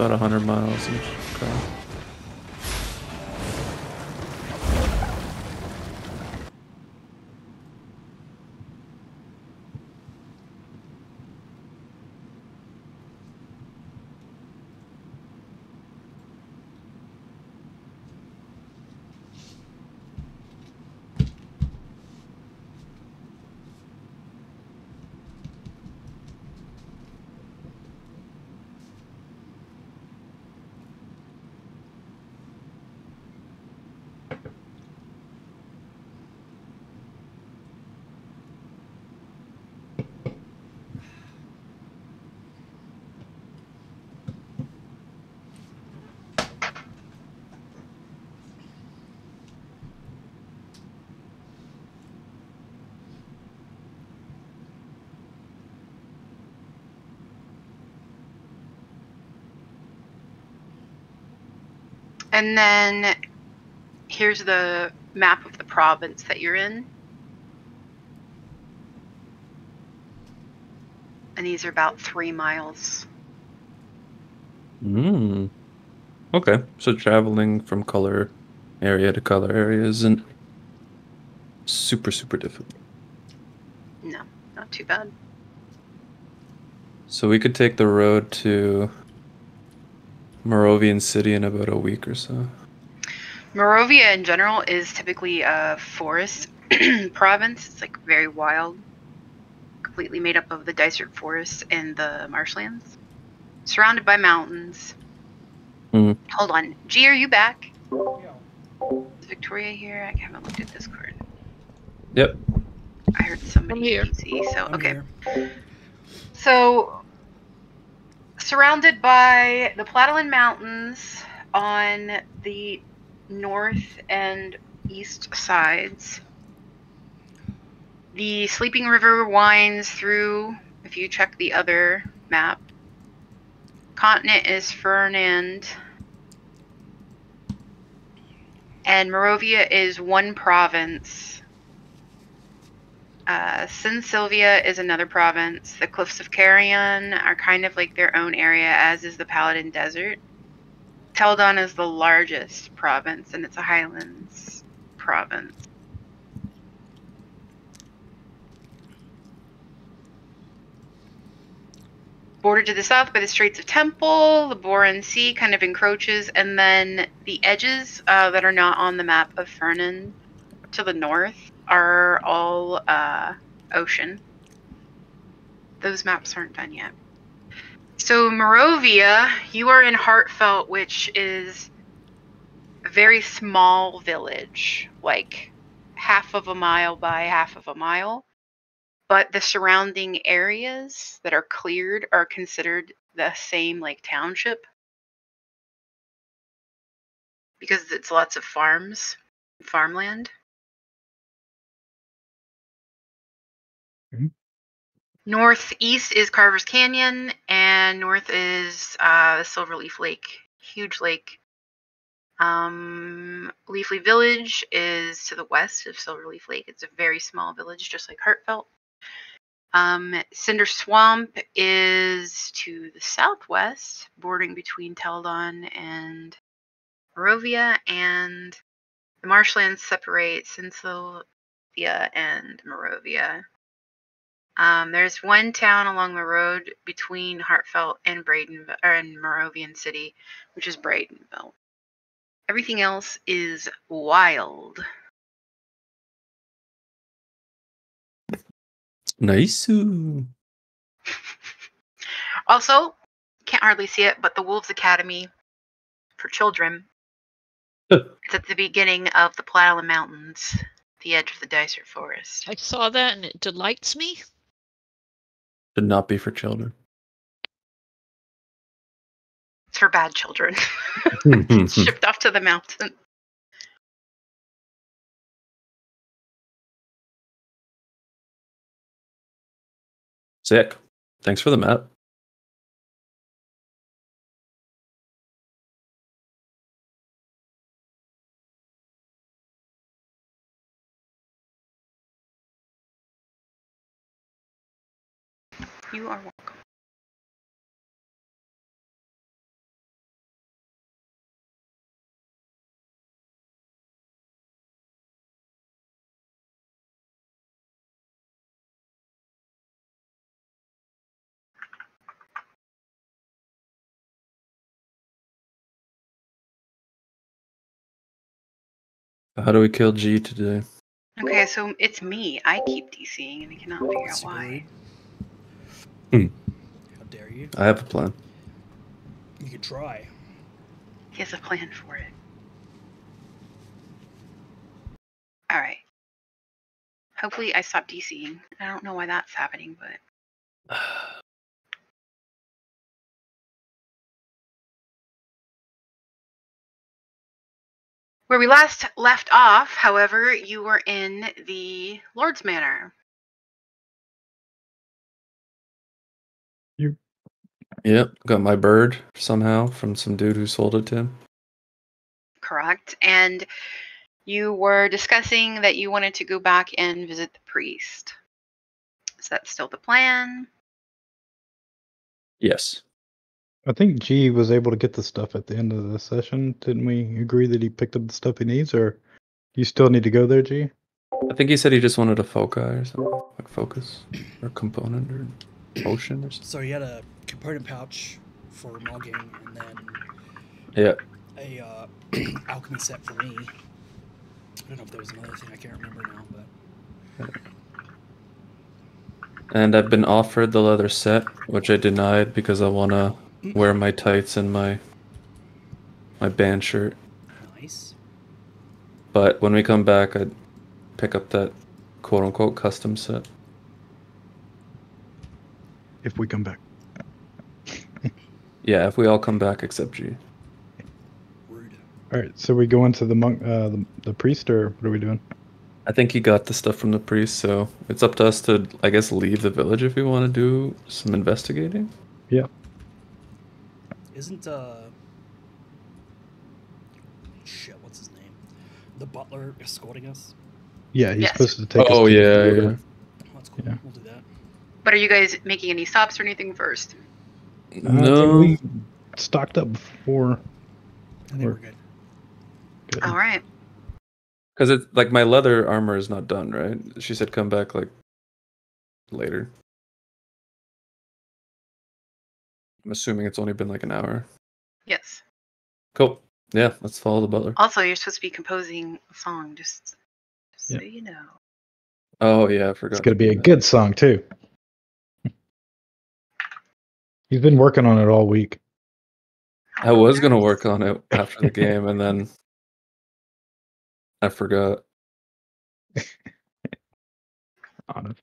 about 100 miles each car. And then here's the map of the province that you're in. And these are about three miles. Hmm. Okay, so traveling from color area to color area isn't super super difficult. No, not too bad. So we could take the road to Moravian City in about a week or so. Moravia in general is typically a forest province. It's like very wild, completely made up of the desert forests and the marshlands, surrounded by mountains. Mhm. Hold on, G, are you back? Is Victoria here? I haven't looked at this card. Yep. I heard somebody I'm here. easy, so I'm okay. here. So, surrounded by the Plataland Mountains on the north and east sides, the Sleeping River winds through. If you check the other map, continent is Fernand, and Moravia is one province. Uh, Sin Sylvia is another province. The Cliffs of Carrion are kind of like their own area, as is the Paladin Desert. Teldon is the largest province, and it's a highlands province. Bordered to the south by the Straits of Temple, the Boran Sea kind of encroaches, and then the edges uh, that are not on the map of Fernan to the north are all uh, ocean. Those maps aren't done yet. So Morovia, you are in Heartfelt, which is a very small village, like half of a mile by half of a mile. But the surrounding areas that are cleared are considered the same like township because it's lots of farms, farmland. Northeast is Carver's Canyon, and north is uh, Silverleaf Lake, huge lake. Um, Leafly Village is to the west of Silverleaf Lake. It's a very small village, just like Heartfelt. Um, Cinder Swamp is to the southwest, bordering between Teldon and Morovia, and the marshlands separate Cinsylvia and Morovia. Um, there's one town along the road between Heartfelt and Bradenville, or in Moravian City, which is Bradenville. Everything else is wild. Nice. Also, can't hardly see it, but the Wolves Academy for children. it's at the beginning of the Plataland Mountains, the edge of the Dysart Forest. I saw that and it delights me. Should not be for children. It's for bad children. Shipped off to the mountain. Sick. Thanks for the map. are welcome. How do we kill G today? Okay, so it's me. I keep DCing and I cannot figure out why rude. Hmm. How dare you? I have a plan. You could try. He has a plan for it. Alright. Hopefully I stop DCing. I don't know why that's happening, but Where we last left off, however, you were in the Lord's Manor. Yep, got my bird somehow from some dude who sold it to him. correct? And you were discussing that you wanted to go back and visit the priest. Is that still the plan? Yes. I think G was able to get the stuff at the end of the session. Didn't we agree that he picked up the stuff he needs, or you still need to go there, G? I think he said he just wanted a foci or something. Like focus or component or potion or something. So he had a component pouch for mugging, and then Yeah. a uh, alchemy set for me. I don't know if there was another thing I can't remember now, but And I've been offered the leather set, which I denied because I want to wear my tights and my my band shirt. nice. But when we come back, I'd pick up that quote unquote custom set. If we come back. Yeah, if we all come back except G. All right, so we go into the monk, uh, the, the priest, or what are we doing? I think he got the stuff from the priest, so it's up to us to, I guess, leave the village if we want to do some investigating. Yeah. Isn't uh shit? What's his name? The butler escorting us. Yeah, he's Yes. supposed to take. us Oh to the yeah, yeah. Oh, that's cool. Yeah. We'll do that. But are you guys making any stops or anything first? Uh, No, we stocked up before. I think We're- we're good. Good. All right. because it's like my leather armor is not done, right? She said come back like later. I'm assuming it's only been like an hour. Yes. Cool. Yeah, let's follow the butler. Also, you're supposed to be composing a song, just, just so you know. Oh yeah, I forgot. It's gonna be a good song too. He's been working on it all week. I was gonna work on it after the game, and then I forgot. Honest.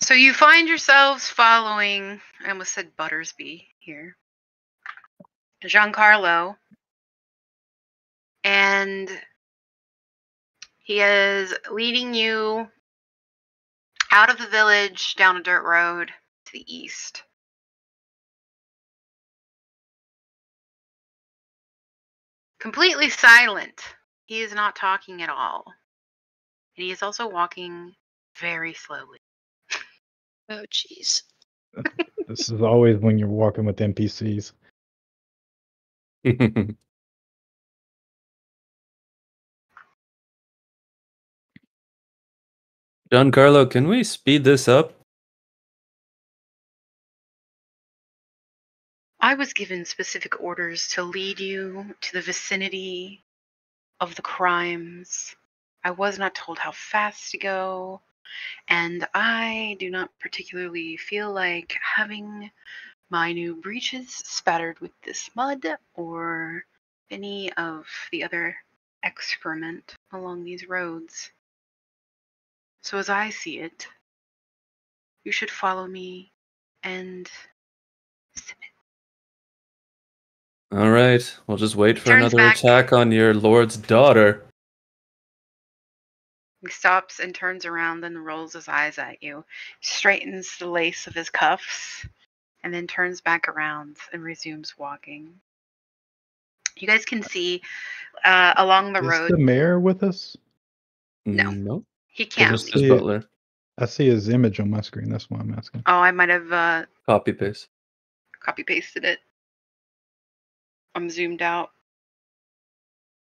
So you find yourselves following, I almost said Buttersby here, Giancarlo, and he is leading you out of the village down a dirt road to the east. Completely silent. He is not talking at all. And he is also walking very slowly. Oh, jeez. This is always when you're walking with NPCs. carlo can we speed this up? I was given specific orders to lead you to the vicinity of the crimes. I was not told how fast to go, and I do not particularly feel like having my new breeches spattered with this mud or any of the other excrement along these roads. So, as I see it, you should follow me and submit. All right, we'll just wait for Turns another back. attack on your lord's daughter. He stops and turns around and rolls his eyes at you, straightens the lace of his cuffs, and then turns back around and resumes walking. You guys can see uh, along the Is road. the mayor with us? No. No, he can't. just leave. his butler. I see his image on my screen. That's why I'm asking. Oh, I might have uh, Copy paste. copy pasted it. I'm zoomed out.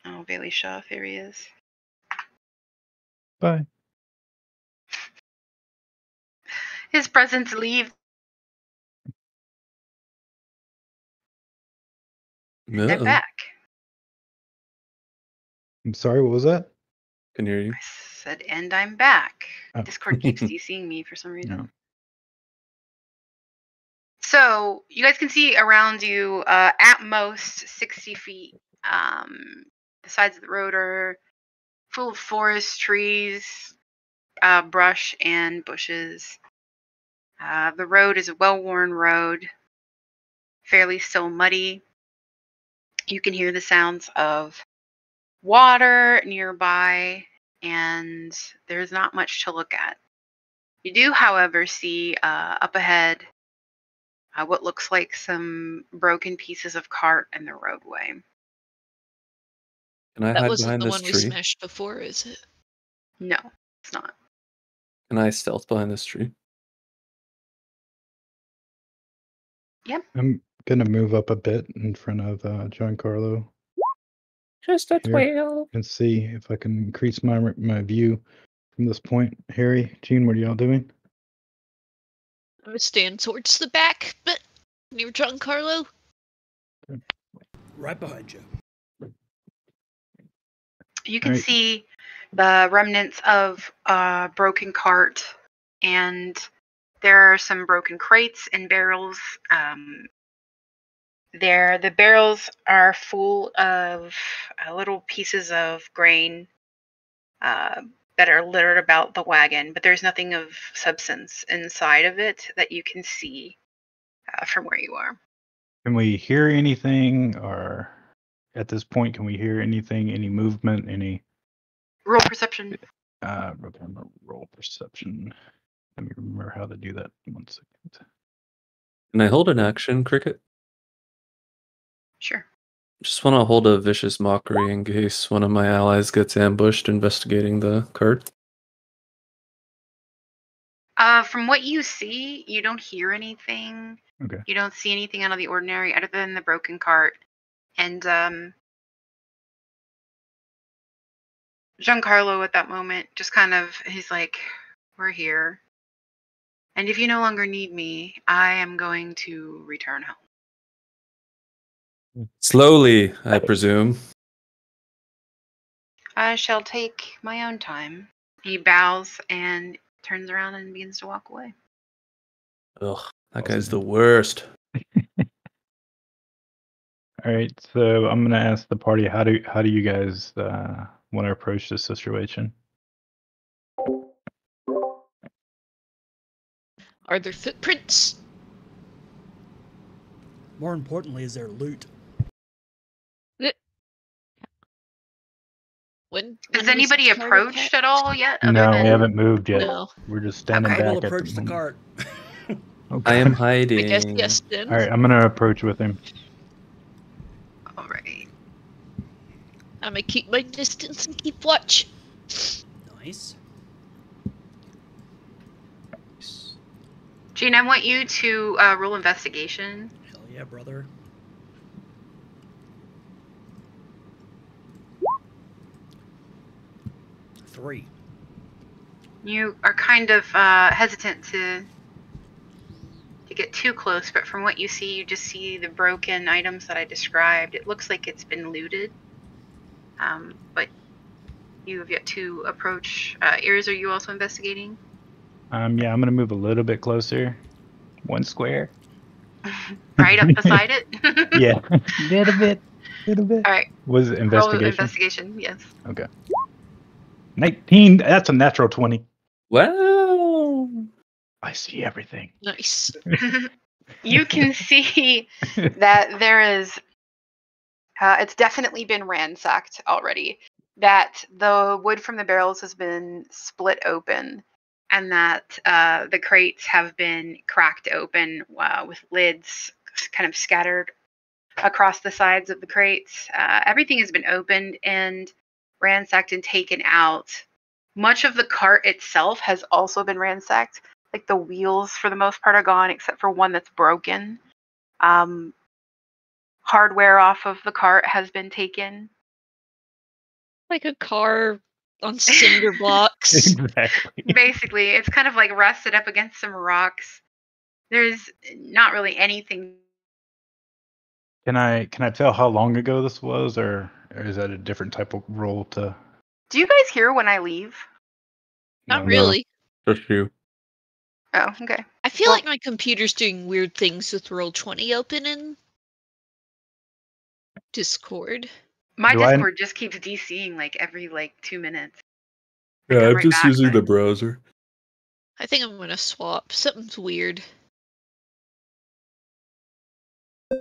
Oh, Bailey Shaw, there he is. Bye. His presence leaves. They're back. I'm sorry, what was that? Can hear you. I said, and I'm back. Oh. Discord keeps DCing me for some reason. No. So you guys can see around you, uh, at most 60 feet. Um, the sides of the road are full of forest, trees, uh, brush, and bushes. Uh, the road is a well-worn road, fairly still muddy. You can hear the sounds of water nearby, and there's not much to look at. You do, however, see uh, up ahead uh, what looks like some broken pieces of cart in the roadway. Can I That hide wasn't behind the this one we tree? smashed before, is it? No, it's not. Can I stealth behind this tree? Yep. I'm gonna move up a bit in front of uh, Giancarlo Just a Here. twelve. and see if I can increase my my view from this point. Harry, Gene, what are y'all doing? I'm gonna stand towards the back, but near Giancarlo. Right behind you. You can Alright. see the remnants of a broken cart, and there are some broken crates and barrels. Um, there, the barrels are full of uh, little pieces of grain uh, that are littered about the wagon, but there's nothing of substance inside of it that you can see uh, from where you are. Can we hear anything, or at this point, can we hear anything? Any movement? Any? Roll perception. Uh, okay, I'm gonna roll perception. Let me remember how to do that. One second. Can I hold an action, Criket? Sure. Just want to hold a vicious mockery in case one of my allies gets ambushed investigating the cart. Uh, from what you see, you don't hear anything. Okay. You don't see anything out of the ordinary other than the broken cart. And um Giancarlo at that moment just kind of he's like, We're here. And if you no longer need me, I am going to return home. Slowly, I presume. I shall take my own time. He bows and turns around and begins to walk away. Ugh, that guy's the worst. All right, so I'm gonna ask the party how do how do you guys uh, want to approach this situation? Are there footprints? More importantly, is there loot? When Has when anybody approached at all yet? other No, than- we haven't moved yet. No. We're just standing Okay. back. We'll at approach the moment. cart. Okay. I am I hiding. guess yes then. All right, I'm gonna approach with him. All right. I'm gonna keep my distance and keep watch. nice. Gene, I want you to uh, roll investigation. Hell yeah, brother. Three. You are kind of uh, hesitant to to get too close, but from what you see, you just see the broken items that I described. It looks like it's been looted, um, but you have yet to approach. Uh, Ears, are you also investigating? Um, yeah, I'm gonna move a little bit closer. One square. right up beside it. Yeah, little bit, little bit. All right. Was it Roll investigation? investigation. Yes. okay. Nineteen. That's a natural twenty. Wow. I see everything. Nice. you can see that there is uh, it's definitely been ransacked already that the wood from the barrels has been split open and that uh, the crates have been cracked open uh, with lids kind of scattered across the sides of the crates uh, everything has been opened and ransacked and taken out. Much of the cart itself has also been ransacked. Like the wheels for the most part are gone except for one that's broken. Um, hardware off of the cart has been taken. Like a car on cinder blocks. exactly. basically it's kind of like rusted up against some rocks. There's not really anything Can I can I tell how long ago this was, or or is that a different type of role to? Do you guys hear when I leave? Not No. really. Just you. Oh, okay. I feel Well- like my computer's doing weird things with Roll20 open in Discord. My Do I- Discord just keeps DCing like every like two minutes. Yeah, I'm right just back, using but- the browser. I think I'm gonna swap. Something's weird.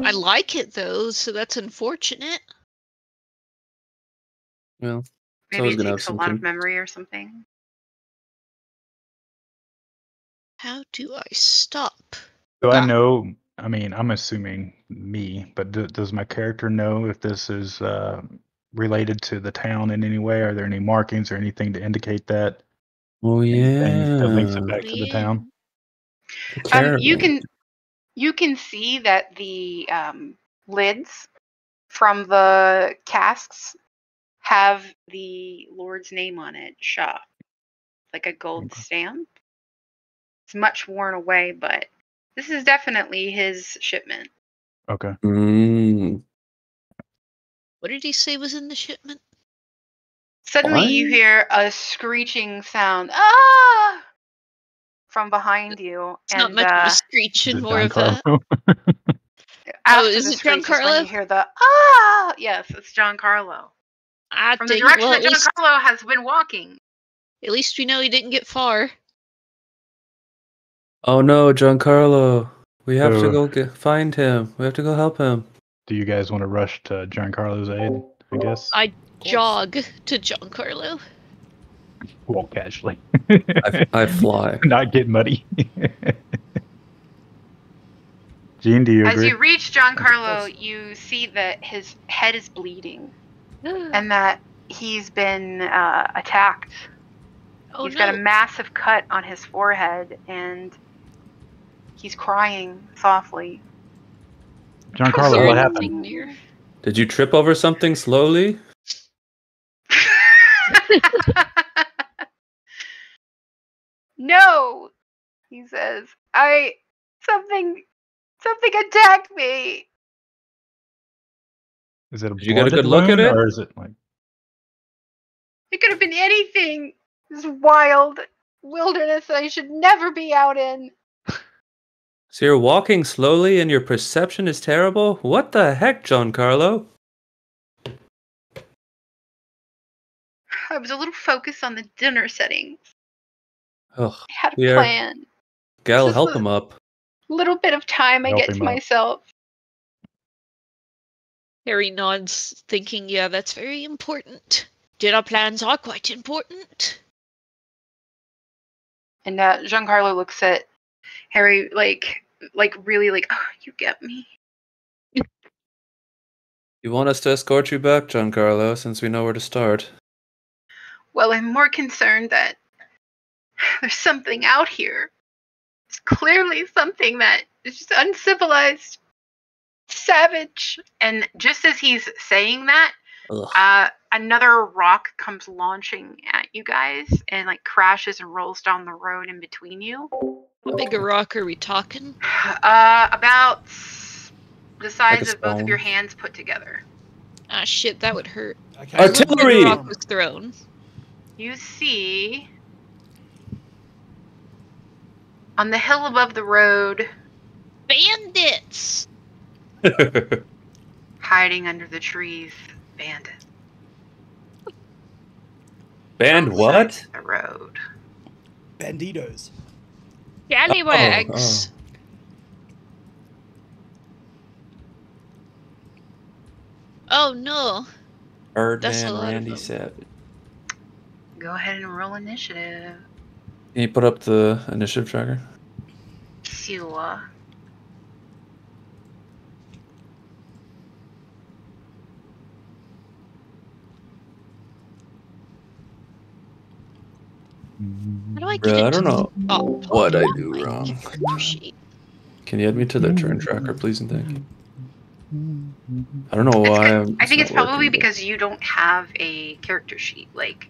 I like it though, so that's unfortunate. Well, Maybe always it gonna takes a lot of memory or something. How do I stop? Do Ah. I know? I mean, I'm assuming me, but do, does my character know if this is uh, related to the town in any way? Are there any markings or anything to indicate that? oh Anything that links it back to the Yeah. town? Um, you can you can see that the um, lids from the casks have the Lord's name on it, Shaw, like a gold Okay. stamp. It's much worn away, but this is definitely his shipment. Okay. Mm. What did he say was in the shipment? Suddenly, you hear a screeching sound, ah, from behind you, It's not and much of uh, a screech and more of a Giancarlo? after is the it John is when you hear the ah. Yes, it's Giancarlo. Ah From the dang direction well, that least, Giancarlo has been walking. at least we know he didn't get far. Oh no, Giancarlo. We have to go get, find him. We have to go help him. Do you guys want to rush to Giancarlo's aid? I guess. I jog to Giancarlo. Walk casually. I, I fly. Not get muddy. Gene, do you As agree? you reach Giancarlo, you see that his head is bleeding and that he's been uh, attacked. oh he's no. got a massive cut on his forehead and he's crying softly. John Sorry, what happened? near. Did you trip over something slowly? no, he says. I something something attacked me. Is it a Did you get a good look at it? or is it like? It could have been anything. This wild wilderness that I should never be out in. So you're walking slowly and your perception is terrible? What the heck, Giancarlo? I was a little focused on the dinner settings. Ugh. I had a Yeah. plan. Gal, help the- him up. Little bit of time I get to out. myself. Harry nods, thinking, yeah, that's very important. Dinner plans are quite important. And uh, Giancarlo looks at Harry like, like really like, oh, you get me. You want us to escort you back, Giancarlo, since we know where to start? Well, I'm more concerned that there's something out here. It's clearly something that is just uncivilized, savage. And just as he's saying that, uh, another rock comes launching at you guys and like crashes and rolls down the road in between you. How big a rock are we talking? Uh, about the size a of both of your hands put together. Ah, shit, that would hurt. I I can't looked where Artillery! The rock was thrown. You see on the hill above the road, Bandits! hiding under the trees, bandit. Band on what? side The road. Banditos. Scallywags! Oh no. That's a Birdman Randy. Savage. Go ahead and roll initiative. Can you put up the initiative tracker? Sure. How do I get Bruh, I don't know oh, oh, the top what I do wrong. Can you add me to the turn tracker, please and thank you? I don't know why. I'm- I think it's probably working, but- because you don't have a character sheet. Like,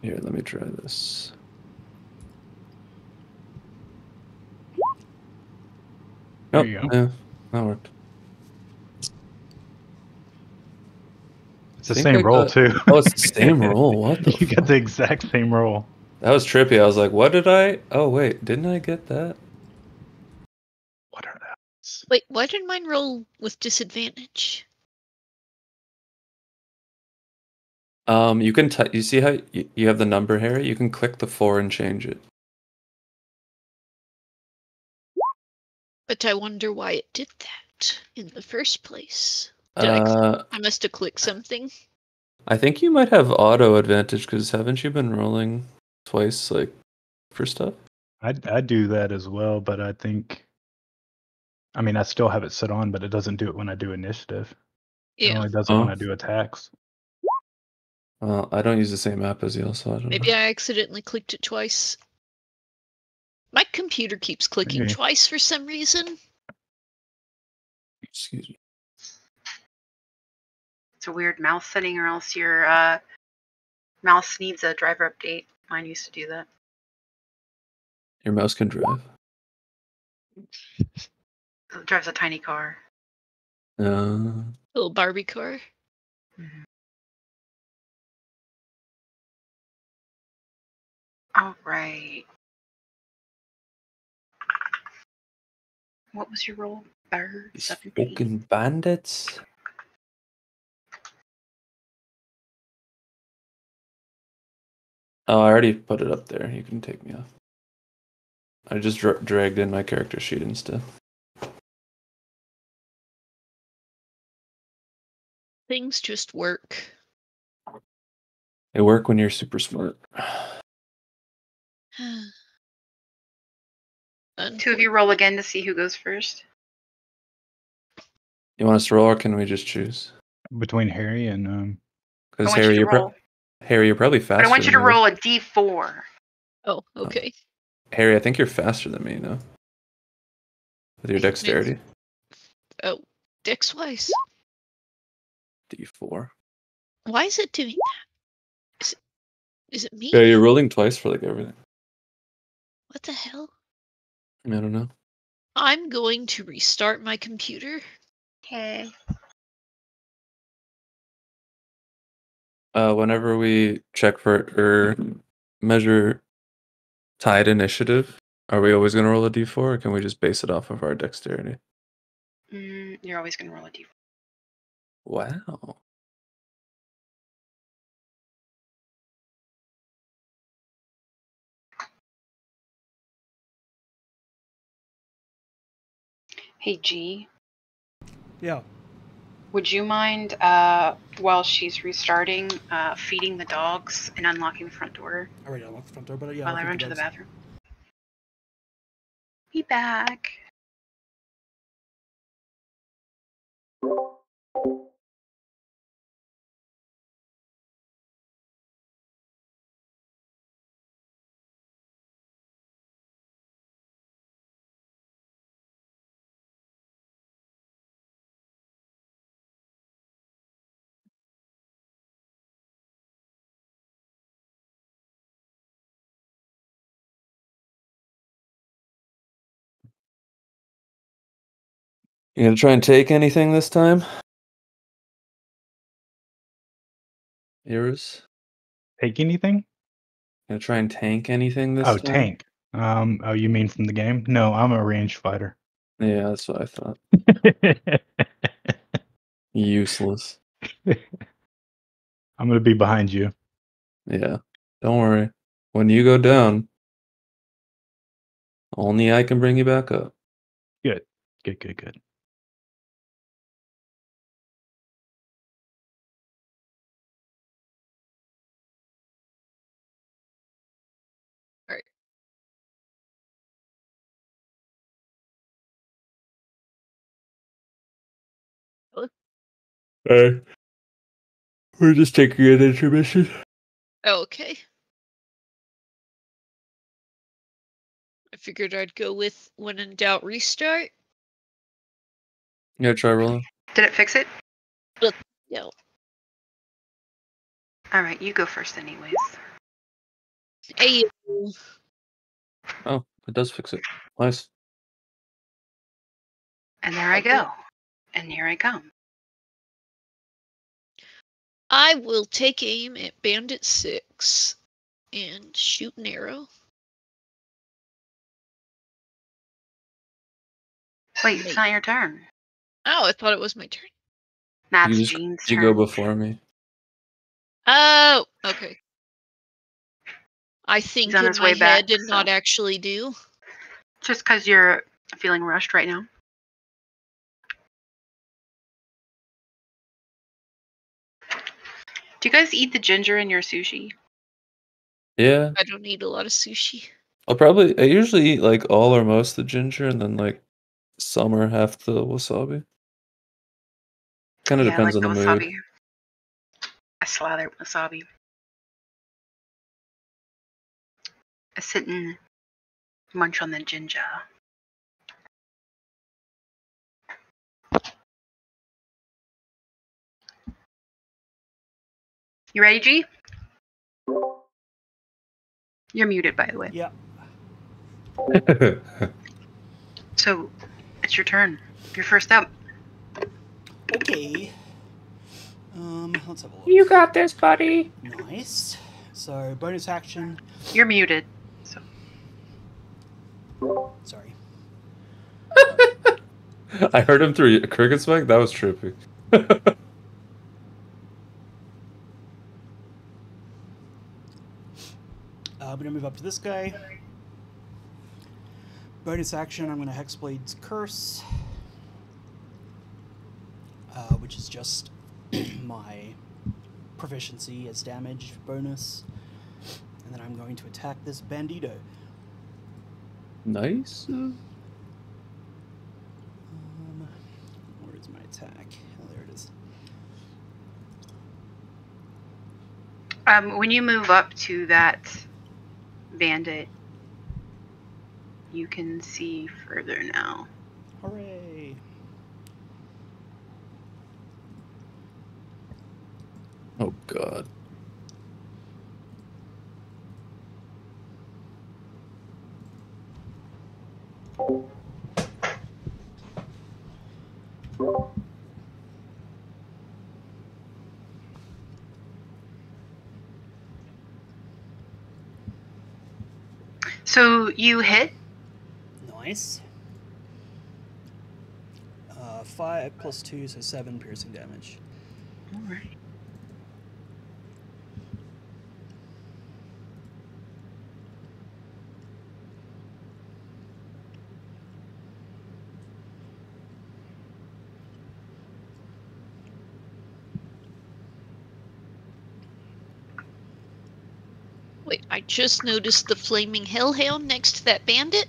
Here, let me try this. There Nope, you go. Yeah, that worked. It's the same I roll got- too. Oh, it's the same roll. What the you got the exact same roll. That was trippy. I was like, what did I? Oh, wait, didn't I get that? What are those? Wait, why did mine roll with disadvantage? Um, you can t- you see how you, you have the number, Harry? You can click the four and change it. But I wonder why it did that in the first place. Did I, cl- Uh, I must have clicked something. I think you might have auto advantage because haven't you been rolling twice, like for stuff? I I do that as well, but I think. I mean, I still have it set on, but it doesn't do it when I do initiative. It Yeah, only does it when Oh. I do attacks. Well, I don't use the same app as you, so I don't maybe know. I accidentally clicked it twice. My computer keeps clicking Maybe. twice for some reason. Excuse me. It's a weird mouse setting, or else your uh, mouse needs a driver update. Mine used to do that. Your mouse can drive. It drives a tiny car. Uh, Little Barbie car. All right. What was your role? Bird. these 17. fucking bandits. Oh, I already put it up there. You can take me off. I just dra- dragged in my character sheet instead. Things just work. They work when you're super smart. Two of you roll again to see who goes first. You want us to roll, or can we just choose? Between Harry and um, Because Harry, you you're to pro- roll. Harry, you're probably faster. But I want you to roll a d4. Oh, okay. Oh. Harry, I think you're faster than me, you know? With your dexterity. Oh, Dex wise. D4. Why is it doing that? Is it, is it me? Yeah, you're rolling twice for like everything. What the hell? I don't know. I'm going to restart my computer. Okay. Uh, whenever we check for or measure tied initiative, are we always going to roll a d4 or can we just base it off of our dexterity? Mm, you're always going to roll a d4. Wow. Hey, G, Yeah. Would you mind, uh, while she's restarting, uh, feeding the dogs and unlocking the front door All right, I already unlocked the front door, but yeah. while I run to the bathroom? Be back. You going to try and take anything this time? Iris? take anything? Gonna try and tank anything this oh, time? tank. Um, oh, you mean from the game? No, I'm a ranged fighter. Yeah, that's what I thought. Useless. I'm gonna be behind you. Yeah. Don't worry. When you go down, only I can bring you back up. Good. Good, good, good. Hey. We're just taking an intermission. Okay. I figured I'd go with when in doubt restart. Yeah, try rolling. Did it fix it? No. All right, you go first, anyways. Hey, Oh, it does fix it. Nice. And there I go. And here I come. I will take aim at Bandit 6 and shoot an arrow. Wait, it's not your turn. Oh, I thought it was my turn. Not you just- Gene's you turn. go before me. Oh, okay. I think on in my way head back, did not actually do. Just because you're feeling rushed right now. Do you guys eat the ginger in your sushi? Yeah, I don't eat a lot of sushi. I'll probably. I usually eat like all or most of the ginger, and then like some or half the wasabi. Kind of yeah, depends like on the the mood. I slather wasabi. I sit and munch on the ginger. You ready, G? You're muted, by the way. Yeah. So, it's your turn. You're first up. Okay. Um, let's have a look. You got this, buddy. Nice. So bonus action. You're muted. So, Sorry. I heard him through Criket's mic. That was trippy. I'm gonna move up to this guy. Bonus action. I'm gonna Hexblade's Curse, uh, which is just my proficiency as damage bonus, and then I'm going to attack this bandito. nice. Um, where is my attack? Oh, there it is. um, when you move up to that bandit, you can see further now. Hooray! Oh god. So you hit. Nice. Uh, five plus two, so seven piercing damage. All right. Just noticed the flaming hellhound next to that bandit.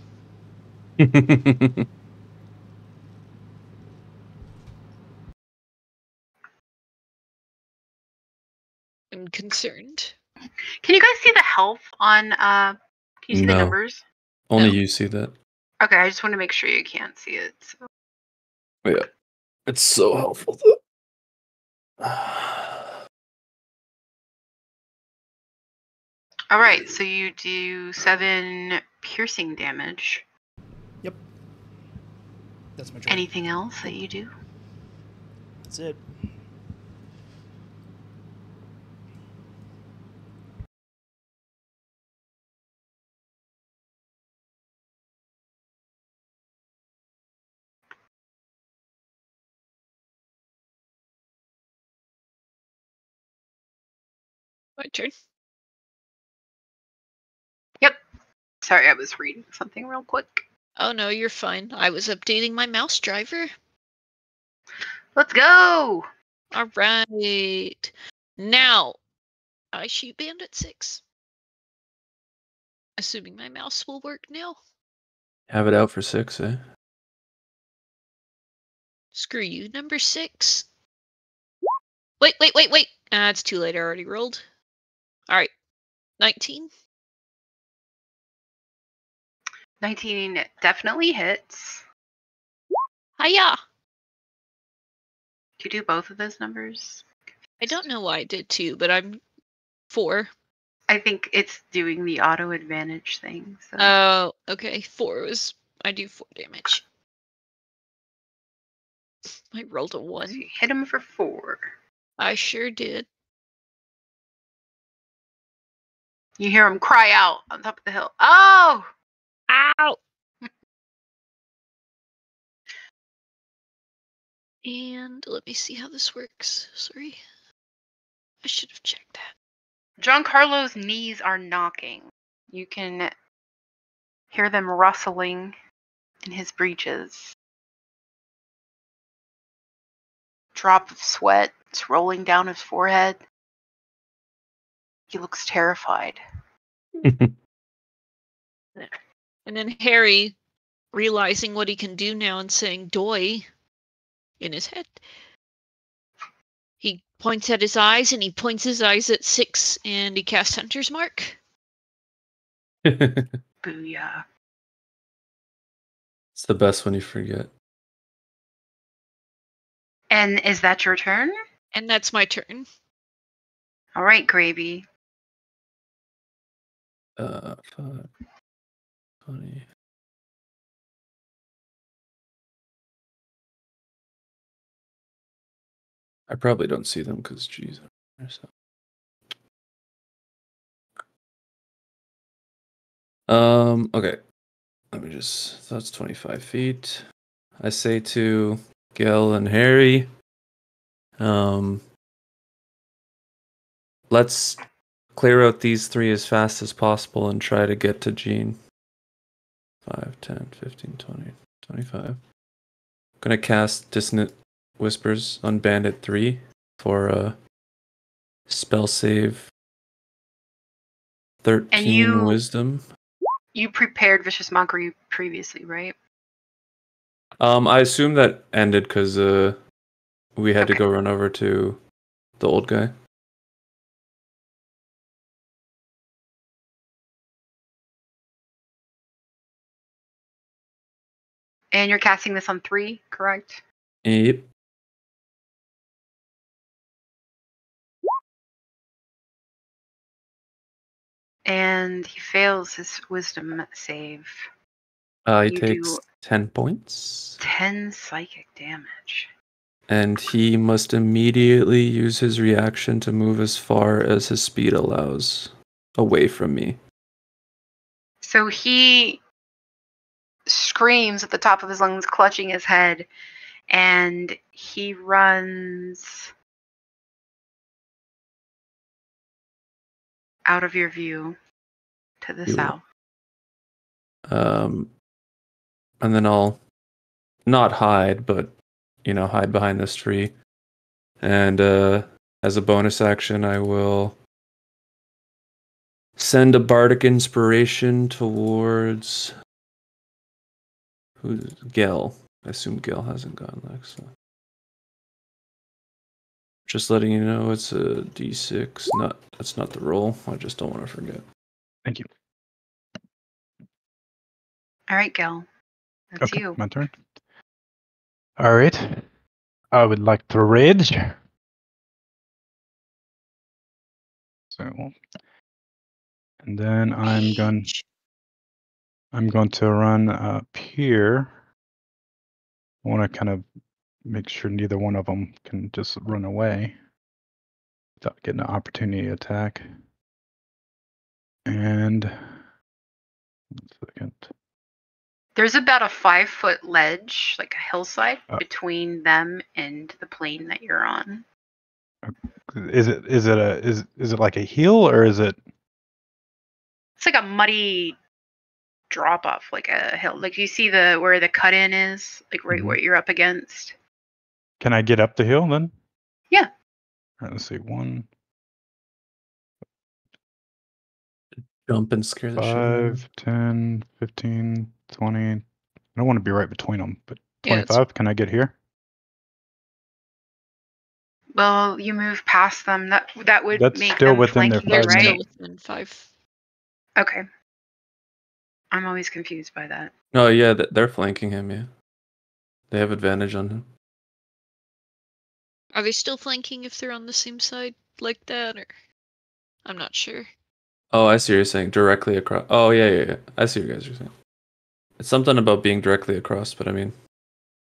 I'm concerned. Can you guys see the health on? Uh, can you see the numbers? Only No. you see that. Okay, I just want to make sure you can't see it. So. Yeah, it's so helpful. All right, so you do seven piercing damage. Yep. That's my turn. Anything else that you do? That's it. My turn. Sorry, I was reading something real quick. Oh no, you're fine. I was updating my mouse driver. Let's go. All right. Now, I shoot Bandit 6. Assuming my mouse will work now. Have it out for six, eh? Screw you, number 6. Wait, wait, wait, wait. Ah, it's too late. I already rolled. All right. 19. 19 definitely hits. Hiya! Do you do both of those numbers? I don't know why I did two, but I'm four. I think it's doing the auto advantage thing. So. Oh, okay. Four was I do four damage. I rolled a one. You hit him for four. I sure did. You hear him cry out on top of the hill. Oh! Ow! and let me see how this works. Sorry. I should have checked that. Giancarlo's knees are knocking. You can hear them rustling in his breeches. Drop of sweat is rolling down his forehead. He looks terrified. And then Harry, realizing what he can do now and saying "doy" in his head, he points at his eyes and he points his eyes at six and he casts Hunter's Mark. Booyah. it's the best when you forget. And is that your turn? And that's my turn. All right, Gravy. Uh, five, 20. I probably don't see them because, geez. a- Um, okay. Let me just, that's 25 feet. I say to Gil and Harry, um, let's clear out these three as fast as possible and try to get to Jean. 5, 10, 15, 20, 25. gonna cast Dissonant Whispers on Bandit 3 for a spell save 13 you- wisdom. You prepared Vicious Mockery previously, right? Um, I assume that ended because uh, we had to go run over to the old guy. And you're casting this on three, correct? Yep. And he fails his wisdom save. Uh, he You takes 10 points. 10 psychic damage. And he must immediately use his reaction to move as far as his speed allows away from me. So he screams at the top of his lungs, clutching his head, and he runs out of your view to the south. Um, and then I'll not hide, but you know, hide behind this tree. And uh, as a bonus action, I will send a bardic inspiration towards who's Gel. I assume Gel hasn't gone next. So. Just letting you know, it's a D6. Not that's not the roll. I just don't want to forget. Thank you. All right, Gil. That's okay, you. my turn. All right. I would like to rage. So, and then I'm going. I'm going to run up here. I want to kind of make sure neither one of them can just run away without getting an opportunity to attack. And one second. There's about a five foot ledge, like a hillside, Uh. between them and the plain that you're on. Is it is it a is is it like a hill or is it It's like a muddy drop off, like a hill. Like you see the where the cut in is, like right Mhm. where you're up against. can I get up the hill then? Yeah. All right, let's see. One, Jump and scare the shit. out 5, 10, 15, 20. I don't want to be right between them, but Yeah, it's- 25. Can I get here? Well, you move past them. That that would That's make still them within their flanking They're you, five right? still within five. Okay. I'm always confused by that. No, yeah, they're flanking him. Yeah, they have advantage on him. Are they still flanking if they're on the same side like that, or I'm not sure. Oh, I see what you're saying. Directly across. Oh, yeah, yeah, yeah. I see what you guys are saying. It's something about being directly across, but I mean,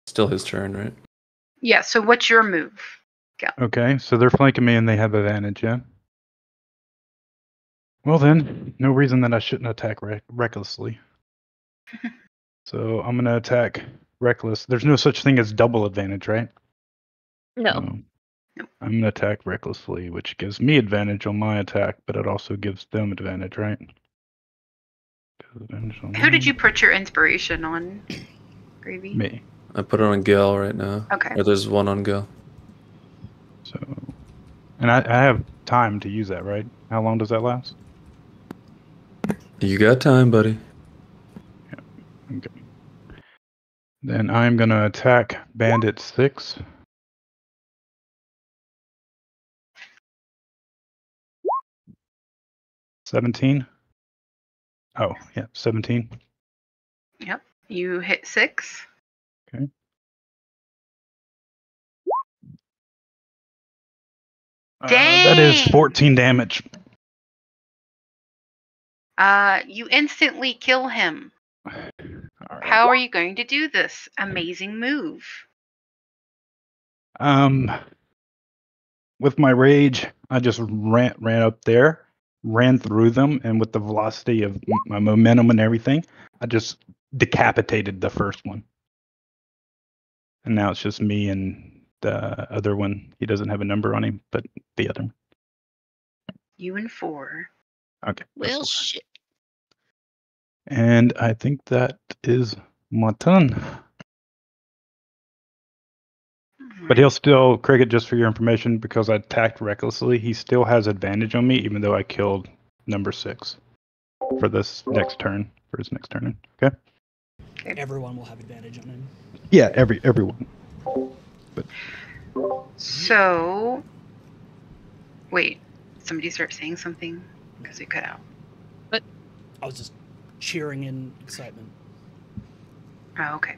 still his turn, right? Yeah. So what's your move? Okay, so they're flanking me and they have advantage, yeah? Well then, no reason that I shouldn't attack rec- recklessly. so I'm gonna attack reckless. There's no such thing as double advantage, right? No. So I'm gonna attack recklessly, which gives me advantage on my attack, but it also gives them advantage, right? Advantage on Who did you put your inspiration on, Gravy? Me. I put it on Gil right now. Okay. Or there's one on Gil. So, and I, I have time to use that, right? How long does that last? You got time, buddy. Yeah, Okay. Then I'm gonna attack Bandit Six. Seventeen. Oh yeah, seventeen. Yep. You hit six. Okay. Uh, that is fourteen damage. Uh, you instantly kill him. All right. How are you going to do this? Amazing move. Um, with my rage, I just ran ran up there, ran through them, and with the velocity of my momentum and everything, I just decapitated the first one. And now it's just me and the other one. He doesn't have a number on him, but the other one. You and four. Okay. Well, cool. shit. and I think that is my turn. But he'll still, Criket, just for your information, because I attacked recklessly, he still has advantage on me, even though I killed number six for this next turn, for his next turn. Okay? Everyone will have advantage on him. Yeah, every everyone. But So, wait. Somebody start saying something because it cut out. But I was just cheering in excitement. Oh, okay.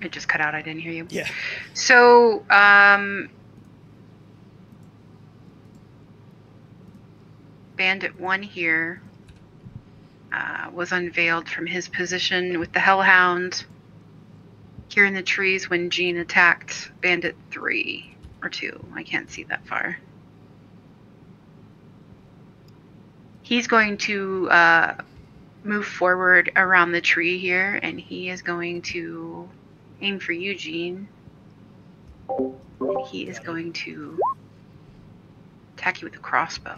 It just cut out. I didn't hear you. Yeah. So, um, Bandit 1 here uh, was unveiled from his position with the Hellhound here in the trees when Jean attacked Bandit 3 or 2. I can't see that far. He's going to uh, move forward around the tree here and he is going to aim for Eugene. And he is going to attack you with a crossbow.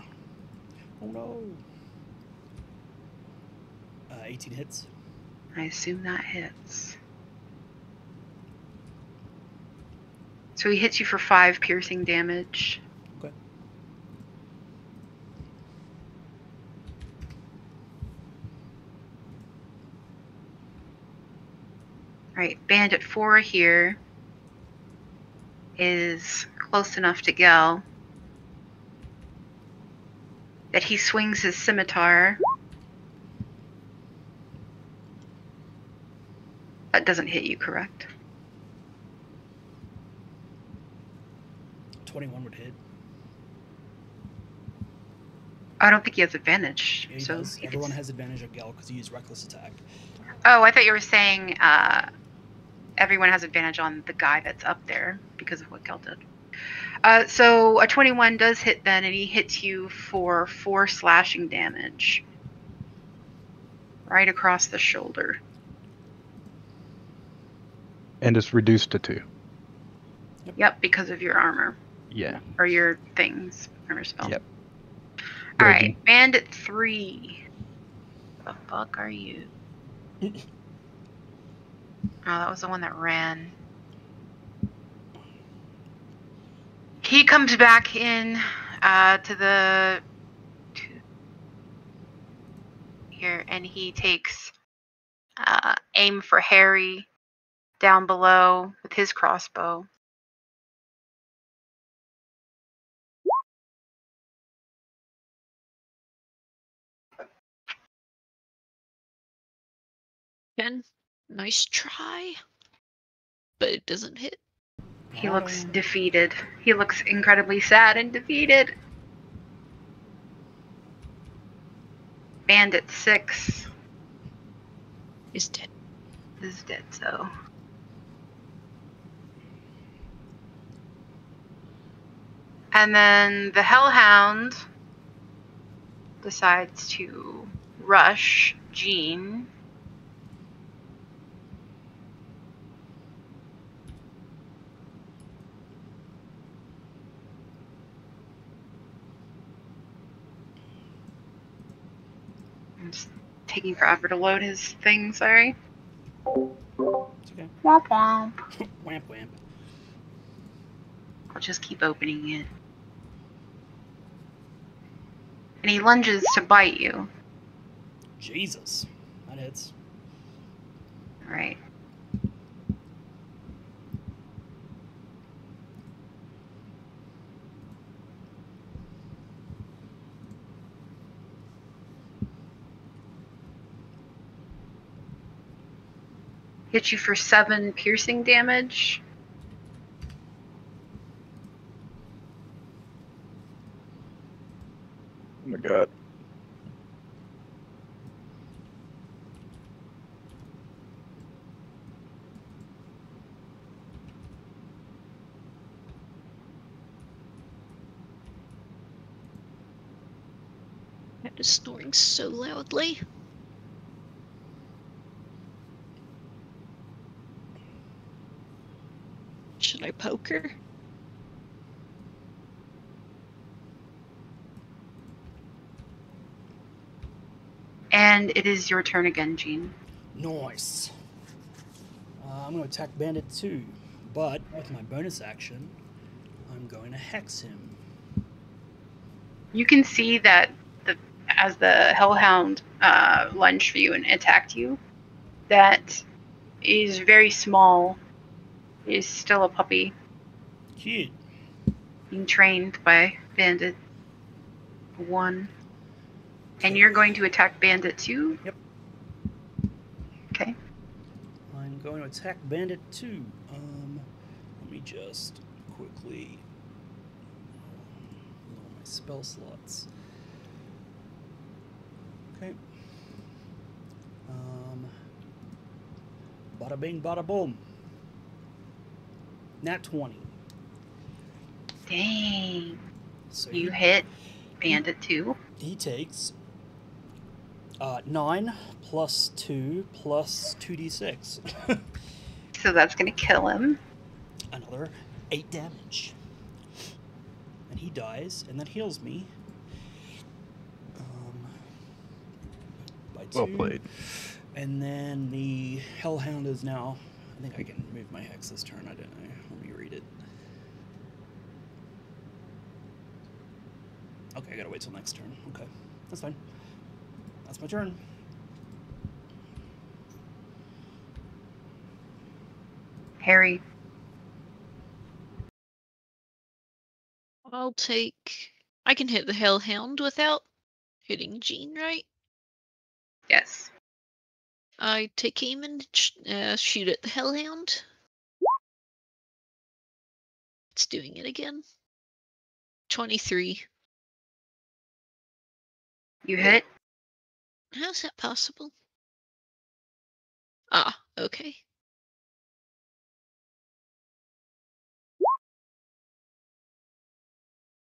Oh no. Uh, 18 hits. I assume that hits. So he hits you for five piercing damage. Right, Bandit 4 here is close enough to Gel that he swings his scimitar. That doesn't hit you, correct? 21 would hit. I don't think he has advantage. Yeah, he so he Everyone gets- has advantage of Gel because he used reckless attack. Oh, I thought you were saying uh, everyone has advantage on the guy that's up there because of what Gel did. Uh, so a 21 does hit then, and he hits you for four slashing damage. Right across the shoulder. And it's reduced to two. Yep, because of your armor. Yeah. Or your things. Armor spell. Yep. Alright, Bandit 3. The fuck are you? Oh, that was the one that ran. He comes back in uh, to the to here, and he takes uh, aim for Harry down below with his crossbow. Ken, nice try. But it doesn't hit. He looks Oh. defeated. He looks incredibly sad and defeated. Bandit 6 Is dead. is dead, so. And then the Hellhound decides to rush Jean. I'm just taking forever to load his thing, sorry. It's okay. Womp womp. whamp whamp. I'll just keep opening it. And he lunges to bite you. Jesus. That hits. Right. Hit you for seven piercing damage. Oh my god. That is snoring so loudly. Should I poke her? And it is your turn again, Jean. Nice. Uh, I'm going to attack Bandit 2, but with my bonus action, I'm going to hex him. You can see that the as the Hellhound uh, lunged for you and attacked you, that is very small. Is still a puppy, Cute. being trained by Bandit One. And you're going to attack Bandit Two. Yep. Okay. I'm going to attack Bandit 2. Um, let me just quickly lower my spell slots. Okay. Um, bada bing, bada boom. Nat 20. Dang. So You he, hit Bandit Two. he takes uh, 9 plus 2 plus 2d6. So that's gonna kill him. another eight damage. And he dies, and that heals me. Um, by two. Well played. And then the Hellhound is now. I think I can move my hex this turn. I don't know. Let me read it. Okay, I gotta wait till next turn. Okay, that's fine. That's my turn. Harry. I'll take. I can hit the Hellhound without hitting Jean, right? Yes. I take aim and uh, shoot at the Hellhound. It's doing it again. 23. You hit. How's that possible? Ah, okay.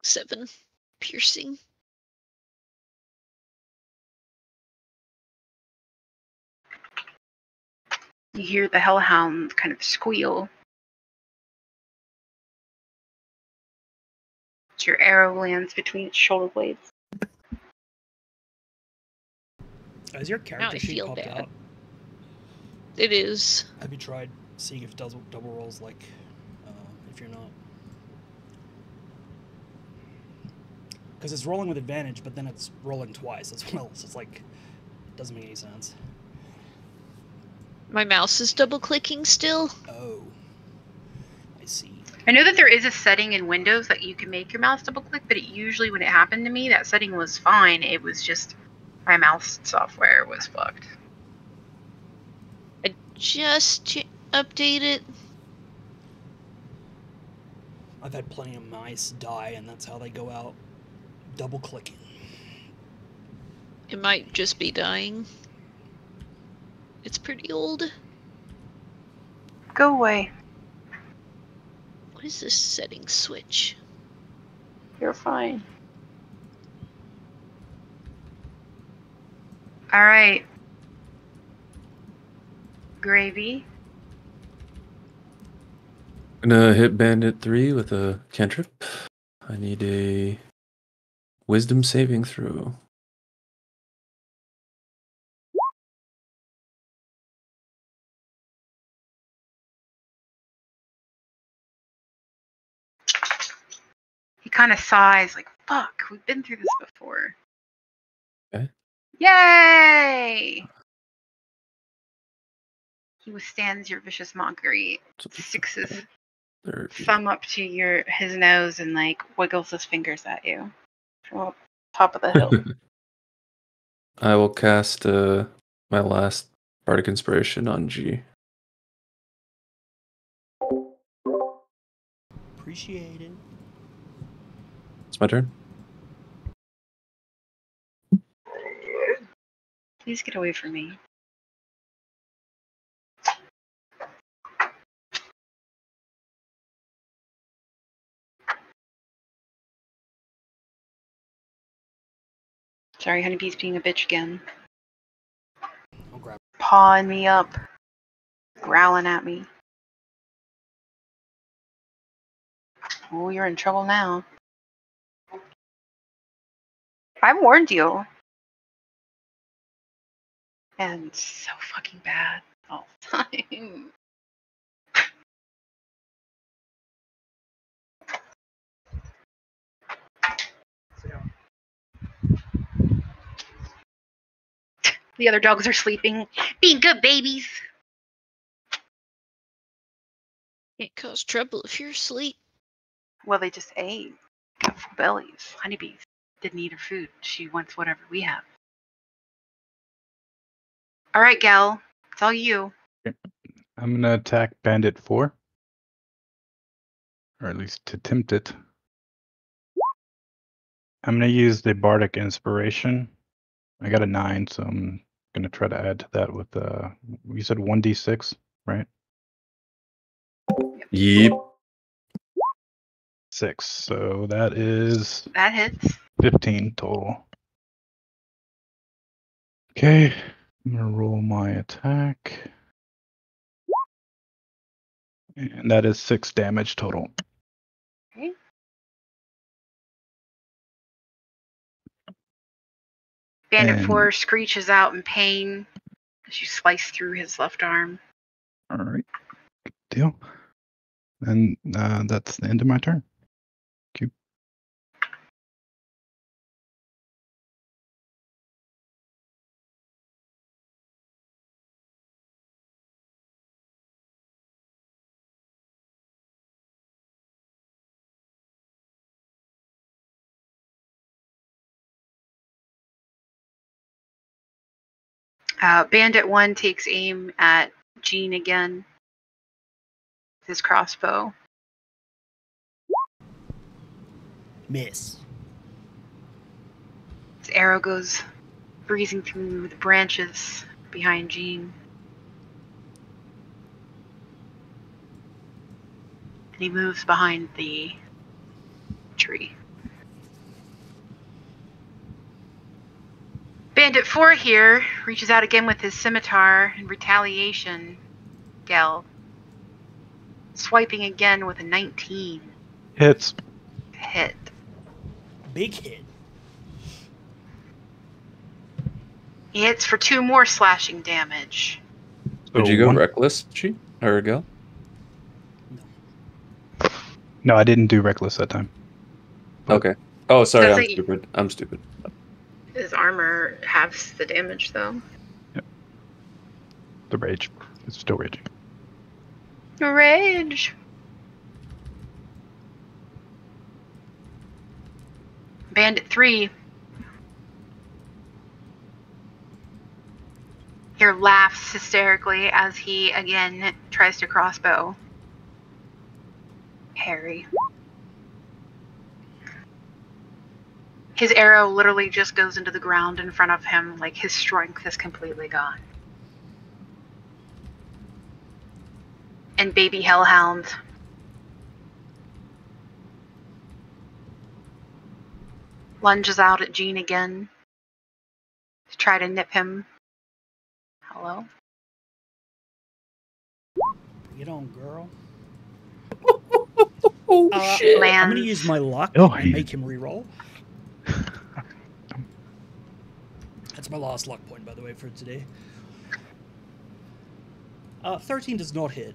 Seven. Piercing. You hear the hellhound kind of squeal. Your arrow lands between its shoulder blades. Has your I character sheet popped bad. out? It is. Have you tried seeing if it does double rolls like uh, if you're not? Because it's rolling with advantage, but then it's rolling twice as well. So it's like it doesn't make any sense. My mouse is double clicking still. Oh, I see. I know that there is a setting in Windows that you can make your mouse double click, but it usually when it happened to me, that setting was fine. It was just my mouse software was fucked. I just ch- updated. I've had plenty of mice die, and that's how they go out. Double clicking. It might just be dying. It's pretty old. Go away. What is this setting switch? You're fine. All right. Gravy. I'm Gonna hit Bandit 3 with a cantrip. I need a wisdom saving throw. He kind of sighs, like, fuck, we've been through this before. Okay. Yay! He withstands your vicious mockery, So sticks his 30. thumb up to your his nose and like wiggles his fingers at you from up top of the hill. I will cast uh, my last Bardic Inspiration on G. Appreciate it. It's my turn. Please get away from me. Sorry, honeybee's being a bitch again. Pawing me up. Growling at me. Oh, you're in trouble now. I warned you. And so fucking bad all the time. The other dogs are sleeping, being good babies. Can't cause trouble if you're asleep. Well, they just ate. Got full bellies. Honeybees didn't eat her food. She wants whatever we have. All right, gal. It's all you. I'm gonna attack Bandit Four, or at least attempt it. I'm gonna use the Bardic Inspiration. I got a nine, so I'm gonna try to add to that with uh, you said one d six, right? Yep. Six. So that is That hits. 15 total. Okay, I'm gonna roll my attack. And that is six damage total. Bandit And- 4 screeches out in pain as you slice through his left arm. All right, good deal. And uh, that's the end of my turn. Uh, Bandit 1 takes aim at Jean again. with His crossbow. Miss. His arrow goes breezing through the branches behind Jean. And he moves behind the tree. Bandit 4 here reaches out again with his scimitar in retaliation. Gel. Swiping again with a 19 Hits. hit. Big hit. He hits for two more slashing damage. Would oh, you go one- reckless, G? Or go? No, I didn't do reckless that time. But- Okay. Oh, sorry, Does I'm it- stupid. I'm stupid. His armor halves the damage though. Yep. The rage. It's still raging. Rage. Bandit 3. Here laughs hysterically as he again tries to crossbow. Harry. His arrow literally just goes into the ground in front of him, like his strength is completely gone. and baby hellhound. Lunges out at Jean again. to try to nip him. Hello. Get on, girl. Oh Uh, shit! I'm gonna use my luck Oh, and make him re-roll. That's my last luck point, by the way, for today. Uh, 13 does not hit.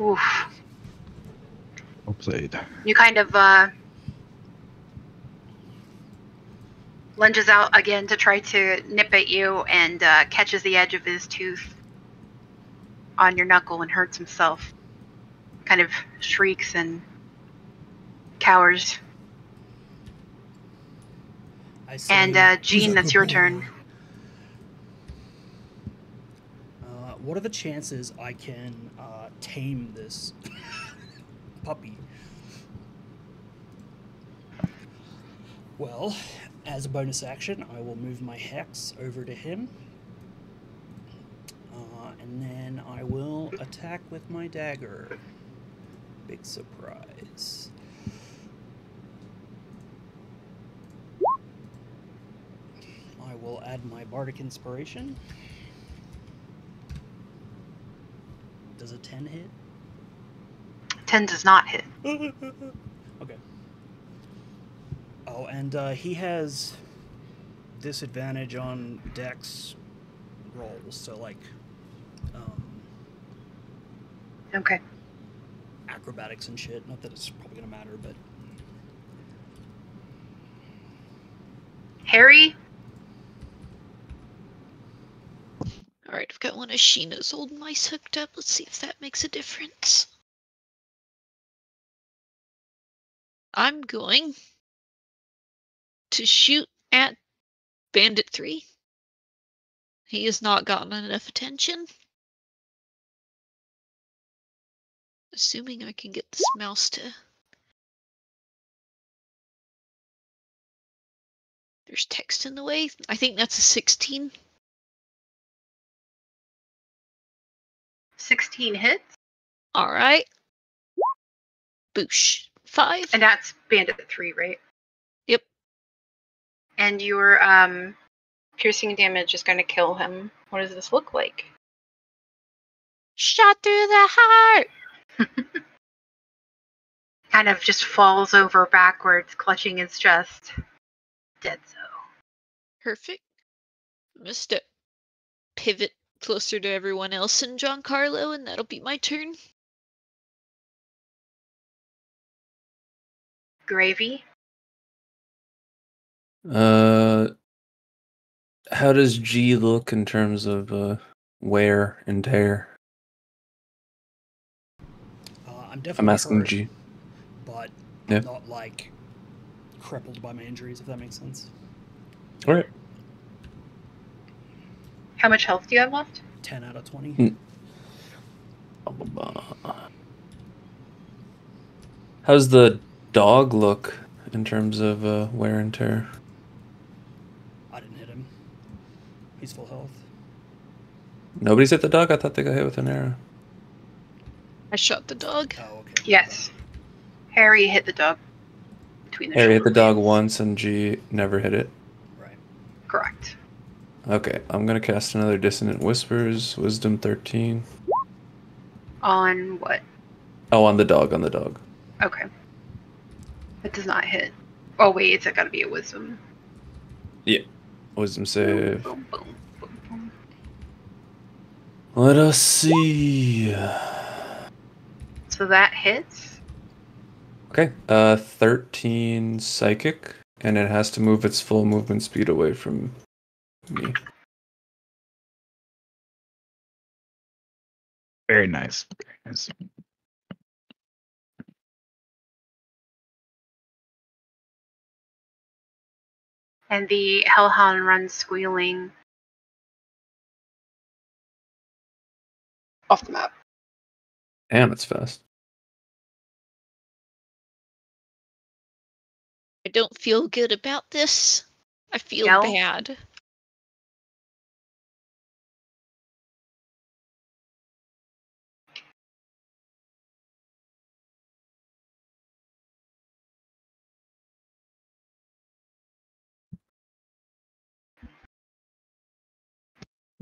Oof. Well played. You kind of uh, lunges out again to try to nip at you and uh, catches the edge of his tooth on your knuckle and hurts himself. Kind of shrieks and cowers. And uh, "He's Jean, that's your turn. Uh, what are the chances I can uh, tame this puppy? Well, as a bonus action, I will move my hex over to him. Uh, and then I will attack with my dagger. Big surprise. I will add my bardic inspiration. Does a 10 hit? 10 does not hit. okay. Oh, and uh, he has disadvantage on dex rolls, so like um, Okay. acrobatics and shit. Not that it's probably gonna matter, but Harry, All right, I've got one of Sheena's old mice hooked up. Let's see if that makes a difference. I'm going to shoot at Bandit 3. He has not gotten enough attention. Assuming I can get this mouse to. There's text in the way. I think that's a 16. 16 hits, All right. Boosh. Five. and that's Bandit 3, right? Yep. And your um, piercing damage is going to kill him. What does this look like? Shot through the heart. kind of just falls over backwards, clutching his chest. Dead so. Perfect. Missed it. Pivot closer to everyone else and Giancarlo, and that'll be my turn. Gravy. Uh, how does G look in terms of uh, wear and tear? uh, I'm definitely. I'm asking hurt, G. but Yeah. not like crippled by my injuries, if that makes sense. All right. How much health do you have left? 10 out of 20. Hmm. How's the dog look in terms of uh, wear and tear? I didn't hit him. He's full health. Nobody's hit the dog. I thought they got hit with an arrow. I shot the dog. Oh, okay. Yes. Harry hit the dog. Between the Harry hit the dog blades. once, and G never hit it. Right. Correct. Okay, I'm gonna cast another Dissonant Whispers. Wisdom 13. On what? Oh, on the dog. On the dog. Okay. It does not hit. Oh wait, it's got to be a wisdom. Yeah. Wisdom save. Boom, boom, boom, boom. Let us see. So that hits. Okay, uh, 13 psychic, and it has to move its full movement speed away from me. Very nice. Very nice. And the hellhound runs squealing off the map. Damn, it's fast. I don't feel good about this. I feel No? bad.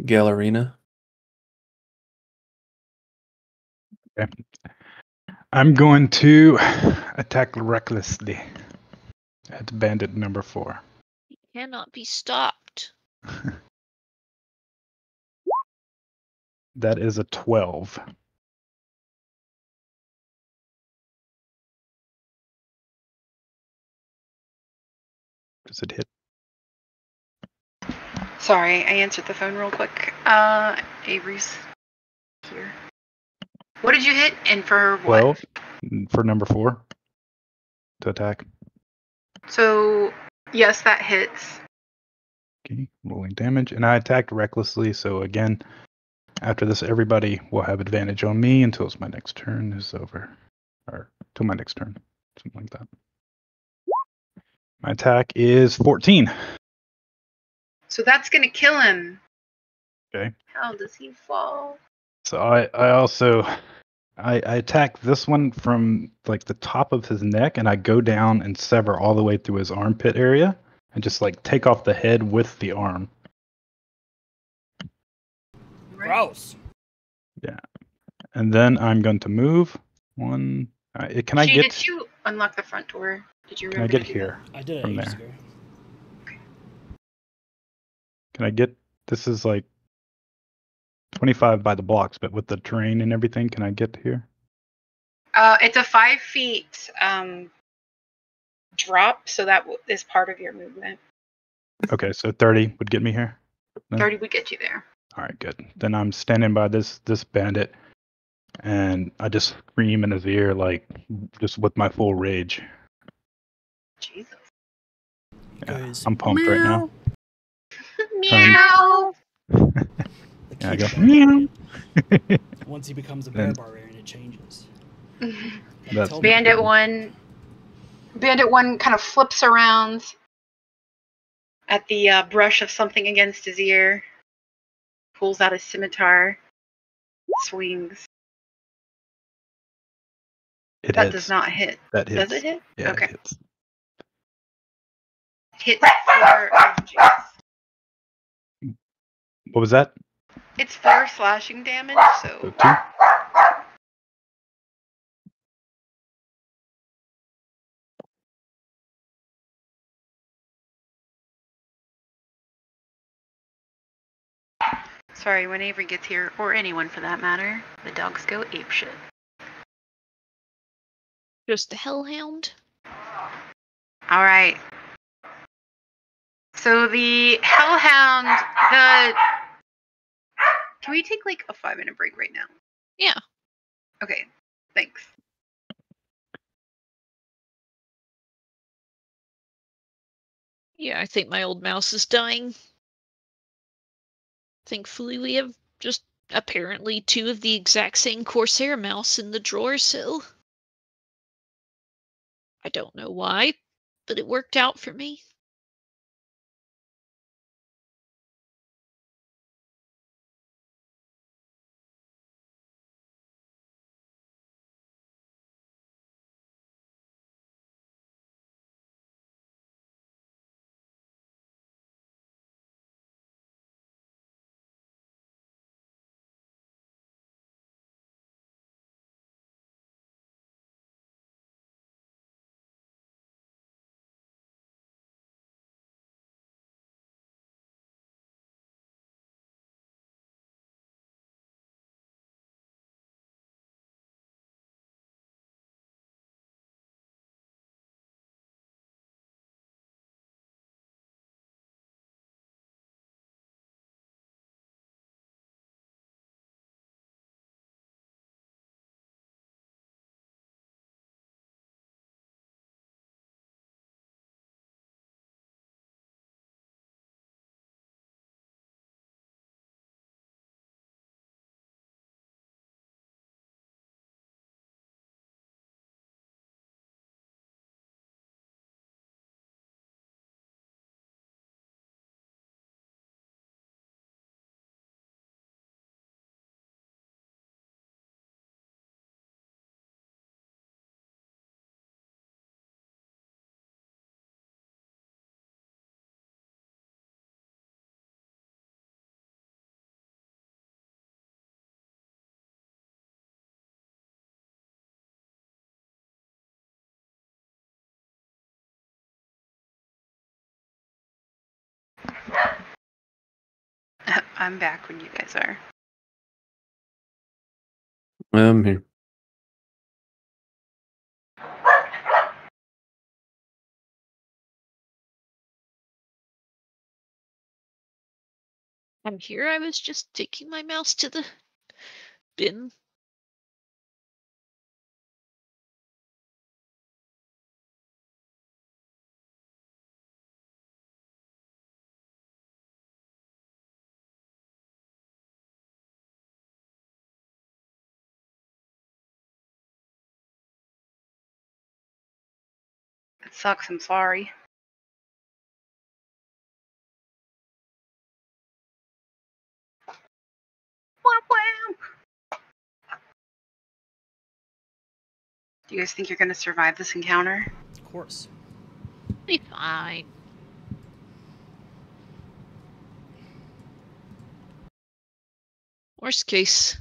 Gallerina. I'm going to attack recklessly at bandit number four. He cannot be stopped. That is a 12. Does it hit? Sorry, I answered the phone real quick. Uh, Avery's here. What did you hit? And for what? 12 for number four to attack. So, yes, that hits. Okay, rolling damage. And I attacked recklessly, so again, after this, everybody will have advantage on me until it's my next turn is over. Or till my next turn. Something like that. My attack is 14. So that's gonna kill him. Okay. How does he fall? So I, I also I, I attack this one from like the top of his neck and I go down and sever all the way through his armpit area and just like take off the head with the arm. Gross. Yeah. And then I'm going to move one uh, can I get did you unlock the front door? Did you can I remember get to that? here? I did it From there. ago. Can I get this is like 25 by the blocks, but with the terrain and everything, can I get here? Uh, it's a five feet um, drop, so that w- is part of your movement. Okay, so 30 would get me here. No? 30 would get you there. All right, good. Then I'm standing by this this bandit, and I just scream in his ear like just with my full rage. Jesus. Yeah, I'm pumped right now. Meow. The I go meow. Once he becomes a Then- bear barbarian, it changes. That's- Bandit one. Bandit one kind of flips around at the uh, brush of something against his ear, pulls out his scimitar, swings. It that hits. does not hit. That hits. Does it hit? Yeah, Okay. it hits. Hit four. Jeez. What was that? it's four slashing damage, So so two. sorry. When Avery gets here, or anyone for that matter, the dogs go apeshit. Just the hellhound. All right. So the hellhound, the. Can we take like a five minute break right now? Yeah. Okay. Thanks. Yeah, I think my old mouse is dying. Thankfully, we have just apparently two of the exact same Corsair mouse in the drawer, so. I don't know why, but it worked out for me. I'm back when you guys are. I'm here. I'm here. I was just taking my mouse to the bin. Sucks. I'm sorry. Womp womp. Do you guys think you're gonna survive this encounter? Of course. Be fine. Worst case,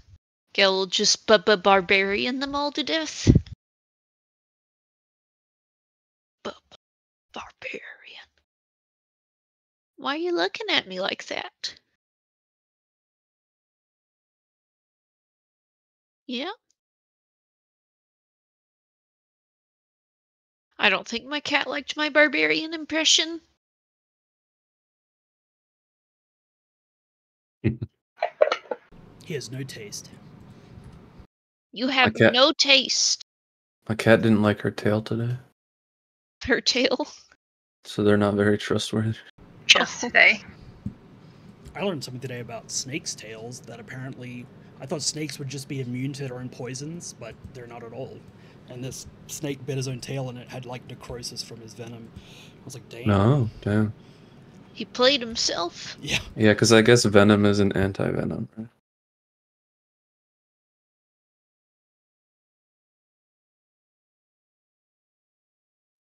Gale will just bubba barbarian them all to death. Barbarian. Why are you looking at me like that? Yeah? I don't think my cat liked my barbarian impression. He has no taste. You have cat- no taste. My cat didn't like her tail today, Her tail. So they're not very trustworthy. Just today. I learned something today about snakes' tails that apparently I thought snakes would just be immune to their own poisons, but they're not at all. And this snake bit his own tail and it had like necrosis from his venom. I was like, damn. No, damn. He played himself. Yeah. Yeah, because I guess venom is an anti-venom. Right?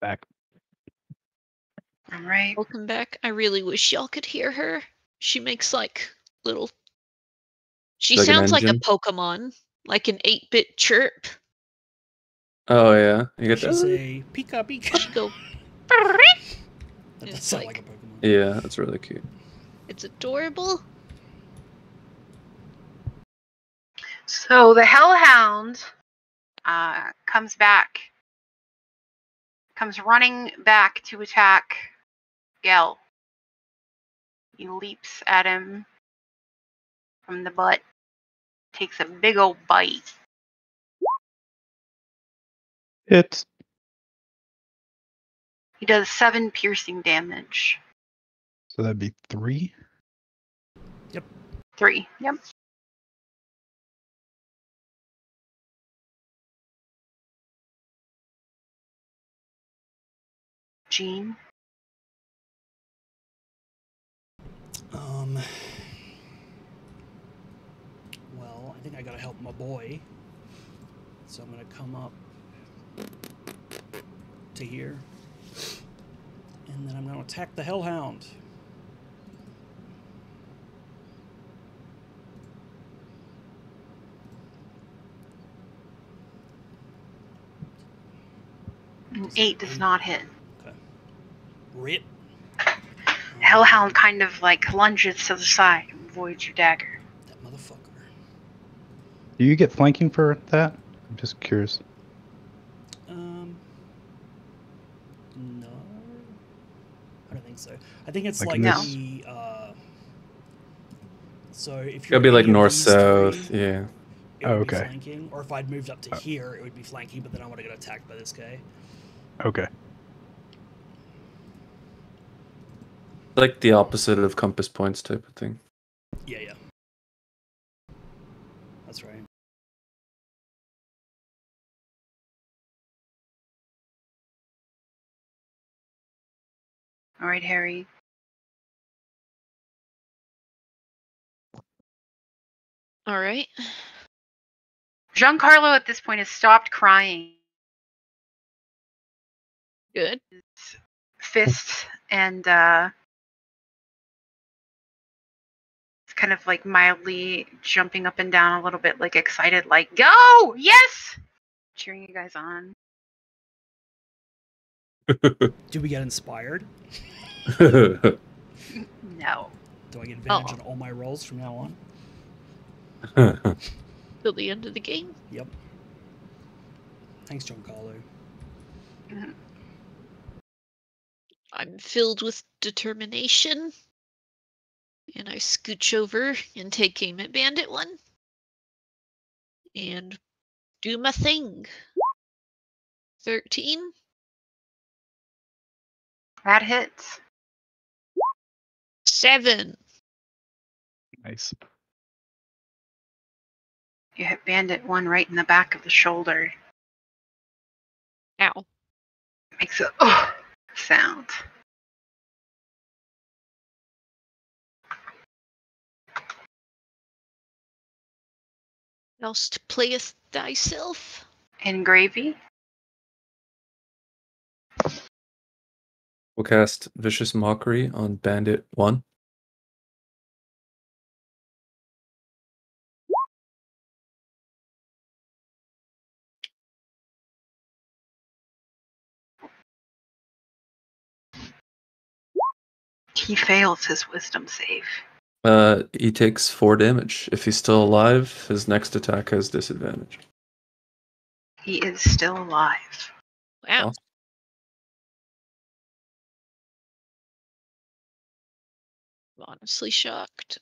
Back. All right. Welcome back. I really wish y'all could hear her. She makes like little. She Like sounds like a? Pokemon, like an 8 bit chirp. Oh yeah, you get She that? say Pika Pika. She go, That It's like- like a Yeah, that's really cute. it's adorable. So the Hellhound uh, comes back, comes running back to attack Gel. He leaps at him from the butt, takes a big old bite. It's He does seven piercing damage. so that'd be three. Yep. Three. Yep. Gene. Um. Well, I think I gotta help my boy. So I'm gonna come up to here. And then I'm gonna attack the Hellhound. Eight does not hit. Okay. Rip. Hellhound kind of like lunges to the side and avoids your dagger. That motherfucker. Do you get flanking for that? I'm just curious. Um. No. I don't think so. I think it's Like like, in the. Uh, so if you're. It'll be like north south. three, Yeah. it Oh, would be okay. flanking. Or if I'd moved up to Oh. here, it would be flanking, but then I would have got attacked by this guy. Okay. Like the opposite of compass points type of thing. Yeah, yeah. That's right. All right, Harry. All right. Giancarlo at this point has stopped crying. Good. Fist and uh kind of like mildly jumping up and down a little bit, like excited, like, go! Yes! Cheering you guys on. Do we get inspired? No. Do I get advantage Oh. on all my rolls from now on? Till the end of the game. Yep. Thanks, Giancarlo. Mm-hmm. I'm filled with determination. And I scooch over and take aim at Bandit one. And do my thing. 13. That hits. 7. Nice. You hit Bandit one right in the back of the shoulder. Ow. Makes a oh sound. Else playeth thyself. And gravy. we'll cast Vicious Mockery on Bandit 1. He fails his wisdom save. Uh, he takes 4 damage. If he's still alive, his next attack has disadvantage. He is still alive. Wow. Awesome. I'm honestly shocked.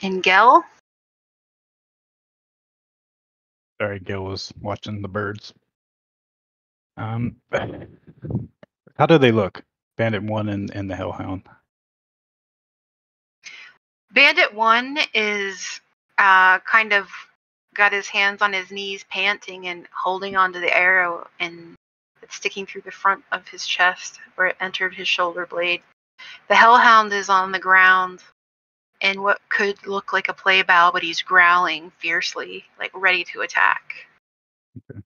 And Gel, Sorry, Gil was watching the birds. Um, how do they look? Bandit one and, and the Hellhound. Bandit one is uh, kind of got his hands on his knees, panting and holding onto the arrow, and it's sticking through the front of his chest where it entered his shoulder blade. The Hellhound is on the ground in what could look like a play bow, but he's growling fiercely, like ready to attack. All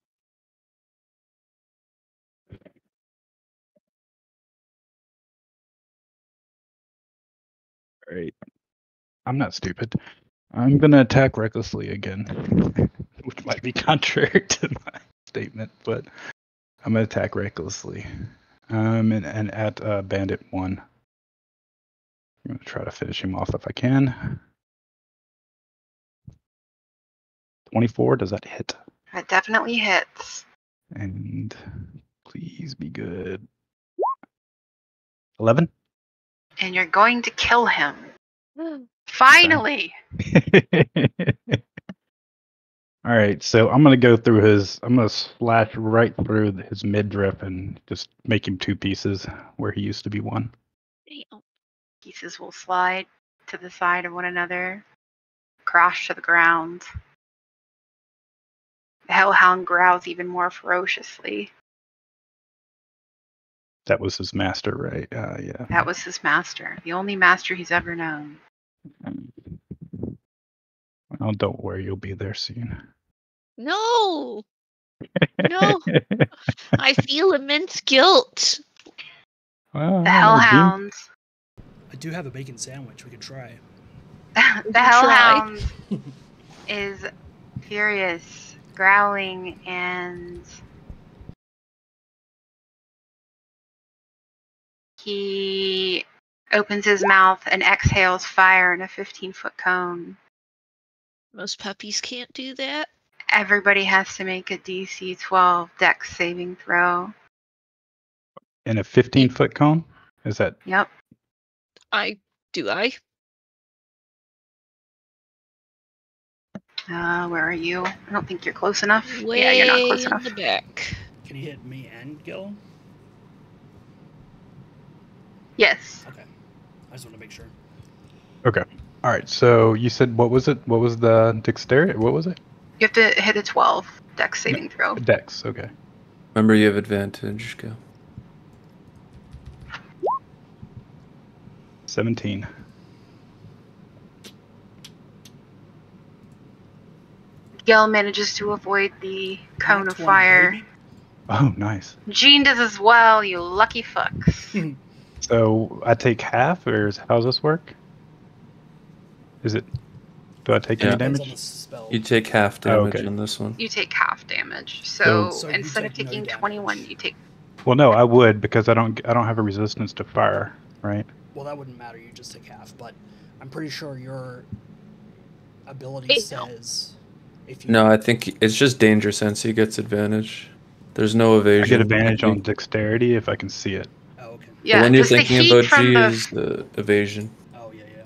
right. I'm not stupid. I'm gonna attack recklessly again, which might be contrary to my statement, but I'm gonna attack recklessly. Um, and, and at uh, Bandit one. I'm gonna try to finish him off if I can. Twenty-four. Does that hit? It definitely hits. And please be good. Eleven. And you're going to kill him. Finally! All right, so I'm gonna go through his. I'm gonna slash right through his midriff and just make him two pieces where he used to be one. Damn. Pieces will slide to the side of one another, crash to the ground. The hellhound growls even more ferociously. That was his master, right? Uh, yeah. That was his master, the only master he's ever known. Well, don't worry, you'll be there soon. No! No! I feel immense guilt. well, The I don't know, Dean. hellhound, I do have a bacon sandwich we could try. the hellhound is furious, growling, and he opens his mouth and exhales fire in a 15 foot cone. Most puppies can't do that. Everybody has to make a DC 12 dex saving throw. In a 15 foot cone? Is that Yep. I do I? Uh, where are you? I don't think you're close enough. Way yeah, you're not close in enough. the back. Can he hit me and Gil? Yes. Okay. I just want to make sure. okay? All right. So you said what was it? What was the dexterity? What was it? You have to hit a 12 dex saving throw. Dex. Okay. Remember, you have advantage. Go. 17. Gil manages to avoid the cone Nat of fire. baby. Oh, nice. Gene does as well, you lucky fucks. So I take half, or is, how does this work? Is it Do I take Yeah. any damage? You take half Oh, damage okay. on this one. You take half damage. So, oh, So you instead of take no taking 21, you take. Well, no, I would because I don't. I don't have a resistance to fire, right? Well, that wouldn't matter. You just take half. But I'm pretty sure your ability Eight. says if you. No, I think it's just danger sense. He gets advantage. There's no evasion. I evasion. get advantage on dexterity if I can see it. Oh. Yeah, the one you're just the thinking heat about, from G, the is the evasion. Oh, yeah, yeah.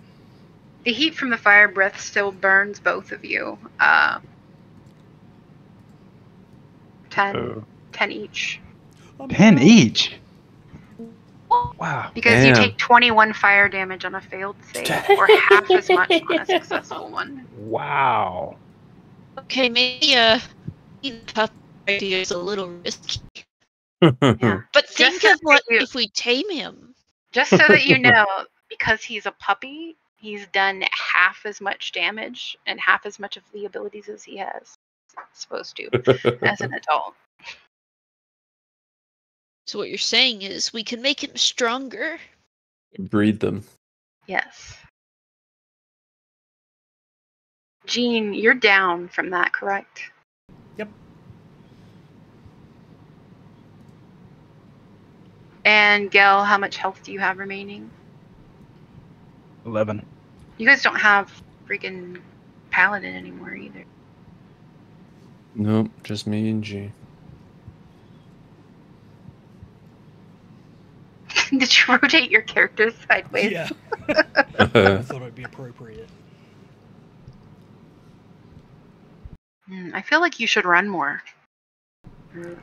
the heat from the fire breath still burns both of you. Uh, 10, 10 each. Ten each. Wow. Because you take 21 fire damage on a failed save, or half as much on a successful one. Wow. Okay, maybe uh, the pup idea is a little risky. Yeah. But Just think so of what you- if we tame him? Just so that you know, because he's a puppy, he's done half as much damage and half as much of the abilities as he has supposed to as an adult. So what you're saying is we can make him stronger. Breed them. Yes. Gene, you're down from that, correct? And Gel, how much health do you have remaining? Eleven. You guys don't have freaking paladin anymore either. Nope, just me and G. Did you rotate your characters sideways? Yeah. I thought it would be appropriate. Hmm, I feel like you should run more. Mm.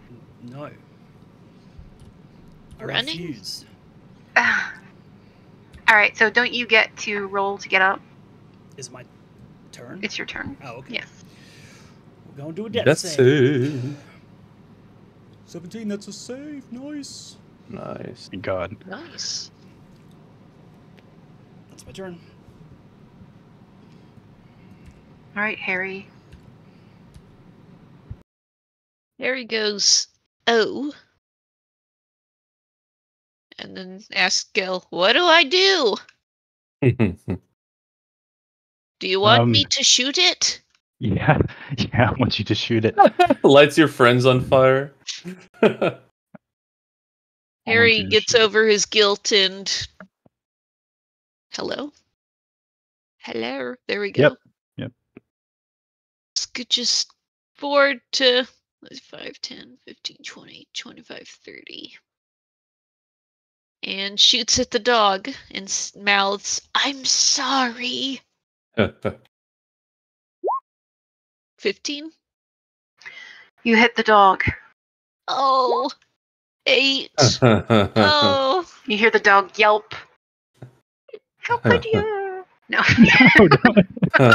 No. I Running? refuse. All right, so don't you get to roll to get up? Is my turn? It's your turn. Oh, okay. Yes. We're going to do a death That's save. it. 17, that's a save. Nice. Nice. Thank God. Nice. That's my turn. All right, Harry. There he goes. Oh. And then asks Gil, what do I do? Do you want me Um, to shoot it? Yeah. Yeah. I want you to shoot it. Lights your friends on fire. Harry gets over his guilt and. Hello? Hello? There we go. Yep, yep. Scooches forward to 5, 10, 15, 20, 25, 30. And shoots at the dog and mouths, I'm sorry. 15? You hit the dog. Oh, eight. Oh, You hear the dog yelp. How could you? No. Oh, no.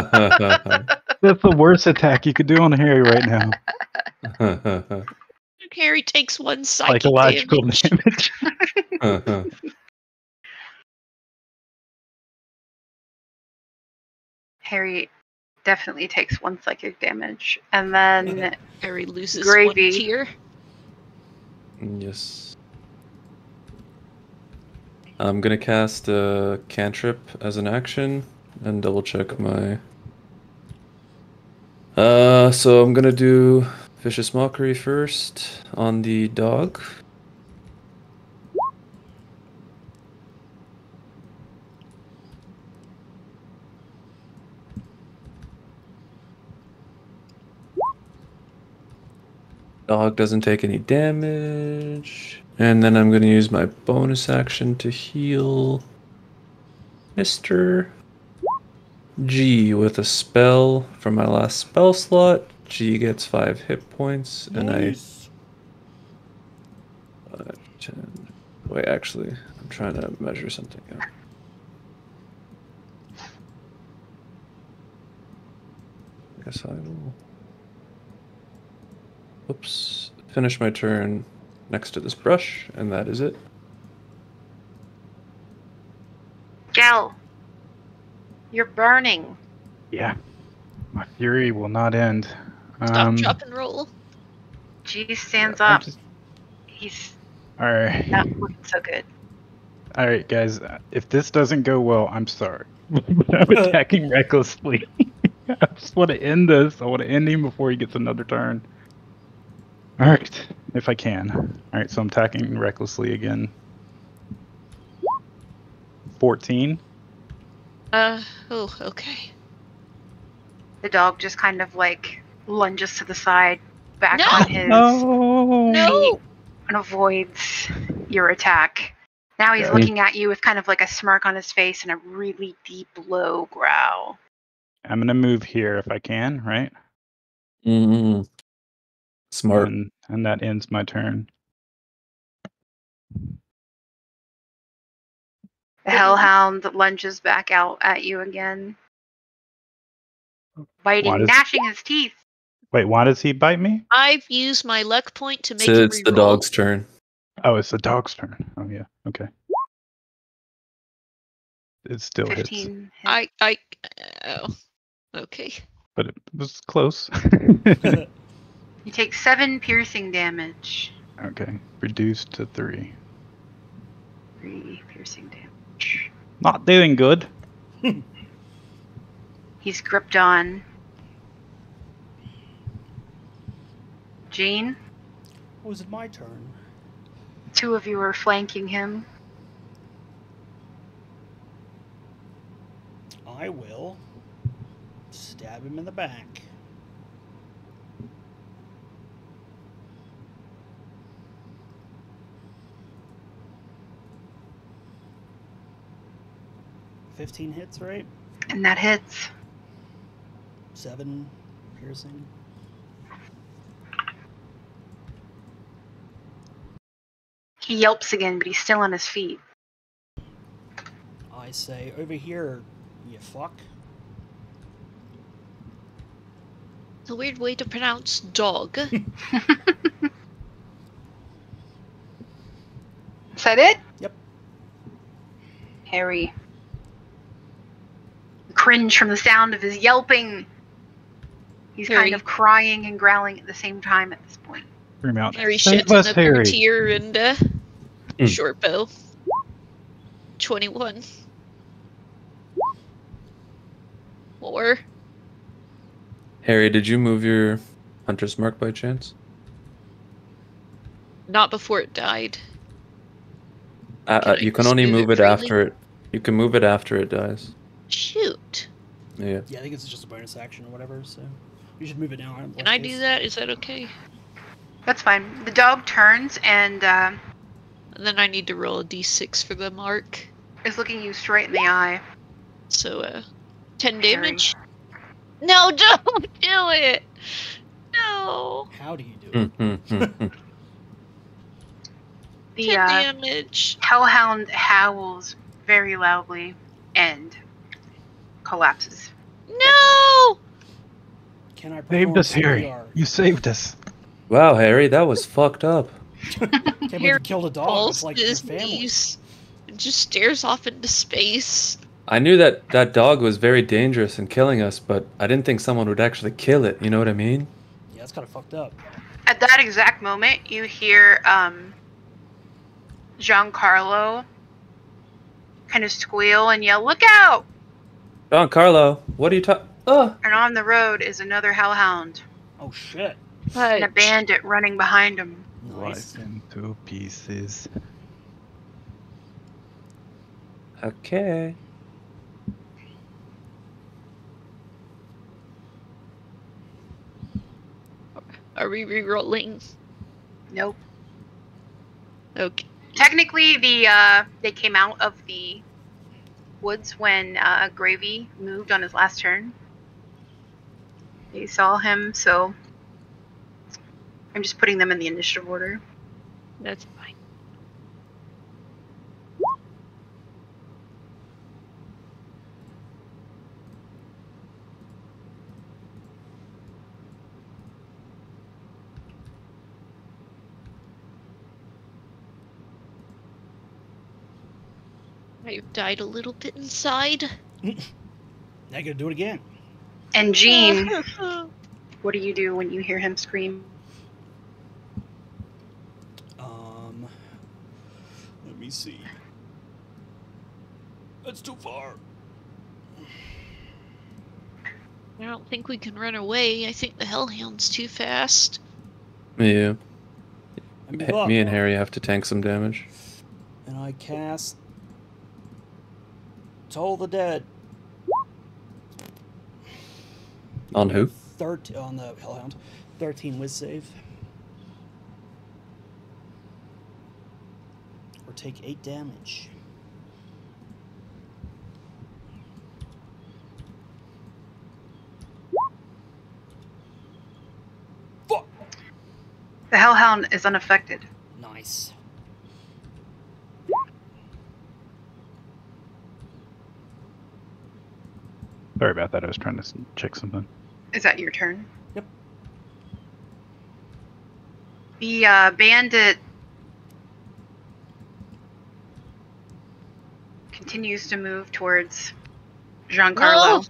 That's the worst attack you could do on Harry right now. Harry takes one psychic Psychological damage. damage. Harry definitely takes one psychic damage. And then Harry loses Gravy. one tear. yes. I'm gonna cast a cantrip as an action and double check my. Uh, so I'm gonna do vicious mockery first on the dog. Dog doesn't take any damage. And then I'm going to use my bonus action to heal Mr. G with a spell from my last spell slot. G gets 5 hit points, and I. Nice. Uh, 10. Wait, actually, I'm trying to measure something out. Guess I will. Oops. Finish my turn next to this brush, and that is it. Gel, you're burning. Yeah. My fury will not end. Stop, Um, drop, and roll. G stands I'm up. just- He's all right. not looking so good. All right, guys. If this doesn't go well, I'm sorry. I'm attacking recklessly. I just want to end this. I want to end him before he gets another turn. All right, if I can. All right, so I'm attacking recklessly again. 14. Uh, oh, okay. The dog just kind of like lunges to the side, back No! on his, No. No! and avoids your attack. Now he's Okay. looking at you with kind of like a smirk on his face and a really deep, low growl. I'm gonna move here if I can, right? Mm-hmm. Smart. And, and that ends my turn. The hellhound lunges back out at you again, biting, Why does- gnashing his teeth. Wait, why does he bite me? I've used my luck point to make So him it's the dog's turn. Oh, it's the dog's turn. Oh yeah, okay. It still hits, 15 hit. I, I, oh, okay. but it was close. You take seven piercing damage. okay, reduced to three. Three piercing damage. Not doing good. He's gripped on. Gene, Was it my turn? two of you are flanking him. I will stab him in the back. Fifteen hits, right? And that hits. Seven piercing. He yelps again, but he's still on his feet. I say, over here, you fuck. It's a weird way to pronounce dog. Is that it? Yep. Harry. Cringe from the sound of his yelping. He's Harry. kind of crying and growling at the same time at this point. Scream out. Harry Save shits in us, the Harry. and uh, Mm. short bow. 21. Four. Harry, did you move your hunter's mark by chance? Not before it died. Uh, Can uh, you can only move it it after it. You can move it after it dies. Shoot. Yeah. Yeah, I think it's just a bonus action or whatever, so you should move it now. in Can I case. do that? Is that okay? That's fine. The dog turns and uh, And then I need to roll a d6 for the mark. It's looking you straight in the eye. So, uh, 10 Harry. damage? No, don't do it! No! How do you do it? Mm-hmm. The 10 uh, damage. hellhound howls very loudly and collapses. No! Can I Saved us, Harry. You saved us. wow, Harry, that was fucked up. Can't believe you killed a dog. Falls It's like to your his family. and just stares off into space. I knew that that dog was very dangerous and killing us, but I didn't think someone would actually kill it. You know what I mean? Yeah, it's kind of fucked up. At that exact moment, you hear um, Giancarlo kind of squeal and yell, "Look out!" Don Carlo, what are you talking? Oh, And on the road is another hellhound Oh shit. and a bandit running behind him. Nice. Right into pieces. okay. are we re-rolling? Nope. Okay. Technically, the uh, they came out of the woods when uh, Gravy moved on his last turn. They saw him, so I'm just putting them in the initiative order. That's fine. I have died a little bit inside. Now you gotta do it again. And Gene, what do you do when you hear him scream? Um, let me see. That's too far. I don't think we can run away. I think the Hellhound's too fast. Yeah. I move H- Me and Harry have to tank some damage. And I cast Toll the Dead. On who? Third on the Hellhound. Thirteen whiz save. Or take eight damage. Fuck! The Hellhound is unaffected. Nice. Sorry about that. I was trying to check something. Is that your turn? Yep. The uh, bandit continues to move towards Giancarlo. No!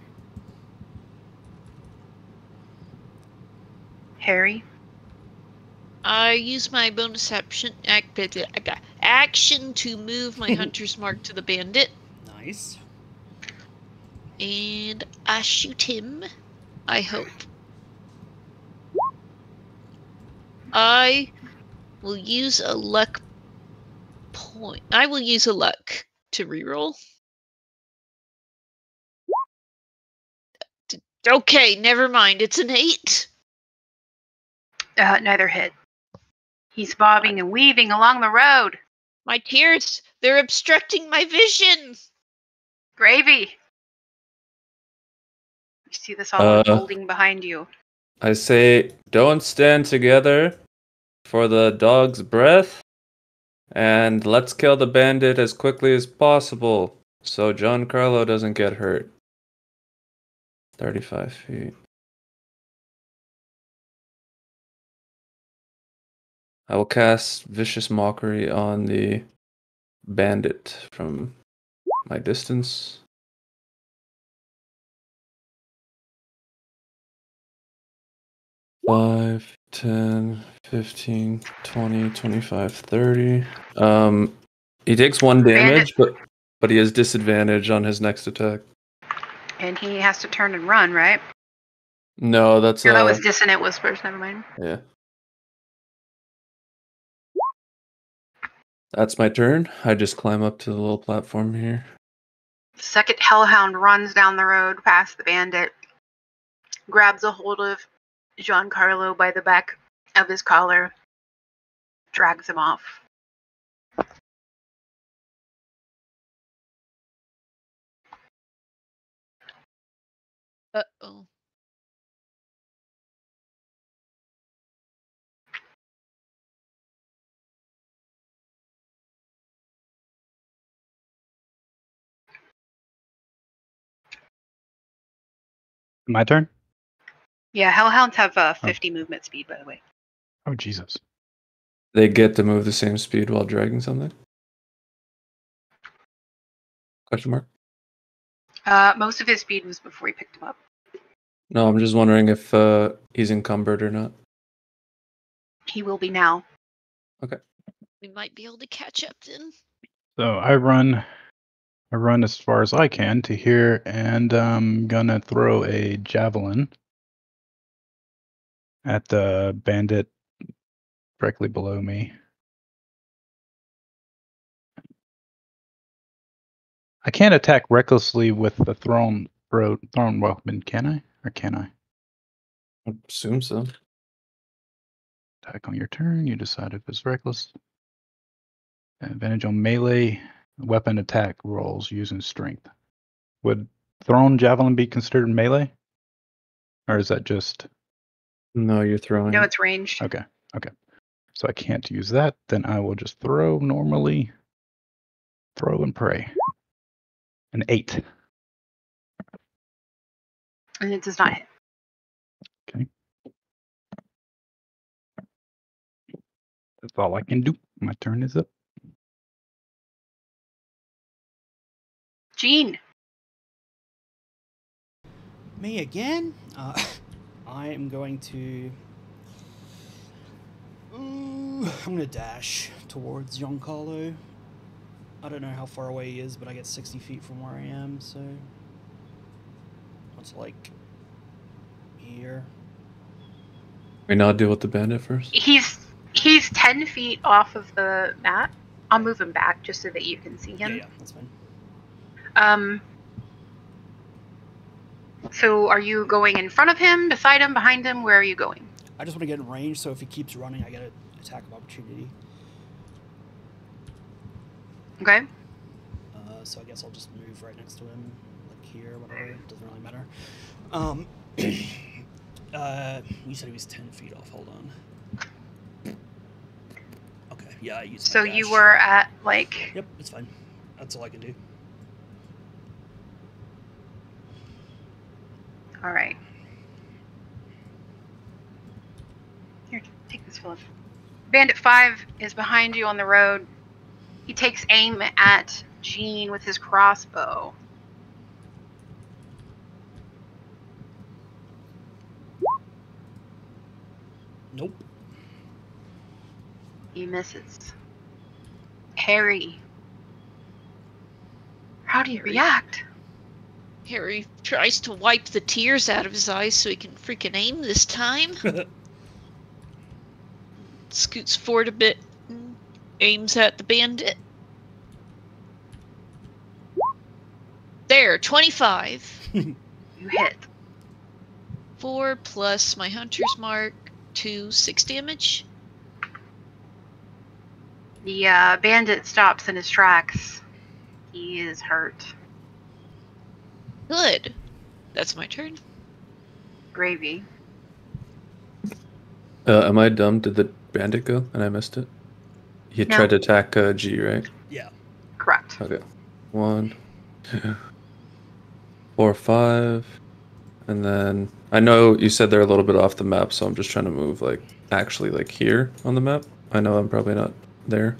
Harry. I use my bonus action, action to move my hunter's mark to the bandit, Nice. and I shoot him. I hope. I will use a luck point. I will use a luck to reroll. D- Okay, never mind. It's an eight. Uh, neither hit. He's bobbing and weaving along the road. My tears, they're obstructing my vision. Gravy. You see this all Uh. unfolding behind you. I say, don't stand together for the dog's breath, and let's kill the bandit as quickly as possible so Giancarlo doesn't get hurt. 35 feet. I will cast Vicious Mockery on the bandit from my distance. Five, 10, 15, 20, 25, 30. Um, he takes one damage, but but he has disadvantage on his next attack. And he has to turn and run, right? No, that's No, that uh, was Dissonant Whispers. Never mind. yeah. That's my turn. I just climb up to the little platform here. The second hellhound runs down the road past the bandit, grabs a hold of Giancarlo by the back of his collar, drags him off. Uh oh. My turn? Yeah, hellhounds have uh, 50 movement speed, by the way. Oh, Jesus. They get to move the same speed while dragging something? Question mark? Uh, most of his speed was before he picked him up. No, I'm just wondering if uh, he's encumbered or not. He will be now. Okay. We might be able to catch up then. So I run, I run as far as I can to here, and I'm gonna throw a javelin at the bandit directly below me. I can't attack recklessly with the thrown throw, thrown weapon, can I? Or can I? I assume so. Attack on your turn. You decide if it's reckless. Advantage on melee weapon attack rolls using strength. Would thrown javelin be considered melee? Or is that just No, you're throwing. No, it's ranged. okay? Okay. So I can't use that. Then I will just throw normally. Throw and pray. An eight. And it does not hit. Okay. That's all I can do. My turn is up. Gene. Me again? Uh, I am going to. Ooh, I'm going to dash towards Giancarlo. I don't know how far away he is, but I get 60 feet from where I am, so. That's like Here. We now deal with the bandit first. He's he's ten feet off of the map. I'll move him back just so that you can see Yeah, him. yeah, that's fine. Um. So, are you going in front of him, beside him, behind him? Where are you going? I just want to get in range, so if he keeps running, I get an attack of opportunity. Okay. Uh, so I guess I'll just move right next to him, like here, whatever. It doesn't really matter. Um, uh, you said he was ten feet off. Hold on. Okay, yeah, I used. So you were at like Yep, it's fine. That's all I can do. All right. Here, take this, Philip. Bandit 5 is behind you on the road. He takes aim at Gene with his crossbow. Nope. He misses. Harry. How do you Harry. react? Harry tries to wipe the tears out of his eyes so he can freaking aim this time. Scoots forward a bit, and aims at the bandit. There, 25. You hit. 4 plus my hunter's mark, 2, 6 damage. The uh, bandit stops in his tracks. He is hurt. Good. That's my turn. Gravy. Uh, am I dumb? Did the bandit go and I missed it? He No. tried to attack uh, G, right? yeah. Correct. Okay. One, two, four, five. And then I know you said they're a little bit off the map, so I'm just trying to move like actually like here on the map. I know I'm probably not there.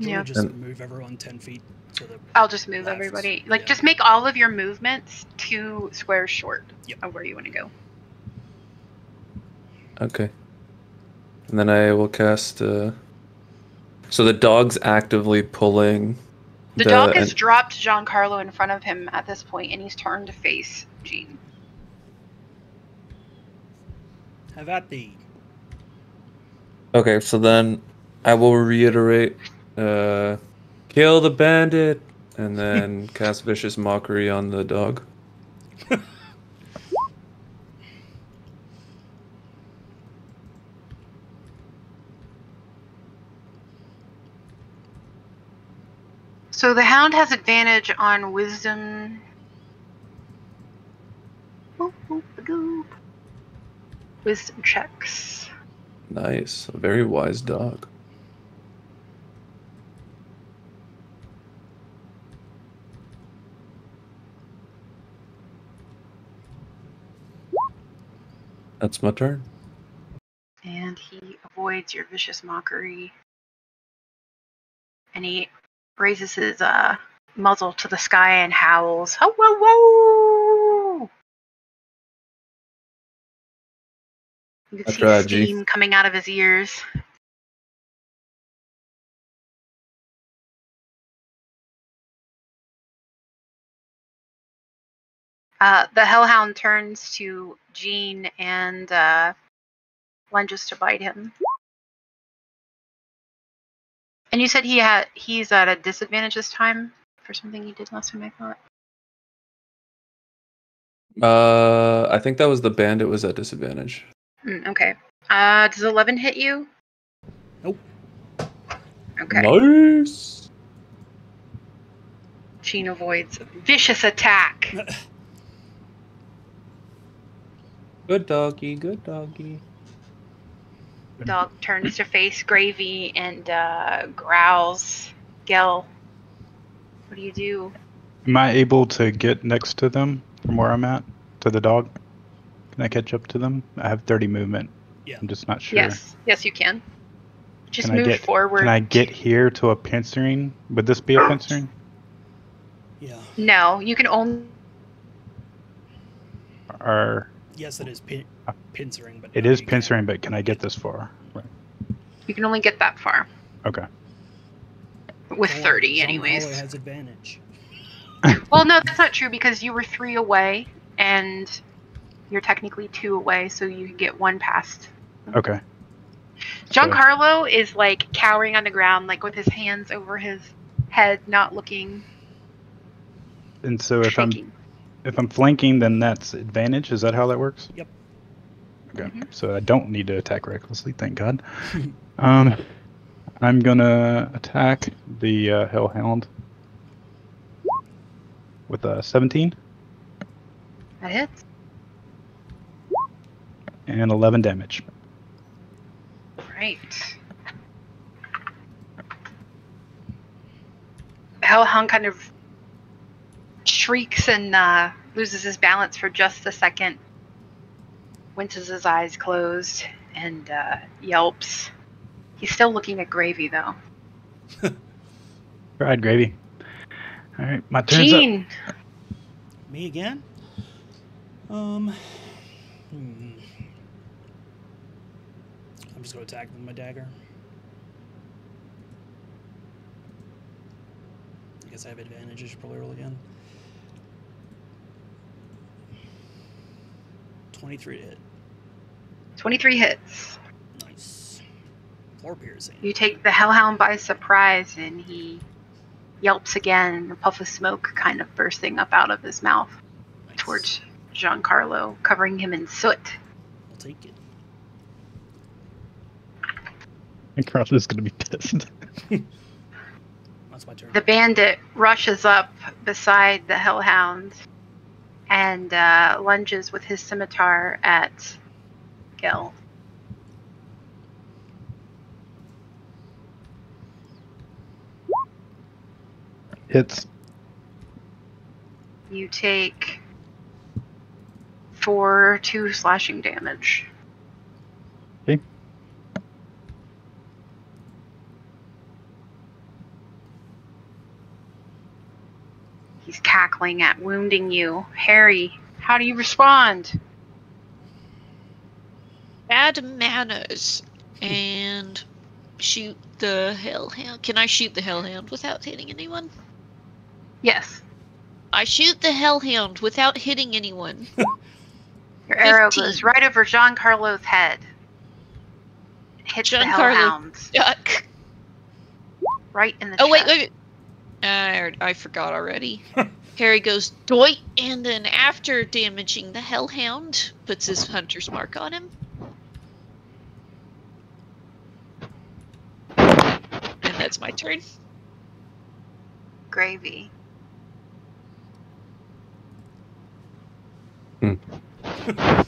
So Yeah. we'll just And- move everyone ten feet to the. I'll just move Left, everybody. Like, yeah. just make all of your movements two squares short Yep. of where you want to go. Okay. And then I will cast. Uh... So the dog's actively pulling. The, dog has and- dropped Giancarlo in front of him at this point, and he's turned to face Gene. Have at thee. Okay, so then I will reiterate uh kill the bandit and then cast vicious mockery on the dog. So the hound has advantage on wisdom. Wisdom checks. Nice. A very wise dog. That's my turn. And he avoids your vicious mockery. And he raises his uh, muzzle to the sky and howls. Ho, whoa, whoa! You can That's see right, G. steam coming out of his ears. Uh, the hellhound turns to Gene and uh, lunges to bite him. And you said he had he's at a disadvantage this time for something he did last time. I thought. Uh I think that was the bandit was at disadvantage. Mm, okay. Uh, does eleven hit you? Nope. Okay. Nice. Gene avoids vicious attack. Good doggy, good doggy. Dog turns to face Gravy and uh, growls. Gel, what do you do? Am I able to get next to them from where I'm at to the dog? Can I catch up to them? I have 30 movement. Yeah. I'm just not sure. Yes, yes, you can. Just Can I move get- forward. Can I get here to a pincering? Would this be a pincering? Yeah. No, you can only. Or Yes, it is pin- pincering, but it is no, can't. pincering, but can I get this far? Right. You can only get that far Okay. with Gene- thirty, Gene anyways. Has advantage. Well, no, that's not true because you were three away, and you're technically two away, so you can get one past. Okay. So- Giancarlo is like cowering on the ground, like with his hands over his head, not looking, And so if I'm shaking. If I'm flanking, then that's advantage. Is that how that works? Yep. Okay. Mhm. So I don't need to attack recklessly. Thank God. um, I'm gonna attack the uh, Hellhound with a 17 That hits. and 11 damage. Right. Hellhound kind of shrieks and uh, loses his balance for just a second. Winces his eyes closed and uh, yelps. He's still looking at Gravy though. Fried gravy. All right, my turn's up. Gene, Me again? Um. Hmm. I'm just gonna attack with my dagger. I guess I have advantage. I should probably roll again. 23 to hit. 23 hits. Nice. Four piercing. You take the Hellhound by surprise and he yelps again, a puff of smoke kind of bursting up out of his mouth Nice. towards Giancarlo, covering him in soot. I'll take it. And Carlos gonna be pissed. That's my turn. The bandit rushes up beside the Hellhound and uh, lunges with his scimitar at Gil. Hits. You take four, two slashing damage. Okay. He's cackling at wounding you. Harry, how do you respond? Bad manners. And shoot the hellhound. Can I shoot the hellhound without hitting anyone? Yes, I shoot the hellhound without hitting anyone. your arrow 15. goes right over Giancarlo's head. It hits the Giancarlo- Hellhound Duck. right in the Oh wait, chest. wait. wait. I, I forgot already. Harry goes doit, and then after damaging the hellhound, puts his hunter's mark on him. And that's my turn. Gravy. Hmm.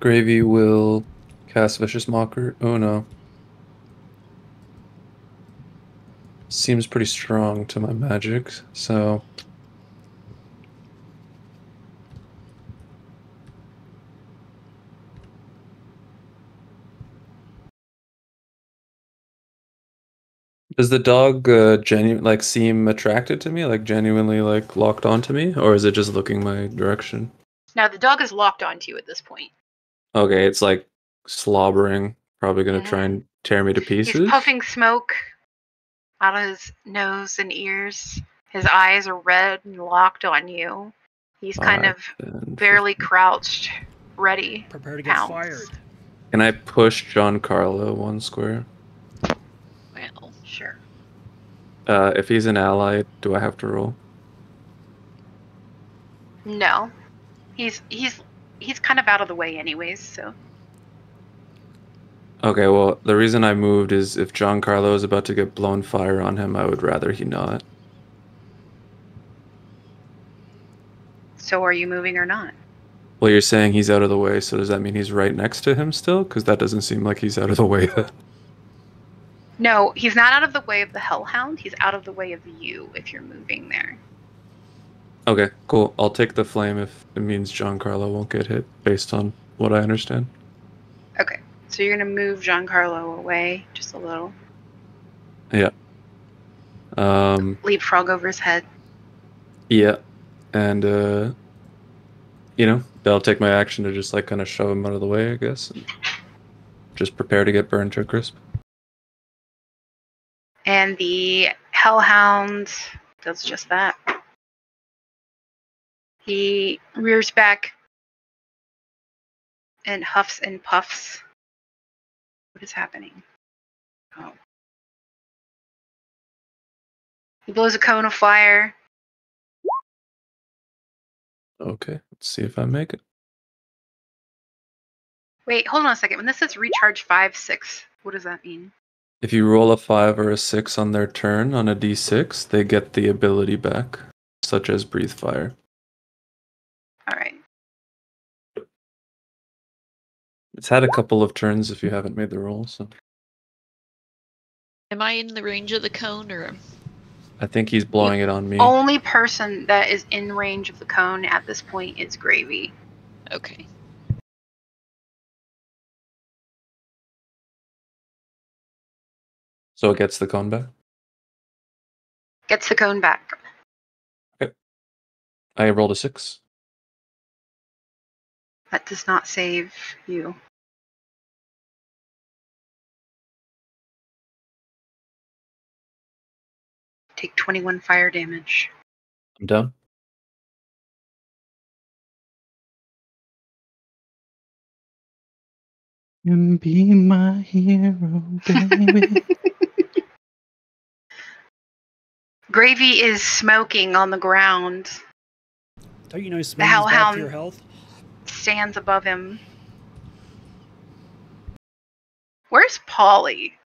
Gravy will cast Vicious Mockery. Oh no. Seems pretty strong to my magic, so. Does the dog uh, genu- like seem attracted to me, like genuinely like locked onto me, or is it just looking my direction? Now the dog is locked onto you at this point. Okay, it's like slobbering, probably gonna try and tear me to pieces. He's puffing smoke out of his nose and ears. His eyes are red and locked on you. He's kind Five, of 10, barely 15. crouched, ready. Prepare to get Pounce. fired. Can I push Giancarlo one square? Well, Sure. Uh, if he's an ally, do I have to roll? No. He's he's he's kind of out of the way anyways, so Okay, well, the reason I moved is if Giancarlo is about to get blown fire on him, I would rather he not. so are you moving or not? Well, you're saying he's out of the way, so does that mean he's right next to him still? Because that doesn't seem like he's out of the way. No, he's not out of the way of the Hellhound. He's out of the way of you if you're moving there. okay, cool. I'll take the flame if it means Giancarlo won't get hit, based on what I understand. Okay. So you're gonna move Giancarlo away just a little. Yeah. Um, Leapfrog over his head. yeah, and uh, you know, I'll take my action to just like kind of shove him out of the way, I guess. Just prepare to get burned to a crisp. And the Hellhound does just that. He rears back and huffs and puffs. What is happening? Oh. He blows a cone of fire. Okay, let's see if I make it. Wait, hold on a second. When this says recharge five, six, what does that mean? If you roll a 5 or a 6 on their turn on a d6, they get the ability back, such as Breathe Fire. Alright. It's had a couple of turns if you haven't made the roll, so Am I in the range of the cone or? I think he's blowing it on me. Only person that is in range of the cone at this point is Gravy. Okay. So it gets the cone back. Gets the cone back. I rolled a 6. That does not save you. Take 21 fire damage. I'm done. And be my hero, baby. Gravy is smoking on the ground, Don't you know smoke is bad for your health? stands above him. Where's Polly?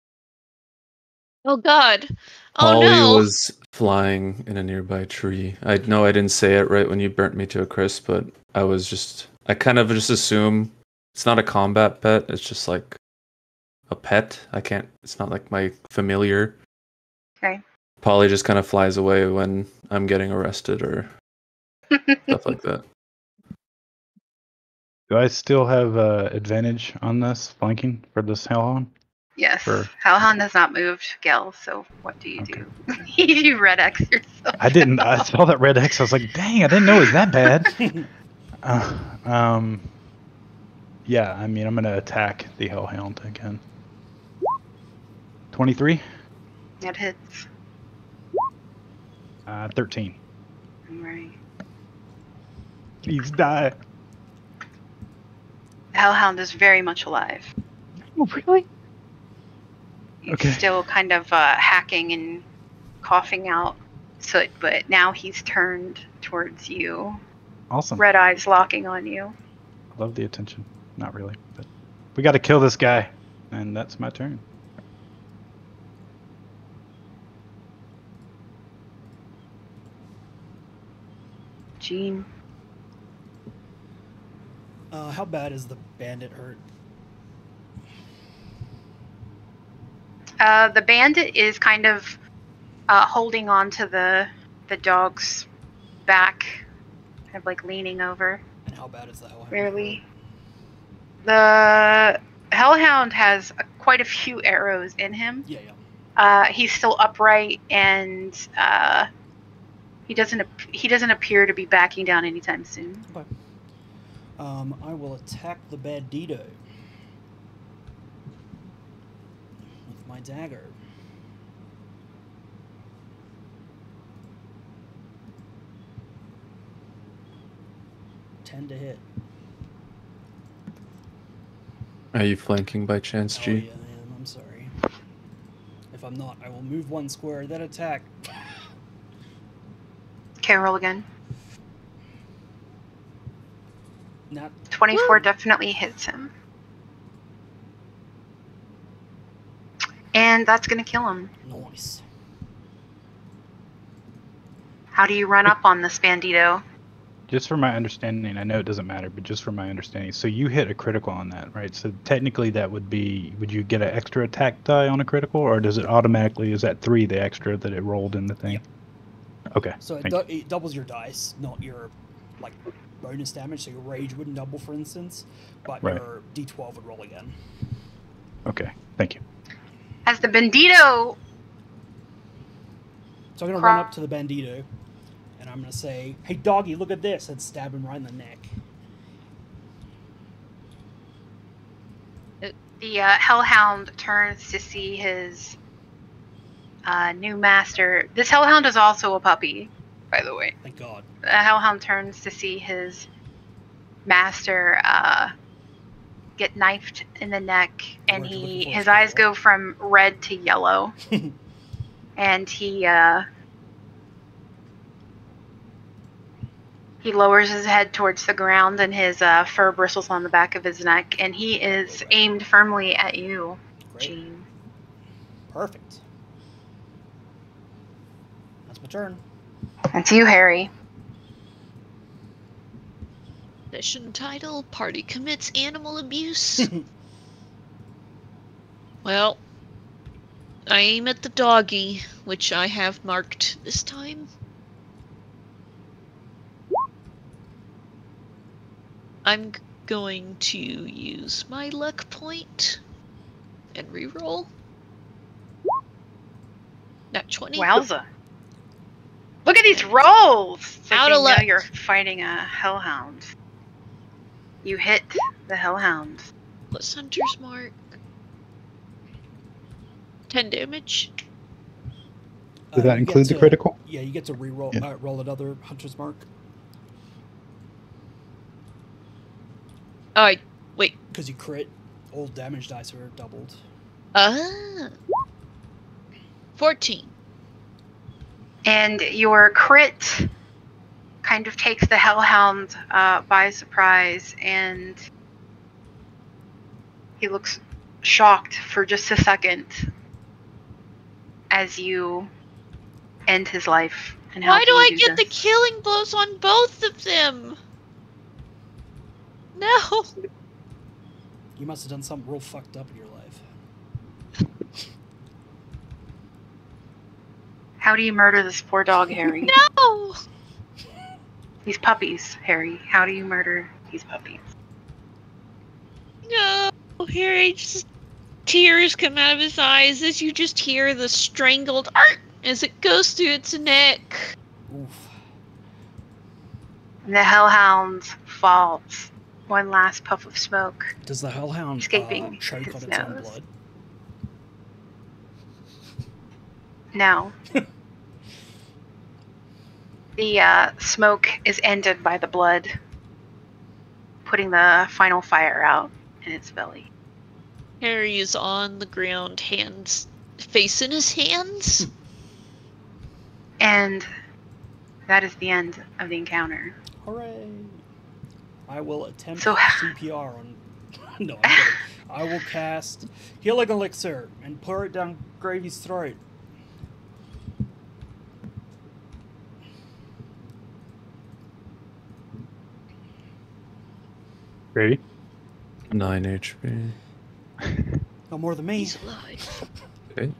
Oh God. Oh Polly no. was flying in a nearby tree. I know I didn't say it right when you burnt me to a crisp, but I was just I kind of just assume it's not a combat pet, it's just like a pet. I can't it's not like my familiar. Okay. Polly just kind of flies away when I'm getting arrested or stuff like that. Do I still have uh, advantage on this flanking for this hellhound? Yes. Sure. Hellhound has not moved, Gel, so what do you Okay. do? you red X yourself. I didn't. I saw that red X. I was like, dang, I didn't know it was that bad. Uh, um, yeah, I mean, I'm gonna attack the hellhound again. Twenty-three, That hits. uh, thirteen. Alright. Please die. Hellhound is very much alive. Oh, really? He's Okay. still kind of uh, hacking and coughing out soot, but now he's turned towards you. Awesome. Red eyes locking on you. I love the attention. Not really, but we got to kill this guy, and that's my turn. Gene. Uh, how bad is the bandit hurt? Uh, the bandit is kind of uh, holding on to the the dog's back, kind of like leaning over. And how bad is the hellhound? Barely. The hellhound has uh quite a few arrows in him. Yeah, yeah. Uh, he's still upright, and uh, he doesn't ap- he doesn't appear to be backing down anytime soon. Um, I will attack the bandito with my dagger. Ten to hit. Are you flanking by chance, Oh G? yeah, I am. I'm sorry. If I'm not, I will move one square, then attack. Okay, roll again. Not 24 definitely hits him. And that's going to kill him. nice. How do you run up on this bandito? Just for my understanding, I know it doesn't matter, but just for my understanding, so you hit a critical on that, right? So technically, that would be, would you get an extra attack die on a critical, or does it automatically? Is that three the extra that it rolled in the thing? Okay. So it, thank du- it doubles your dice, not your like bonus damage. So your rage wouldn't double, for instance, but Right. your d12 would roll again. Okay. Thank you. As the bandito, So I'm gonna run up to the bandito, and I'm gonna say, "Hey, doggy, look at this!" and stab him right in the neck. the uh, hellhound turns to see his uh, new master. This hellhound is also a puppy. by the way. Thank God. The hellhound turns to see his master uh, get knifed in the neck, and he his eyes go from red to yellow, and he uh, he lowers his head towards the ground, and his uh, fur bristles on the back of his neck, and he is aimed firmly at you, Great. Gene. Perfect. That's my turn. That's you, Harry. Session title Party commits animal abuse. well, I aim at the doggy, which I have marked this time. I'm g- going to use my luck point and reroll. Nat 20. Wowza. Look at these rolls! So Out you of know luck. you're fighting a hellhound. You hit the hellhound. Plus Hunter's Mark. 10 damage. Did Uh, that you include the to- critical? Yeah, you get to re-roll Yeah. uh, roll another hunter's mark Oh, I. Wait. because you crit. All damage dice are doubled. Ah. 14. And your crit kind of takes the hellhound uh, by surprise, and he looks shocked for just a second as you end his life. And how Why do I you get the killing blows on both of them? No. You must have done something real fucked up in your life. How do you murder this poor dog, Harry? No. These puppies, Harry. How do you murder these puppies? No. Harry just tears come out of his eyes as you just hear the strangled art as it goes through its neck. Oof. And the hellhound falls. One last puff of smoke. Does the hellhound Escaping uh, choke on its own blood? No. the uh, smoke is ended by the blood, putting the final fire out in its belly. Harry is on the ground, hands face in his hands. And that is the end of the encounter. Hooray! I will attempt So- CPR on. no, I'm kidding. I will cast Healing Elixir and pour it down Gravy's throat. Gravy? 9 HP. No more than me. He's alive. Okay.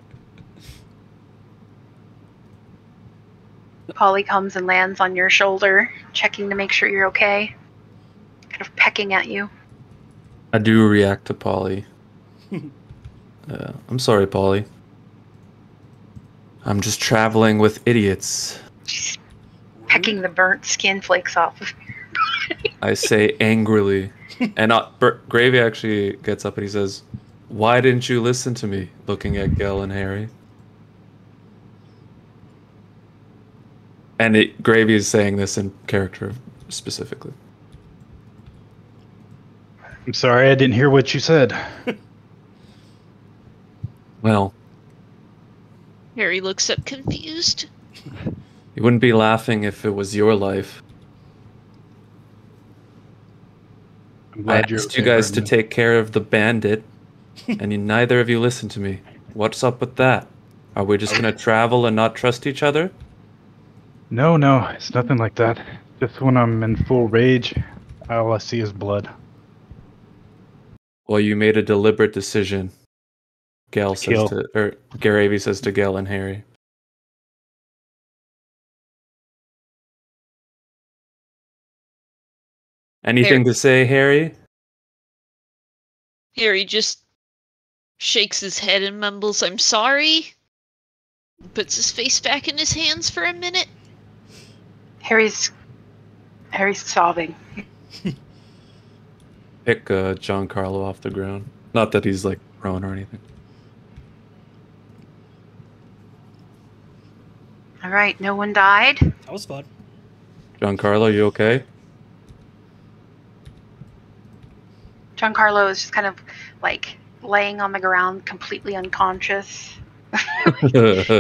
Polly comes and lands on your shoulder, checking to make sure you're okay. Kind of pecking at you. I do react to Polly. uh, I'm sorry, Polly. I'm just traveling with idiots. She's pecking the burnt skin flakes off of I say angrily. and uh, Bur- Gravy actually gets up and he says, Why didn't you listen to me? Looking at Gel and Harry. And it, Gravy is saying this in character specifically. I'm sorry, I didn't hear what you said. Well, Harry looks up confused. you wouldn't be laughing if it was your life. I'm I you're asked you okay, guys to Brendan. take care of the bandit, and you, neither of you listened to me. What's up with that? Are we just gonna travel and not trust each other? No, no, it's nothing like that. Just when I'm in full rage, all I see is blood. Well, you made a deliberate decision. Gail says to, or Garavy says to Gail and Harry. Anything to say, Harry? Harry just shakes his head and mumbles, I'm sorry. Puts his face back in his hands for a minute. Harry's Harry's sobbing. Pick uh, Giancarlo off the ground. Not that he's like prone or anything. All right, no one died. That was fun. Giancarlo, you okay? Giancarlo is just kind of like laying on the ground, completely unconscious.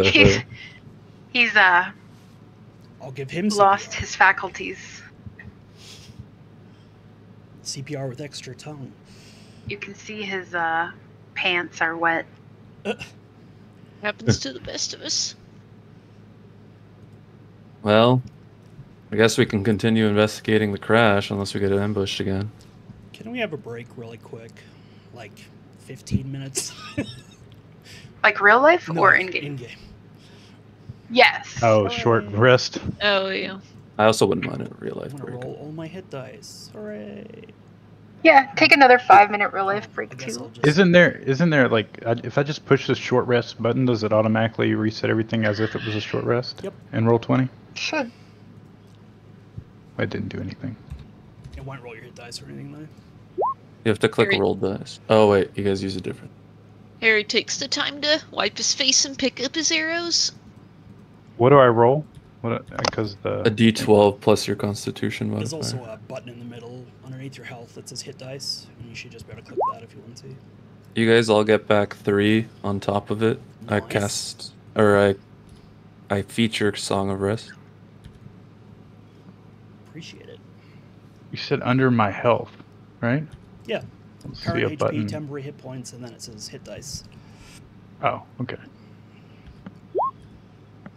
he's he's uh I'll give him lost CPR. his faculties. CPR with extra tongue. You can see his uh pants are wet. Happens to the best of us. well, I guess we can continue investigating the crash unless we get ambushed again. Can we have a break really quick? Like 15 minutes? Like real life No, or in game? In-game. Yes. Oh, short rest. Oh yeah. I also wouldn't mind a real I'm life break. roll all my hit dice. Hooray! Yeah, take another five minute real life break too. Just- Isn't there? Isn't there like if I just push the short rest button, does it automatically reset everything as if it was a short rest? Yep. And roll twenty. Should. I didn't do anything. It won't roll your hit dice or anything though. You have to click Harry- roll dice. Oh wait, you guys use a different. Harry takes the time to wipe his face and pick up his arrows. What do I roll? What? Because the D12 plus your Constitution There's modifier. also a button in the middle underneath your health that says hit dice, and you should just be able to click that if you want to. You guys all get back three on top of it. I Nice. cast or I I feature Song of Rest. Appreciate it. you said under my health, right? Yeah. Current HP, button. temporary hit points, and then it says hit dice. Oh, okay.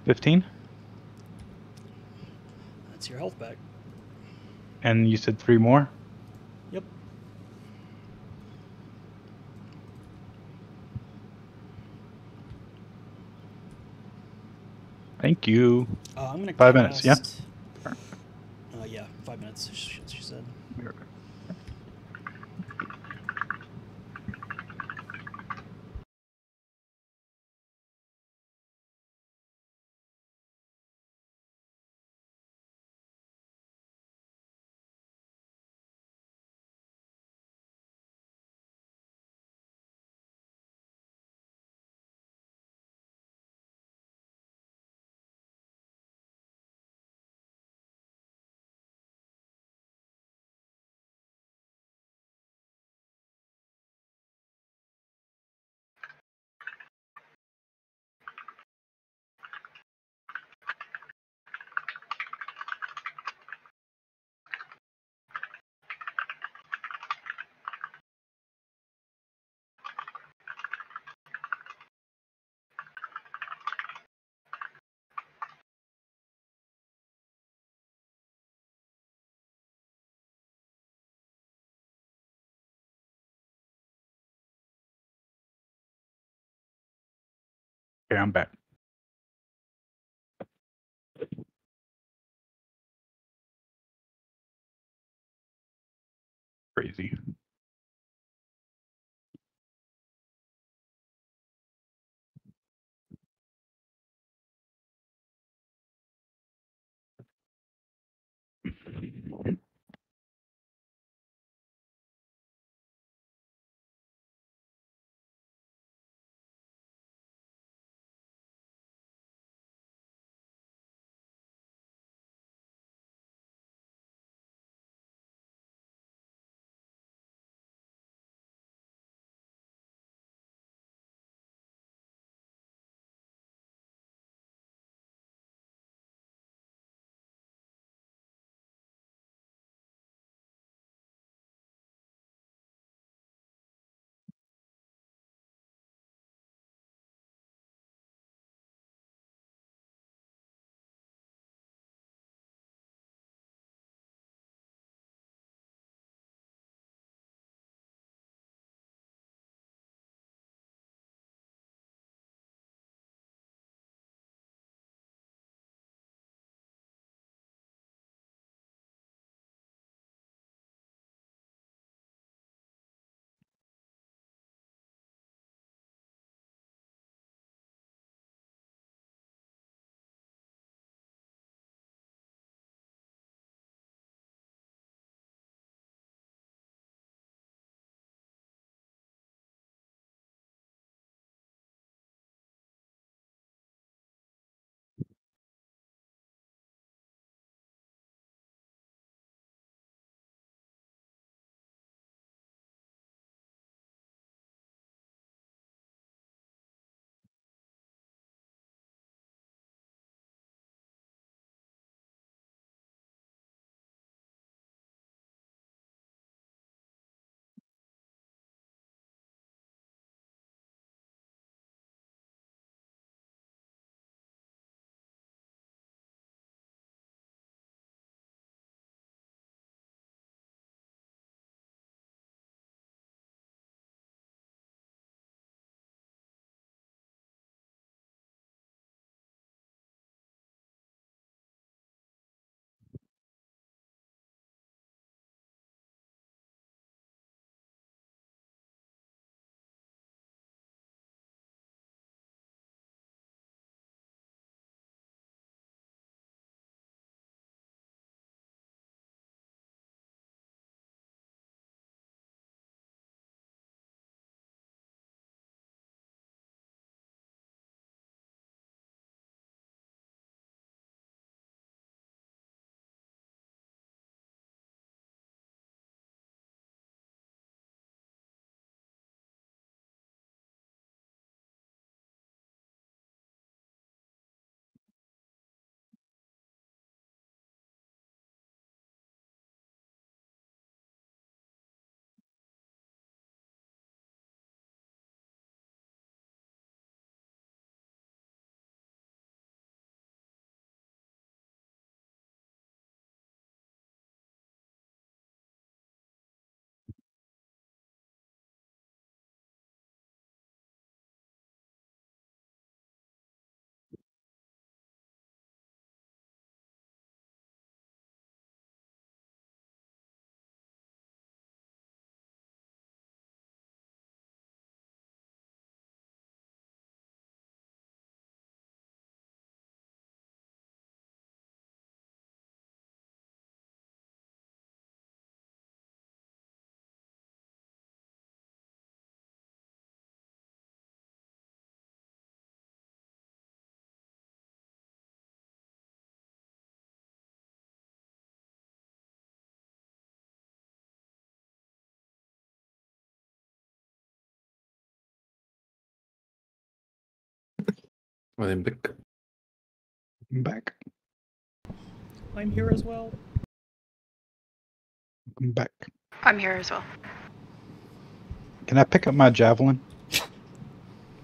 Fifteen. That's your health back. And you said three more. Yep. Thank you. Uh, I'm gonna Five minutes, yeah? Uh, yeah, five minutes. She, she said. Okay, I'm back. Crazy. Olympic. I'm back. I'm here as well. I'm back. I'm here as well. Can I pick up my javelin?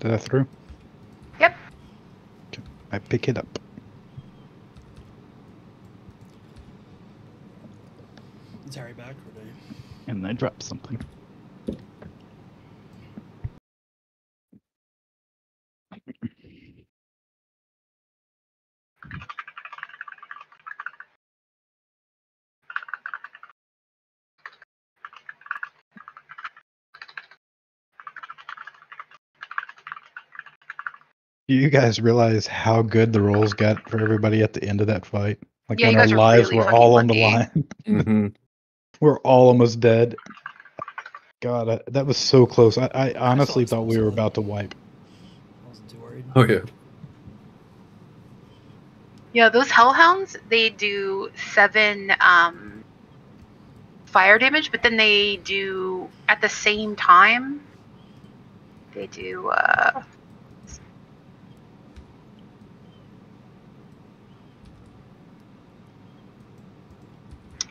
Did I throw? Yep. Can I pick it up? Is Harry back or do And I drop something. Do you guys realize how good the rolls got for everybody at the end of that fight? Like Yeah, when our lives really were fucking all on the lucky. line. hmm we're all almost dead. God, I, that was so close. I, I honestly it's thought we were yeah. about to wipe. I wasn't too worried. Oh yeah. Yeah, those hellhounds, they do seven um, fire damage, but then they do at the same time. They do. Uh,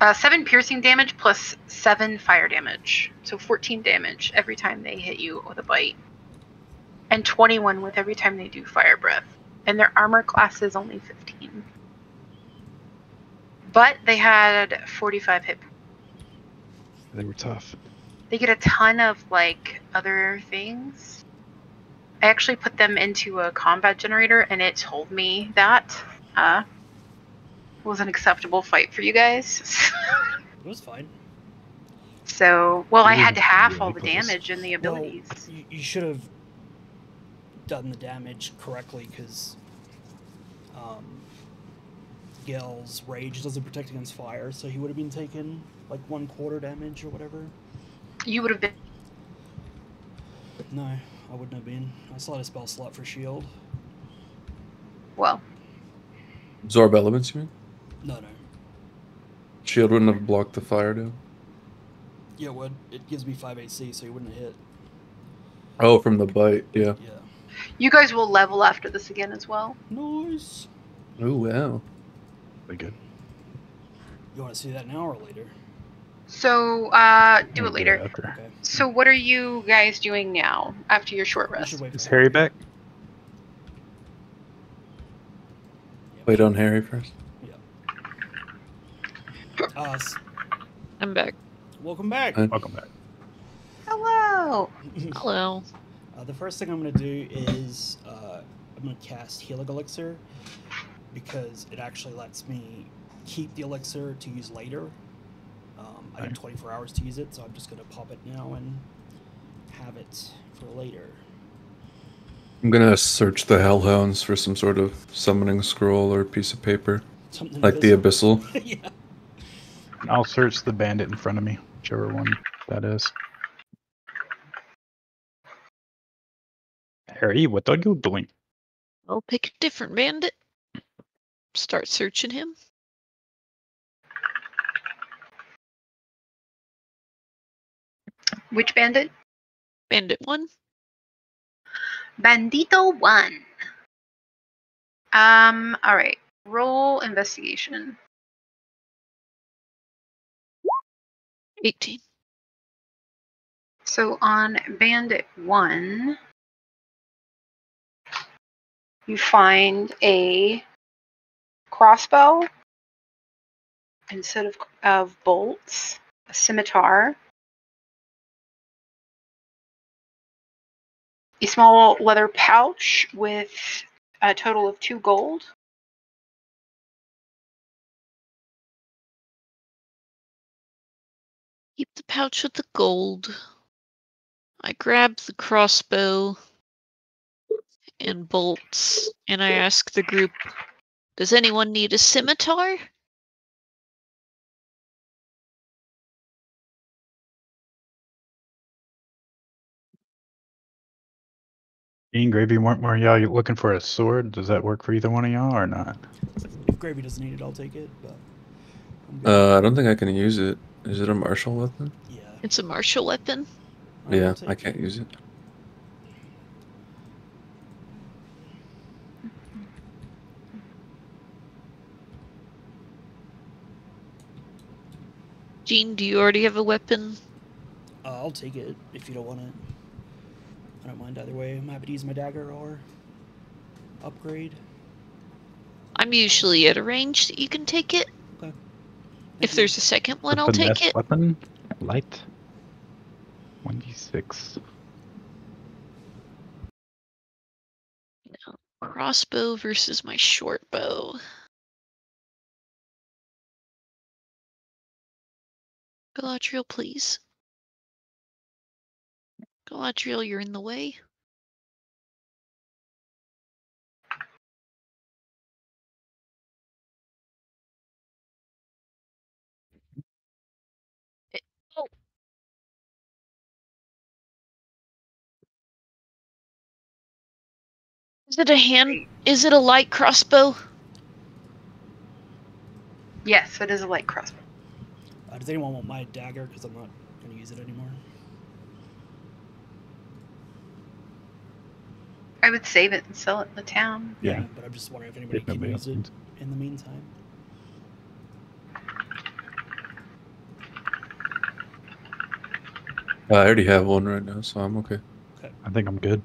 Uh, seven piercing damage plus seven fire damage, so 14 damage every time they hit you with a bite, and 21 with every time they do fire breath. And their armor class is only 15. But they had 45 hit. They were tough. They get a ton of like other things. I actually put them into a combat generator, and it told me that uh, was an acceptable fight for you guys. It was fine. so, well, I had to half really all the close. damage and the Well, abilities. you, you should have done the damage correctly because um, Gale's rage doesn't protect against fire, so he would have been taking like one quarter damage or whatever. You would have been. No, I wouldn't have been. I still had a spell slot for shield. Well, Absorb elements, you mean? No, no. Shield wouldn't have blocked the fire down. Yeah, it would. It gives me 5 AC, so he wouldn't have hit. Oh, from the bite, yeah. Yeah. you guys will level after this again as well. Nice. Oh wow. Really good. You want to see that now or later? So, uh, do it later. after. Okay. So, what are you guys doing now after your short rest? should wait Is for Harry back? Wait on Harry first. Uh, s- I'm back. welcome back. Hi. Welcome back. Hello. Hello. Uh, the first thing I'm going to do is uh, I'm going to cast Healing Elixir because it actually lets me keep the elixir to use later. Um, I have 24 hours to use it, so I'm just going to pop it now and have it for later. I'm gonna search the hellhounds for some sort of summoning scroll or piece of paper, Something like the abyssal. yeah. I'll search the bandit in front of me, whichever one that is. Harry, what are you doing? I'll pick a different bandit. Start searching him. Which bandit? Bandit one. Bandito one. Um. All right. Roll investigation. 18. So on Bandit one, you find a crossbow instead of of bolts, a scimitar, a small leather pouch with a total of two gold. Keep the pouch with the gold. I grab the crossbow and bolts, and I ask the group, does anyone need a scimitar? Ian Gravy, weren't were y'all looking for a sword? Does that work for either one of y'all or not? If Gravy doesn't need it, I'll take it. But I'm good. Uh, I don't think I can use it. Is it a martial weapon? Yeah. It's a martial weapon? I yeah, I can't use it. Gene, do you already have a weapon? Uh, I'll take it if you don't want it. I don't mind either way. I'm happy to use my dagger or upgrade. I'm usually at a range that you can take it. If there's a second one, I'll take it. Weapon, light, one d six. Crossbow versus my short bow. Galadriel, please. Galadriel, you're in the way. Is it a hand? Is it a light crossbow? Yes, it is a light crossbow. Uh, does anyone want my dagger? Because I'm not going to use it anymore. I would save it and sell it in the town. Yeah. But I'm just wondering if anybody If can use else it in the meantime. I already have one right now, so I'm okay. I think I'm good.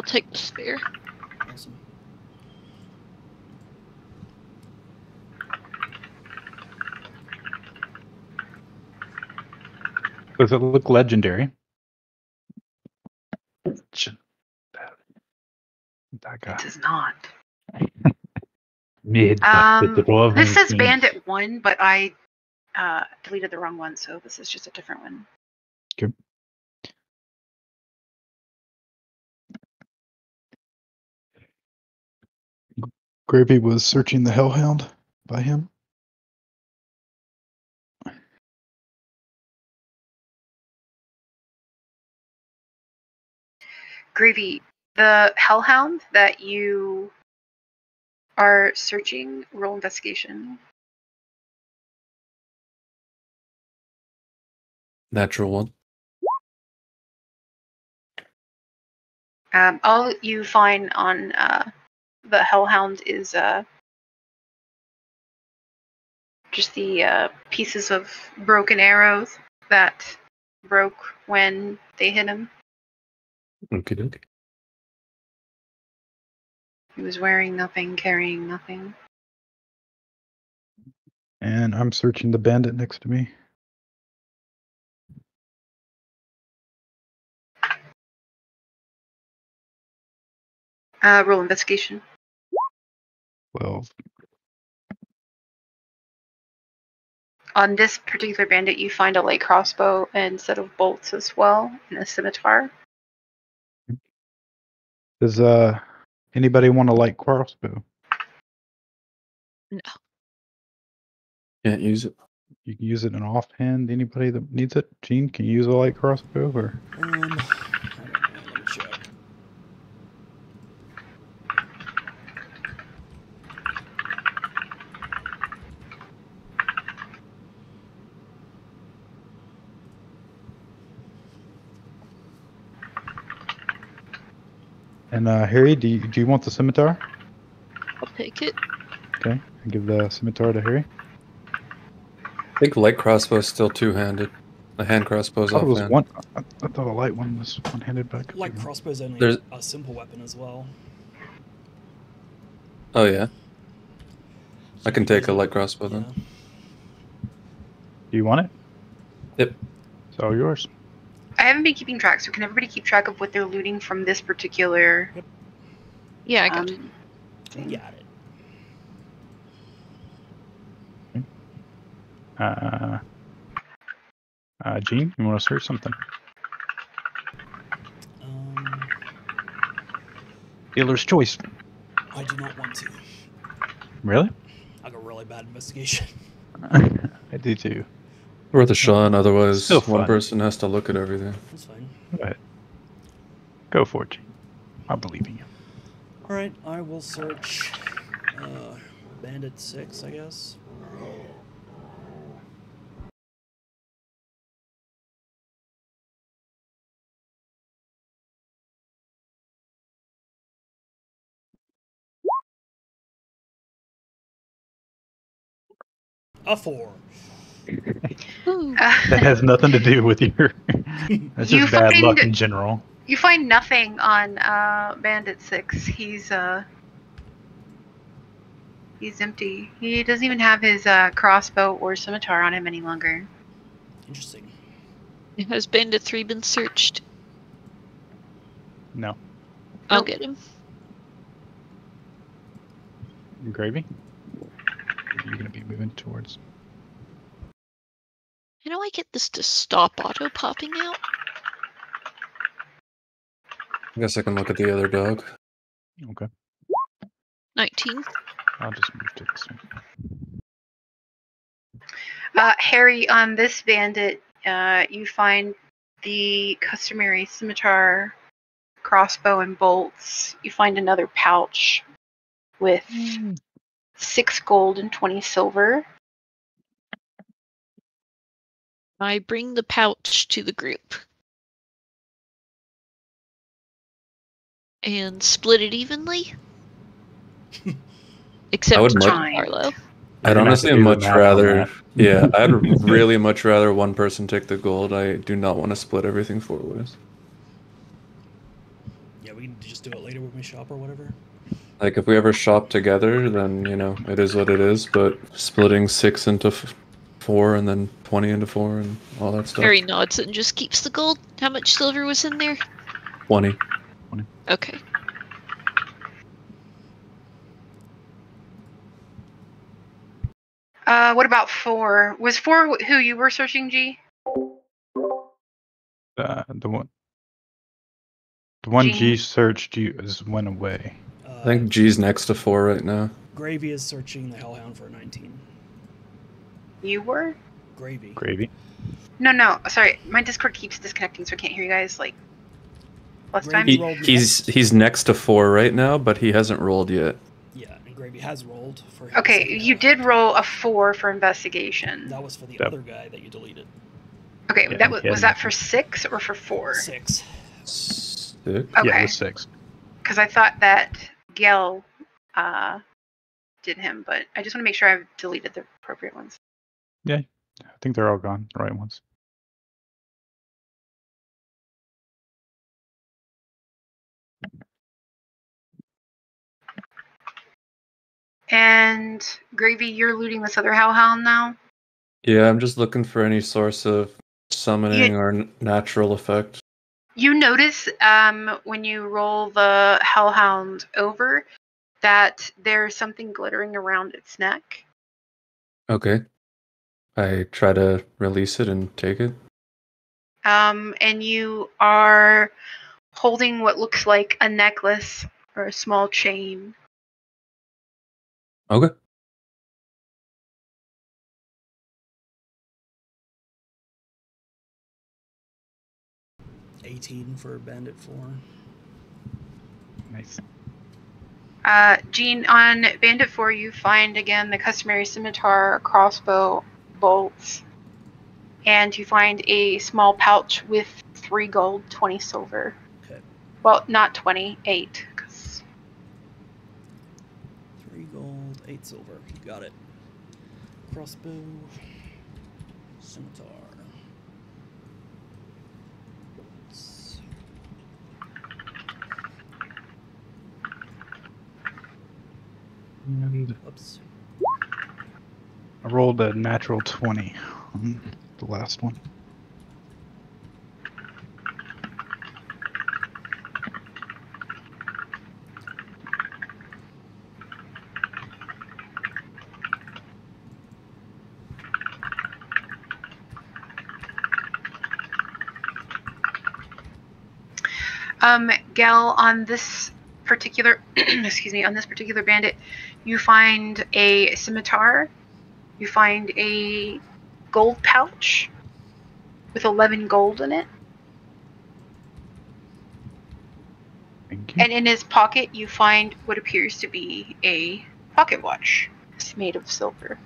I'll take the spare. Awesome. Does it look legendary? That that guy. It does not. Mid. Um, This says Bandit 1, but I uh, deleted the wrong one, so this is just a different one. Gravy was searching the Hellhound by him. Gravy, the Hellhound that you are searching, roll investigation. Natural one. Um, all you find on uh, the Hellhound is uh, just the uh, pieces of broken arrows that broke when they hit him. Okay, dokie. He was wearing nothing, carrying nothing. And I'm searching the bandit next to me. Uh, roll investigation. Well, On this particular bandit, you find a light crossbow and set of bolts as well, and a scimitar. does uh anybody want a light crossbow? No. Can't use it. You can use it in offhand. Anybody that needs it? Gene, can you use a light crossbow or? Um, I don't know. Let me check. And uh, Harry, do you, do you want the scimitar? I'll take it. Okay, I give the scimitar to Harry. I think light crossbow is still two-handed. The hand crossbow is thought was offhand. one. I, I thought a light one was one-handed back. Light crossbow's only There's- a simple weapon as well. Oh yeah, So I can take a light crossbow then. Do you want it? Yep. It's all yours. I haven't been keeping track, so can everybody keep track of what they're looting from this particular Yep. Yeah, I got it. um, You got it. Uh, uh, Gene, you want to search something? Um, Dealer's choice. I do not want to. Really? I got really bad investigation. I do too. Worth a shot. Otherwise, Still one fun. person has to look at everything. That's fine. Go ahead. Go for it, Gene. I believe in you. All right, I will search uh, Bandit Six, I guess. A four. Ooh. Uh, That has nothing to do with your. That's You just bad luck in general. you find nothing on uh, Bandit Six. He's uh, he's empty. He doesn't even have his uh, crossbow or scimitar on him any longer. Interesting. Has Bandit 3 been searched? No. I'll Nope. get him. Gravy? You're going to be moving towards. How do I get this to stop auto popping out? I guess I can look at the other dog. Okay. 19. I'll just move to this one. Uh, Harry, on this bandit, uh, you find the customary scimitar, crossbow, and bolts. You find another pouch with six gold and 20 silver. I bring the pouch to the group. And split it evenly? Except would for much- Carlo. I'd You're gonna have honestly to do the much rather. Yeah, I'd really much rather one person take the gold. I do not want to split everything four ways. Yeah, we can just do it later when we shop or whatever. Like if we ever shop together, then you know it is what it is. But splitting six into f- four and then twenty into four and all that stuff. Harry nods and just keeps the gold. How much silver was in there? Twenty. 20. Okay. Uh, what about four? Was four who you were searching, G? Uh, the one. The one G Gene. searched you is went away. Uh, I think G's next to four right now. Gravy is searching the Hellhound for a 19. You were? Gravy. Gravy. No, no. Sorry, my Discord keeps disconnecting, so I can't hear you guys. Like last time. He, he's he's next to four right now, but he hasn't rolled yet. Yeah, and Gravy has rolled for. Okay, you did roll a four for investigation. That was for the Yep. other guy that you deleted. Okay, Yeah, that was was that for six or for four? Six. Six. Yeah, it Okay, was six. because I thought that Gel uh, did him, but I just want to make sure I've deleted the appropriate ones. I think they're all gone. The right ones. And Gravy, you're looting this other Hellhound now. Yeah, I'm just looking for any source of summoning or n- natural effect. You notice um, when you roll the Hellhound over that there's something glittering around its neck. Okay. I try to release it and take it. Um, and you are holding what looks like a necklace or a small chain. Okay. 18 for Bandit 4. Nice. Uh, Gene, on Bandit 4, you find again the customary scimitar, crossbow, bolts, and you find a small pouch with three gold, 20 silver. Okay. Well, not 20, 8. 'cause- 3 gold, 8 silver. Got it. Crossbow. Scimitar. And Oops. I rolled a natural 20 on the last one. Um, Gal, on this particular, excuse me, on this particular bandit, you find a scimitar, you find a gold pouch with 11 gold in it, and in his pocket you find what appears to be a pocket watch. It's made of silver.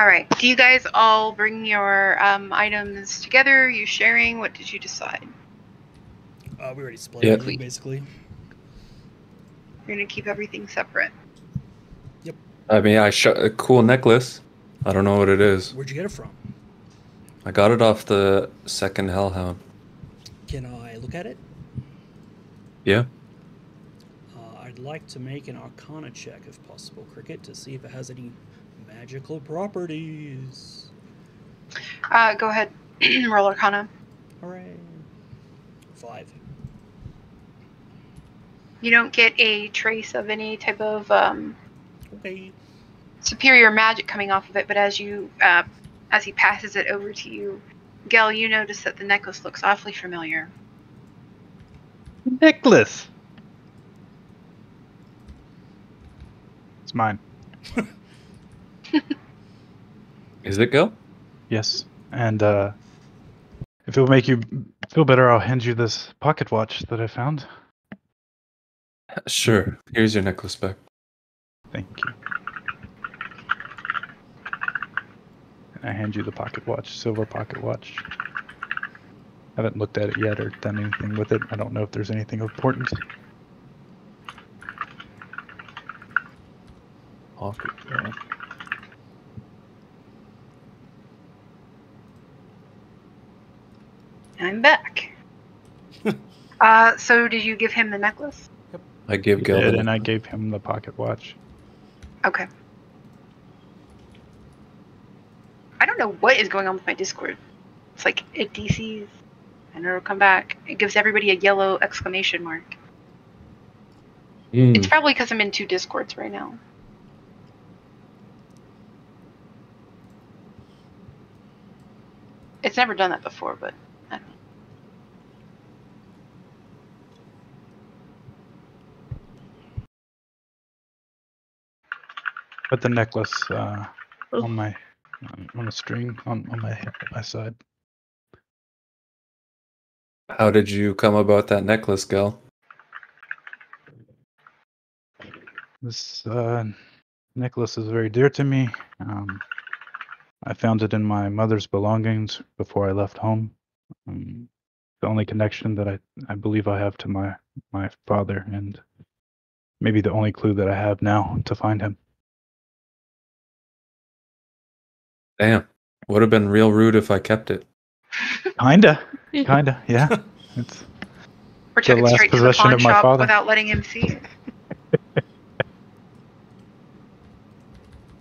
All right. Do you guys all bring your um, items together? Are You sharing? What did you decide? Uh, we already split Yeah. everything, basically. You're gonna keep everything separate. Yep. I mean, I shot a cool necklace. I don't know what it is. Where'd you get it from? I got it off the second Hellhound. Can I look at it? Yeah. Uh, I'd like to make an Arcana check, if possible, Criket, to see if it has any magical properties. Uh, go ahead. Roll Arcana. Hooray! Five. You don't get a trace of any type of um, Okay. superior magic coming off of it, but as you uh, as he passes it over to you, Gel, you notice that the necklace looks awfully familiar. Necklace. It's mine. Is it go? Yes. And uh, if it will make you feel better, I'll hand you this pocket watch that I found. Sure. Here's your necklace back. Thank you. And I hand you the pocket watch, silver pocket watch. I haven't looked at it yet or done anything with it. I don't know if there's anything important. Pocket watch. I'm back. uh, so did you give him the necklace? Yep. I give He Gil and I gave him the pocket watch. Okay. I don't know what is going on with my Discord. It's like it DCs and it'll come back. It gives everybody a yellow exclamation mark. Hmm. It's probably because I'm in two Discords right now. It's never done that before, but I don't know. Put the necklace uh, on my on, on a string on, on my my side. How did you come about that necklace, Gil? This uh, necklace is very dear to me. Um, I found it in my mother's belongings before I left home. Um, the only connection that I, I believe I have to my, my father, and maybe the only clue that I have now to find him. Damn. Would have been real rude if I kept it. Kinda, kinda, yeah. It's Or took it last straight to the possession pawn of my shop father. without letting him see it.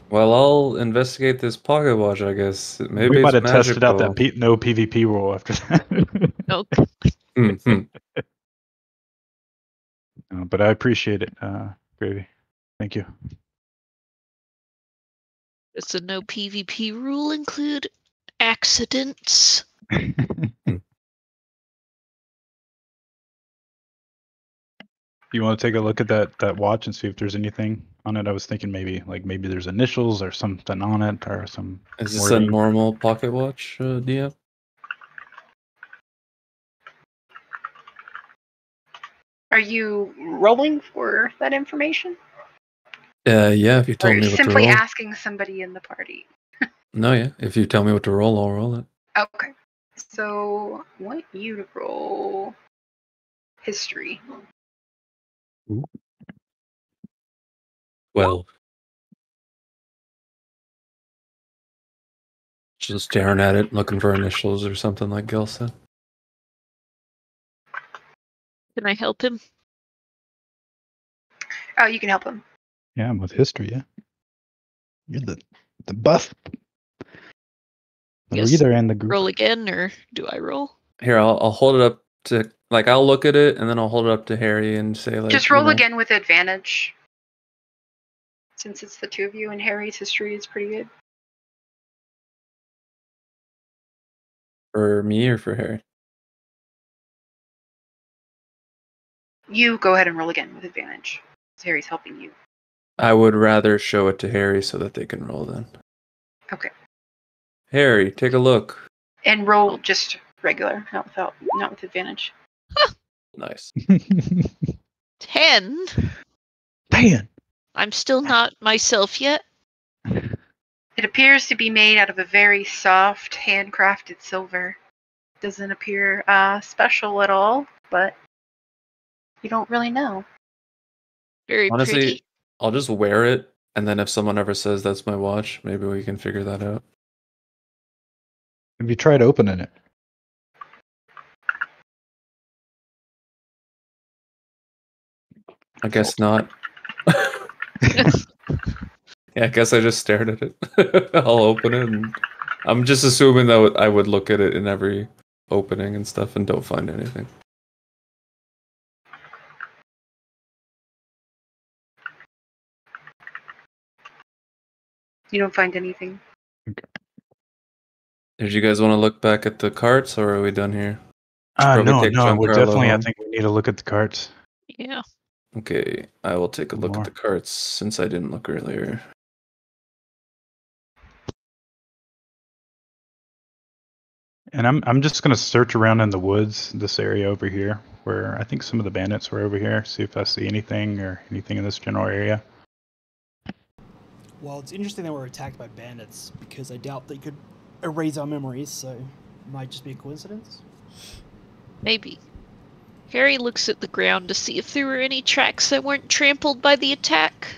Well, I'll investigate this pocket watch, I guess. Maybe we it's might have tested out that. P- no PvP rule after that. Okay. Mhm. Uh, but I appreciate it, uh, Gravy. Thank you. Does the no PvP rule include accidents? you want to take a look at that that watch and see if there's anything on it? I was thinking maybe like maybe there's initials or something on it or some. Is this a normal pocket watch, uh, DM? Are you rolling for that information? Uh, yeah, if you Or told are me you what to simply roll. asking somebody in the party? No, yeah. If you tell me what to roll, I'll roll it. Okay. So I want you to roll history. Well. Just staring at it, looking for initials or something like Gil said. Can I help him? Oh, you can help him. Yeah, I'm with history. Yeah, you're the the buff, the Yes. reader, and the group. Roll again, or do I roll? Here, I'll, I'll hold it up to, like, I'll look at it and then I'll hold it up to Harry and say, like, Just you roll know, again with advantage. Since it's the two of you and Harry's history is pretty good. For me or for Harry? You go ahead and roll again with advantage. Harry's helping you. I would rather show it to Harry so that they can roll then. Okay. Harry, take a look. And roll just regular, not without not with advantage. Nice. Ten. Pan. I'm still not myself yet. It appears to be made out of a very soft, handcrafted silver. Doesn't appear uh, special at all, but you don't really know. Very Honestly, pretty. I'll just wear it, and then if someone ever says that's my watch, maybe we can figure that out. Have you tried opening it? I guess not. yeah, I guess I just stared at it. I'll open it, and I'm just assuming that I would look at it in every opening and stuff, and don't find anything. You don't find anything. Did you guys want to look back at the carts, or are we done here? Uh, no, no, we're Giancarlo definitely. I think we need to look at the carts. Yeah. Okay, I will take a look More. at the carts since I didn't look earlier. And I'm I'm just gonna search around in the woods, this area over here, where I think some of the bandits were over here. See if I see anything or anything in this general area. Well, it's interesting that we're attacked by bandits because I doubt they could erase our memories, so it might just be a coincidence. Maybe. Harry looks at the ground to see if there were any tracks that weren't trampled by the attack.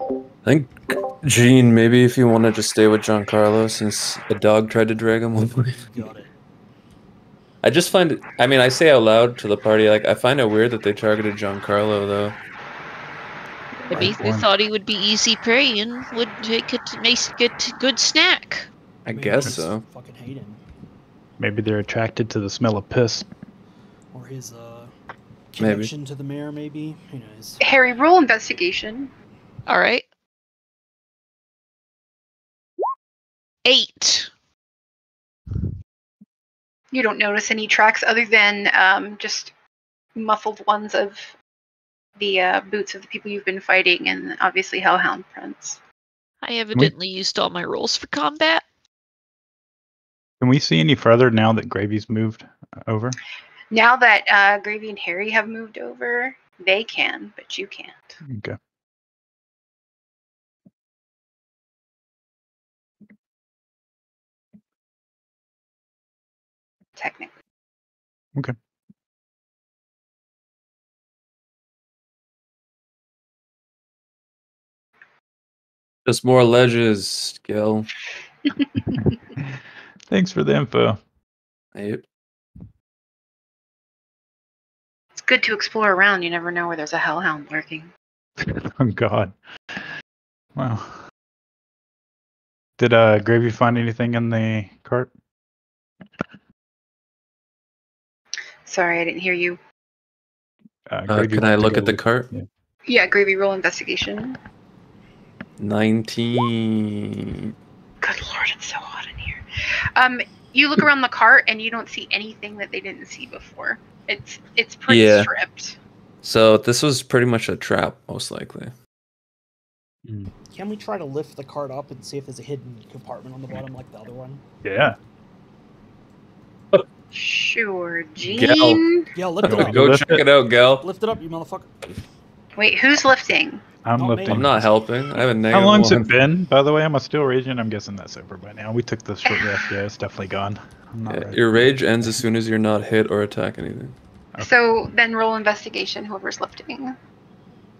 I think, Gene, maybe if you want to just stay with Giancarlo since a dog tried to drag him away. Got it. I just find it. I mean, I say out loud to the party, like I find it weird that they targeted Giancarlo, though. Maybe Right they thought he would be easy prey and would take it to make it good snack. I Maybe guess so. Fucking hate him, Maybe they're attracted to the smell of piss. or his uh, Maybe. connection to the mayor. Maybe who knows? Harry, roll investigation. All right. Eight. You don't notice any tracks other than um, just muffled ones of the uh, boots of the people you've been fighting, and obviously hellhound prints. I evidently used all my rolls for combat. Can we see any further now that Gravy's moved uh, over? Now that uh, Gravy and Harry have moved over, they can, but you can't. Okay. Technically. Just more ledges, Gil. Thanks for the info. Yep. It's good to explore around. You never know where there's a hellhound lurking. oh God. Wow. Did uh Gravy find anything in the cart? Sorry, I didn't hear you. Uh, Uh, can I look at the cart? Yeah. Yeah, Gravy, roll investigation. 19. Good lord, it's so hot in here. Um, you look around the cart and you don't see anything that they didn't see before. It's it's pretty Yeah. stripped. So this was pretty much a trap, most likely. Can we try to lift the cart up and see if there's a hidden compartment on the bottom like the other one? Yeah. Sure, Gene. Gel. Yeah, lift it up. Go check it. it out, Gal. Lift it up, you motherfucker. Wait, who's lifting? I'm Not me. lifting. I'm not helping. I have a How long's one. it been, by the way? I'm a steel region. I'm guessing that's over by now. We took the short rest. Yeah, it's definitely gone. I'm not Yeah, your rage ends as soon as you're not hit or attack anything. Okay. So then roll investigation, whoever's lifting.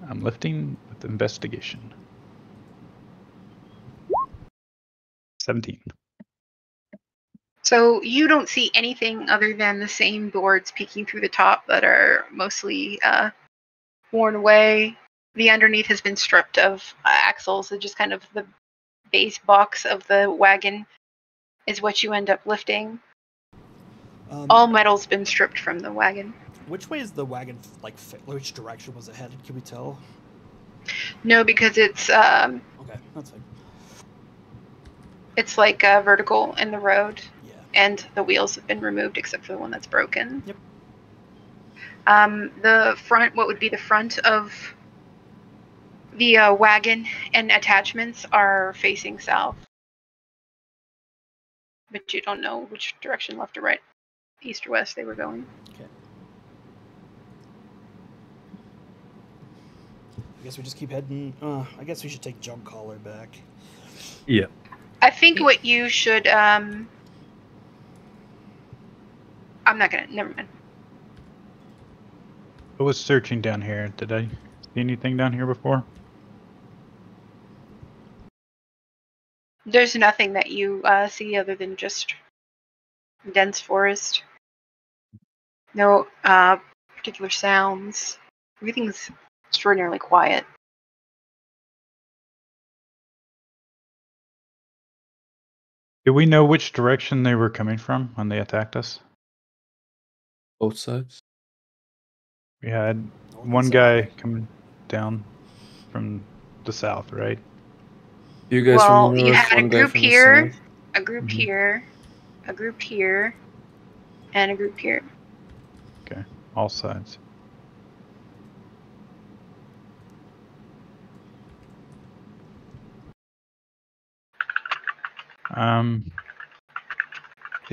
I'm lifting with investigation. 17. So you don't see anything other than the same boards peeking through the top that are mostly uh, worn away. The underneath has been stripped of uh, axles, so just kind of the base box of the wagon is what you end up lifting. Um, All metal's been stripped from the wagon. Which way is the wagon? Like, which direction was it headed? Can we tell? No, because it's um, Okay, that's fine. it's like uh, vertical in the road. Yeah. and the wheels have been removed except for the one that's broken. Yep. Um, the front, what would be the front of the uh, wagon and attachments are facing south. But you don't know which direction, left or right, east or west they were going. Okay. I guess we just keep heading. Uh, I guess we should take Junk Collar back. Yeah. I think what you should um I'm not gonna never mind. I was searching down here. Did I see anything down here before? There's nothing that you uh, see other than just dense forest. No uh, particular sounds. Everything's extraordinarily quiet. Do we know which direction they were coming from when they attacked us? Both sides. We had On the one guy coming down from the south, right? You guys Well, from the you had a group here. A group Mhm. here, a group here, and a group here. Okay, all sides. Um,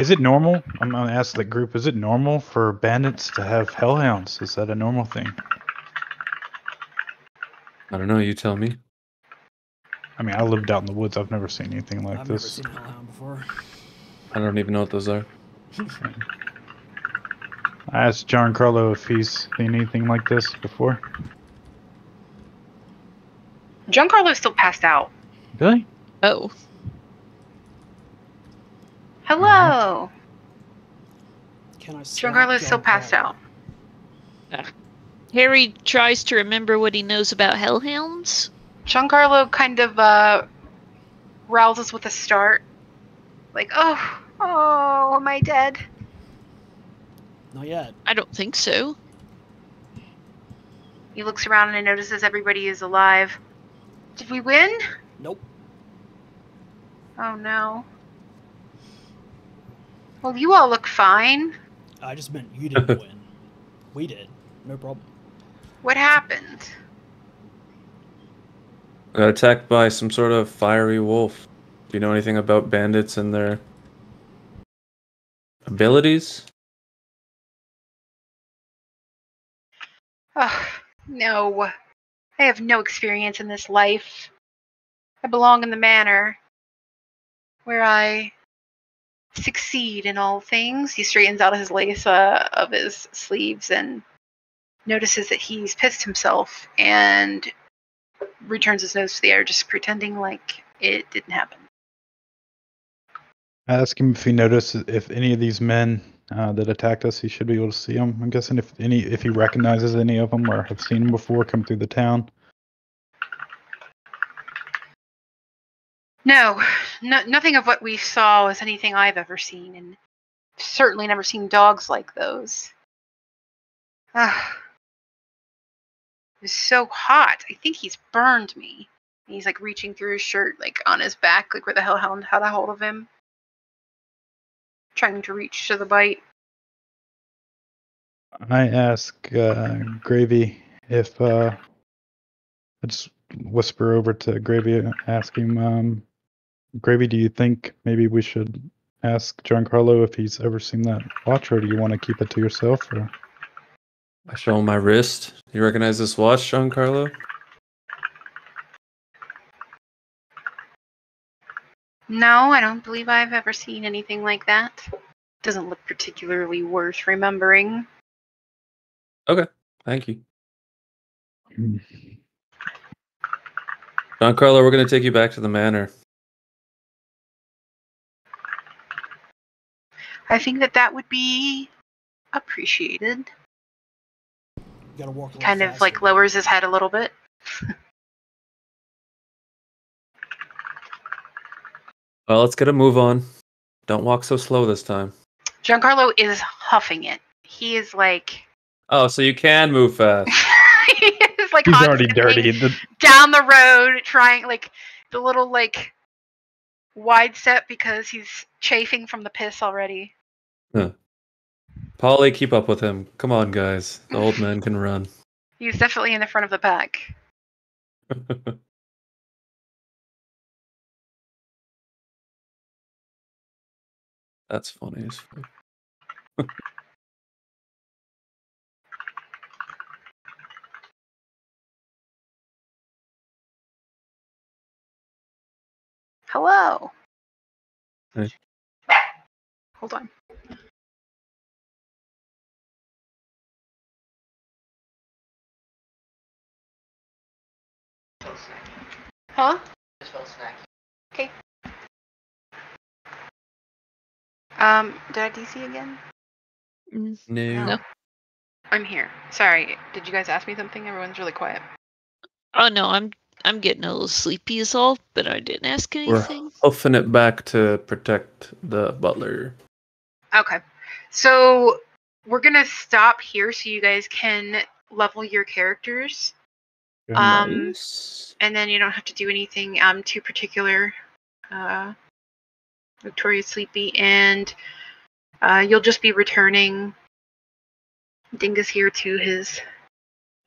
is it normal? I'm gonna ask the group. Is it normal for bandits to have hellhounds? Is that a normal thing? I don't know. You tell me. I mean, I lived out in the woods. I've never seen anything like I've never this. seen a hellhound before. I don't even know what those are. I asked John Carlo if he's seen anything like this before. John Giancarlo's still passed out. Really? Oh, Hello. Can I? slap Giancarlo's still passed Giancarlo? out. Harry tries to remember what he knows about hellhounds. Giancarlo kind of uh, rouses with a start. Like, oh, oh, am I dead? Not yet. I don't think so. He looks around and notices everybody is alive. Did we win? Nope. Oh no. Well, you all look fine. I just meant you didn't win. We did. No problem. What happened? Got attacked by some sort of fiery wolf. Do you know anything about bandits and their abilities? Oh, no. I have no experience in this life. I belong in the manor where I succeed in all things. He straightens out his lace uh, of his sleeves and notices that he's pissed himself and returns his nose to the air, just pretending like it didn't happen. I asked him if he noticed if any of these men uh, that attacked us, he should be able to see them. I'm guessing if any, if he recognizes any of them or have seen them before come through the town. No, no, nothing of what we saw was anything I've ever seen, and certainly never seen dogs like those. Ah, it was so hot. I think he's burned me. And he's like reaching through his shirt, like on his back, like where the hell hellhound had a hold of him, trying to reach to the bite. I ask uh, Gravy if uh, I just whisper over to Gravy, ask him, um, Gravy, do you think maybe we should ask Giancarlo if he's ever seen that watch, or do you want to keep it to yourself? Or I show him my wrist. You recognize this watch, Giancarlo? No, I don't believe I've ever seen anything like that. Doesn't look particularly worth remembering. Okay, thank you. Hmm. Giancarlo, we're going to take you back to the manor. I think that that would be appreciated. You gotta walk a kind of faster. like lowers his head a little bit. Well, let's get a move on. Don't walk so slow this time. Giancarlo is huffing it. He is like Oh, so you can move fast. he is like he's already dirty. The, down the road, trying like the little like wide step because he's chafing from the piss already. Huh. Polly, keep up with him. Come on, guys. The old man can run. He's definitely in the front of the pack. That's funny as fuck. Hello. Hey. Hold on. Huh? Okay. Um, did I DC again? No. No. I'm here. Sorry. Did you guys ask me something? Everyone's really quiet. Oh no, I'm I'm getting a little sleepy as all, but I didn't ask anything. We're anything. huffing it back to protect the butler. Okay. So we're gonna stop here so you guys can level your characters. Um, Nice. and then you don't have to do anything um too particular. Uh, Victoria's sleepy, and uh, you'll just be returning Dingus here to his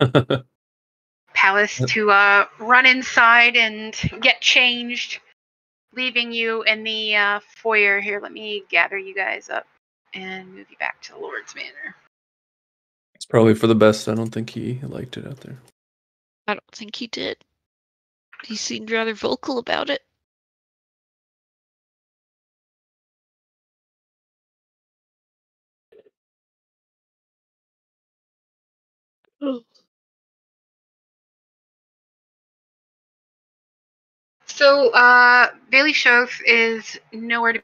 palace to uh run inside and get changed, leaving you in the uh, foyer here. Let me gather you guys up and move you back to the Lord's Manor. it's probably for the best. I don't think he liked it out there. I don't think he did. He seemed rather vocal about it. So, uh, Bailey Shoth is nowhere to.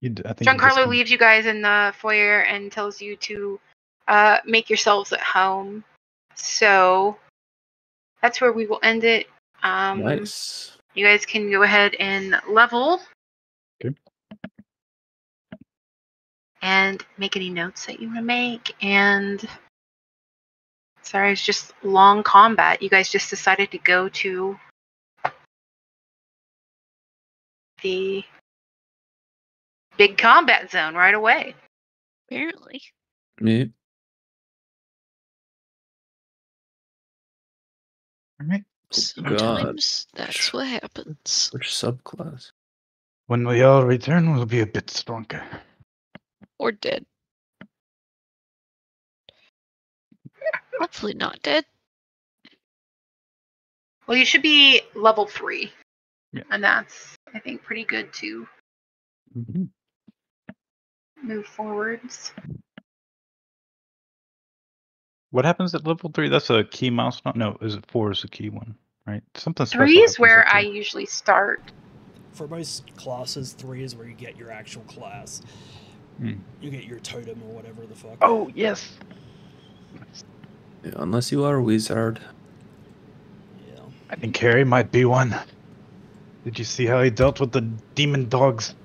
You d- I think Giancarlo leaves you guys in the foyer and tells you to uh, make yourselves at home. So, that's where we will end it. Um, nice. You guys can go ahead and level. Okay. And make any notes that you want to make. And sorry, it's just long combat. You guys just decided to go to the big combat zone right away. Apparently. Yeah. All right. Sometimes that's what happens. Which subclass? When we all return, we'll be a bit stronger. Or dead. Hopefully not dead. Well, you should be level three. Yeah. And that's, I think, pretty good to Mhm. move forwards. What happens at level three? That's a key milestone. No, is it four? Is the key one, right? Something special. Three is where I usually start. For most classes, three is where you get your actual class. Hmm. You get your totem or whatever the fuck. Oh yes. Yeah, unless you are a wizard. Yeah. I think Harry might be one. Did you see how he dealt with the demon dogs?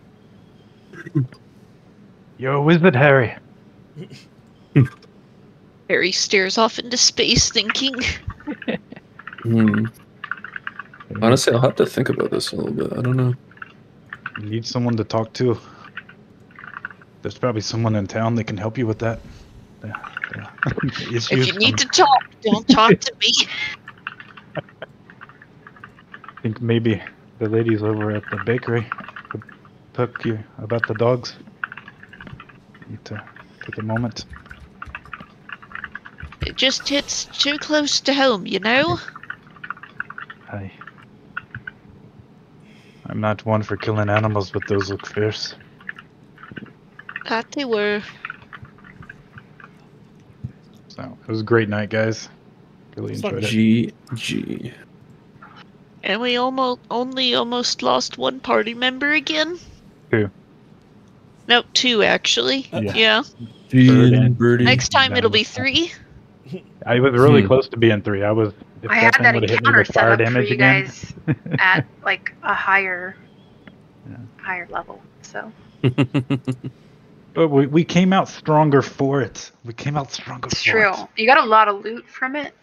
You're a wizard, Harry. Harry stares off into space thinking. Hmm. Honestly, I'll have to think about this a little bit. I don't know. You need someone to talk to. There's probably someone in town that can help you with that. Yeah, yeah. If you need to talk, don't talk to me. I think maybe the ladies over at the bakery could talk to you about the dogs. Need to take a moment. It just hits too close to home, you know? I. I'm not one for killing animals, but those look fierce. Thought they were. So it was a great night, guys. Really It's not enjoyed it. G G. And we almost only almost lost one party member again. Two. No, two actually. Yeah. Yeah. G Bird and and- birdie. Next time that it'll be three. I was really Hmm. close to being three. I was. If I had that would've hit me encounter set fire up for damage you again- guys at like a higher, Yeah. higher level. So But we, we came out stronger for it. We came out stronger it's for true. it. You got a lot of loot from it,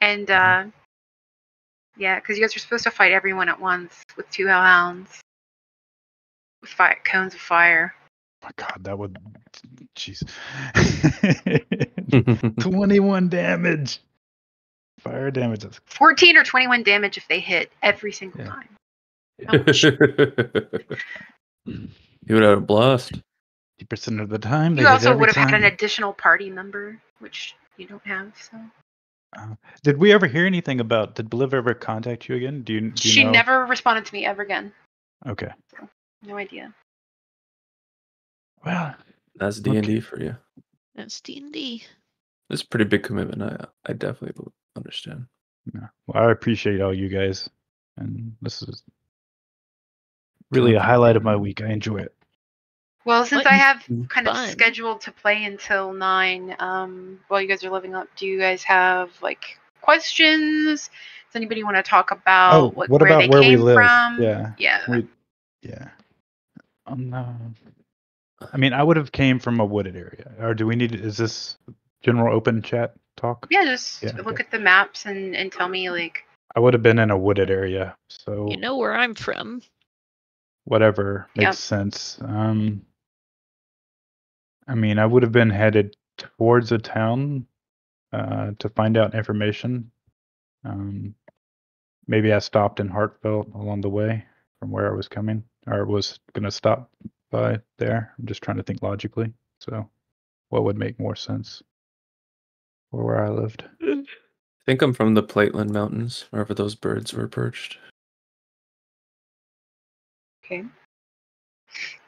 and uh, yeah, because you guys were supposed to fight everyone at once with two hellhounds, with fire cones of fire. Oh my god, that would. Jeez. 21 damage. Fire damage. 14 or 21 damage if they hit every single Yeah. time. you would have a blast. 50% of the time. They You also would have had an additional party member, which you don't have. So Uh, did we ever hear anything about? Did Bliv ever contact you again? Do you? Do you she know? never responded to me ever again. Okay. No idea. Well, That's D and D for you. That's D and D. It's a pretty big commitment. I I definitely understand. yeah. well, I appreciate all you guys, and this is really a highlight of my week. I enjoy it. Well, since What? I have kind of fun. scheduled to play until nine, um, while you guys are living up, do you guys have like questions? Does anybody want to talk about Oh, like, what where about they where we live? from? Yeah. Yeah. We, yeah. Um, no. I mean, I would have came from a wooded area. Or do we need? Is this general open chat talk? Yeah, just Yeah, look okay. at the maps and, and tell me like I would have been in a wooded area, so You know where I'm from. whatever makes Yep. sense. Um, I mean, I would have been headed towards a town uh, to find out information. Um, maybe I stopped in Heartfelt along the way from where I was coming, or was going to stop by there. I'm just trying to think logically. So, what would make more sense for where I lived? I think I'm from the Plateland Mountains, wherever those birds were perched. okay.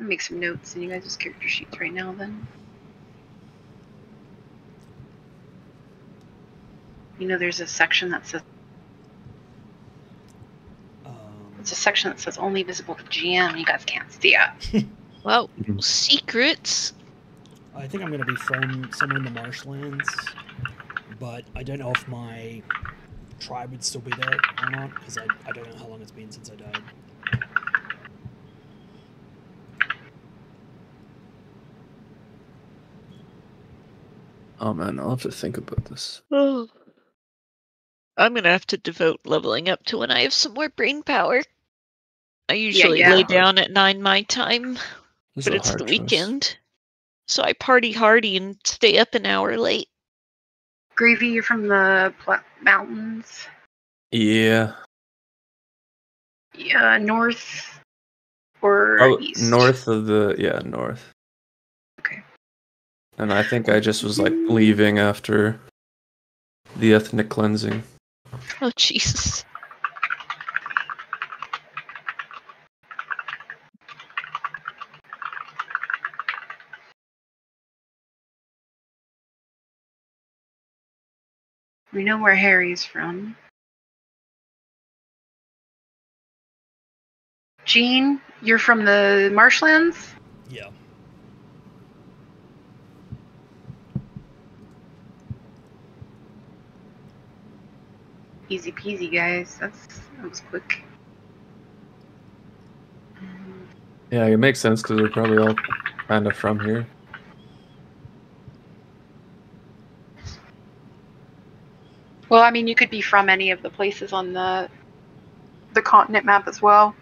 I'll make some notes in you guys' character sheets right now then. You know there's a section that says Um, it's a section that says only visible to GM. You guys can't see it. Well, Mhm. secrets. I think I'm going to be from somewhere in the marshlands, but I don't know if my tribe would still be there or not because I, I don't know how long it's been since I died. Oh man, I'll have to think about this. Oh. I'm gonna have to devote leveling up to when I have some more brain power. I usually yeah. lay down at nine my time, This but it's the choice. weekend. So I party hardy and stay up an hour late. Gravy, you're from the Pla- mountains. Yeah. Yeah, north or Oh, east. north of the yeah north. Okay. And I think I just was like mm. leaving after the ethnic cleansing. Oh Jesus. We know where Harry's from. Gene, you're from the marshlands? Yeah. Easy peasy, guys. That's that was quick. Yeah, it makes sense because they're probably all kind of from here. Well, I mean, you could be from any of the places on the the continent map as well.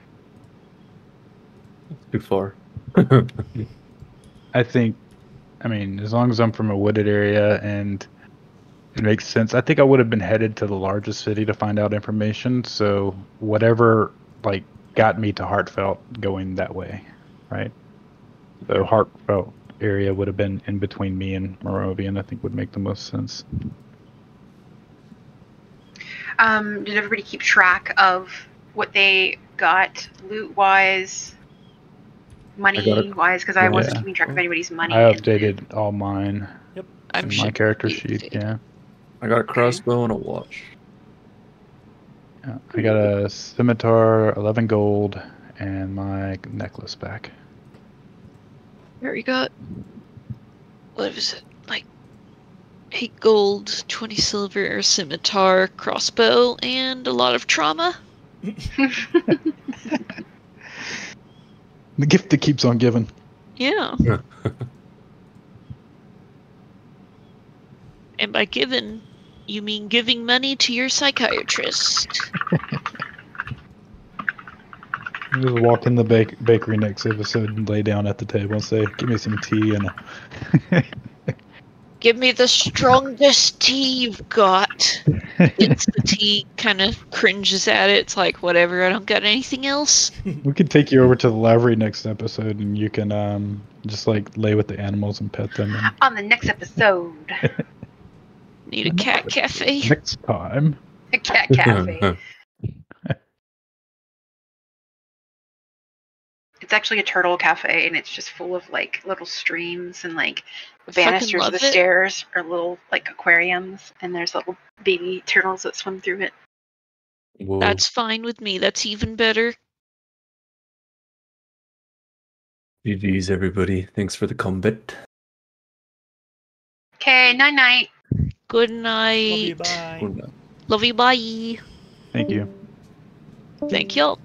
Too far. I think, I mean, as long as I'm from a wooded area and it makes sense, I think I would have been headed to the largest city to find out information. So whatever like got me to Heartfelt going that way, right? So Heartfelt area would have been in between me and Moravian. I think would make the most sense. Um, did everybody keep track of what they got loot wise, money a- wise? Because I wasn't keeping track of anybody's money. I and updated all mine I'm in sure. my character sheet. did. Yeah. I got a crossbow and a watch. yeah. I got a scimitar, 11 gold, and my necklace back. Harry got what was it? Like eight gold, twenty silver, scimitar, crossbow, and a lot of trauma. The gift that keeps on giving. Yeah. and by given, you mean giving money to your psychiatrist. You Just walk in the bake- bakery next episode and lay down at the table and say, "Give me some tea and a." Give me the strongest tea you've got. It's the tea kind of cringes at it. It's like, whatever, I don't got anything else. we could take you over to the library next episode, and you can um just like lay with the animals and pet them. And On the next episode, Need a cat cafe. Next time. A cat cafe. It's actually a turtle cafe, and it's just full of like little streams and like the banisters of the it. stairs are little like aquariums, and there's little baby turtles that swim through it. Whoa. That's fine with me. That's even better. GG's, everybody. Thanks for the combat. Okay, night night. Good Love you, night. bye. Love you. Bye. Thank you. Thank y'all.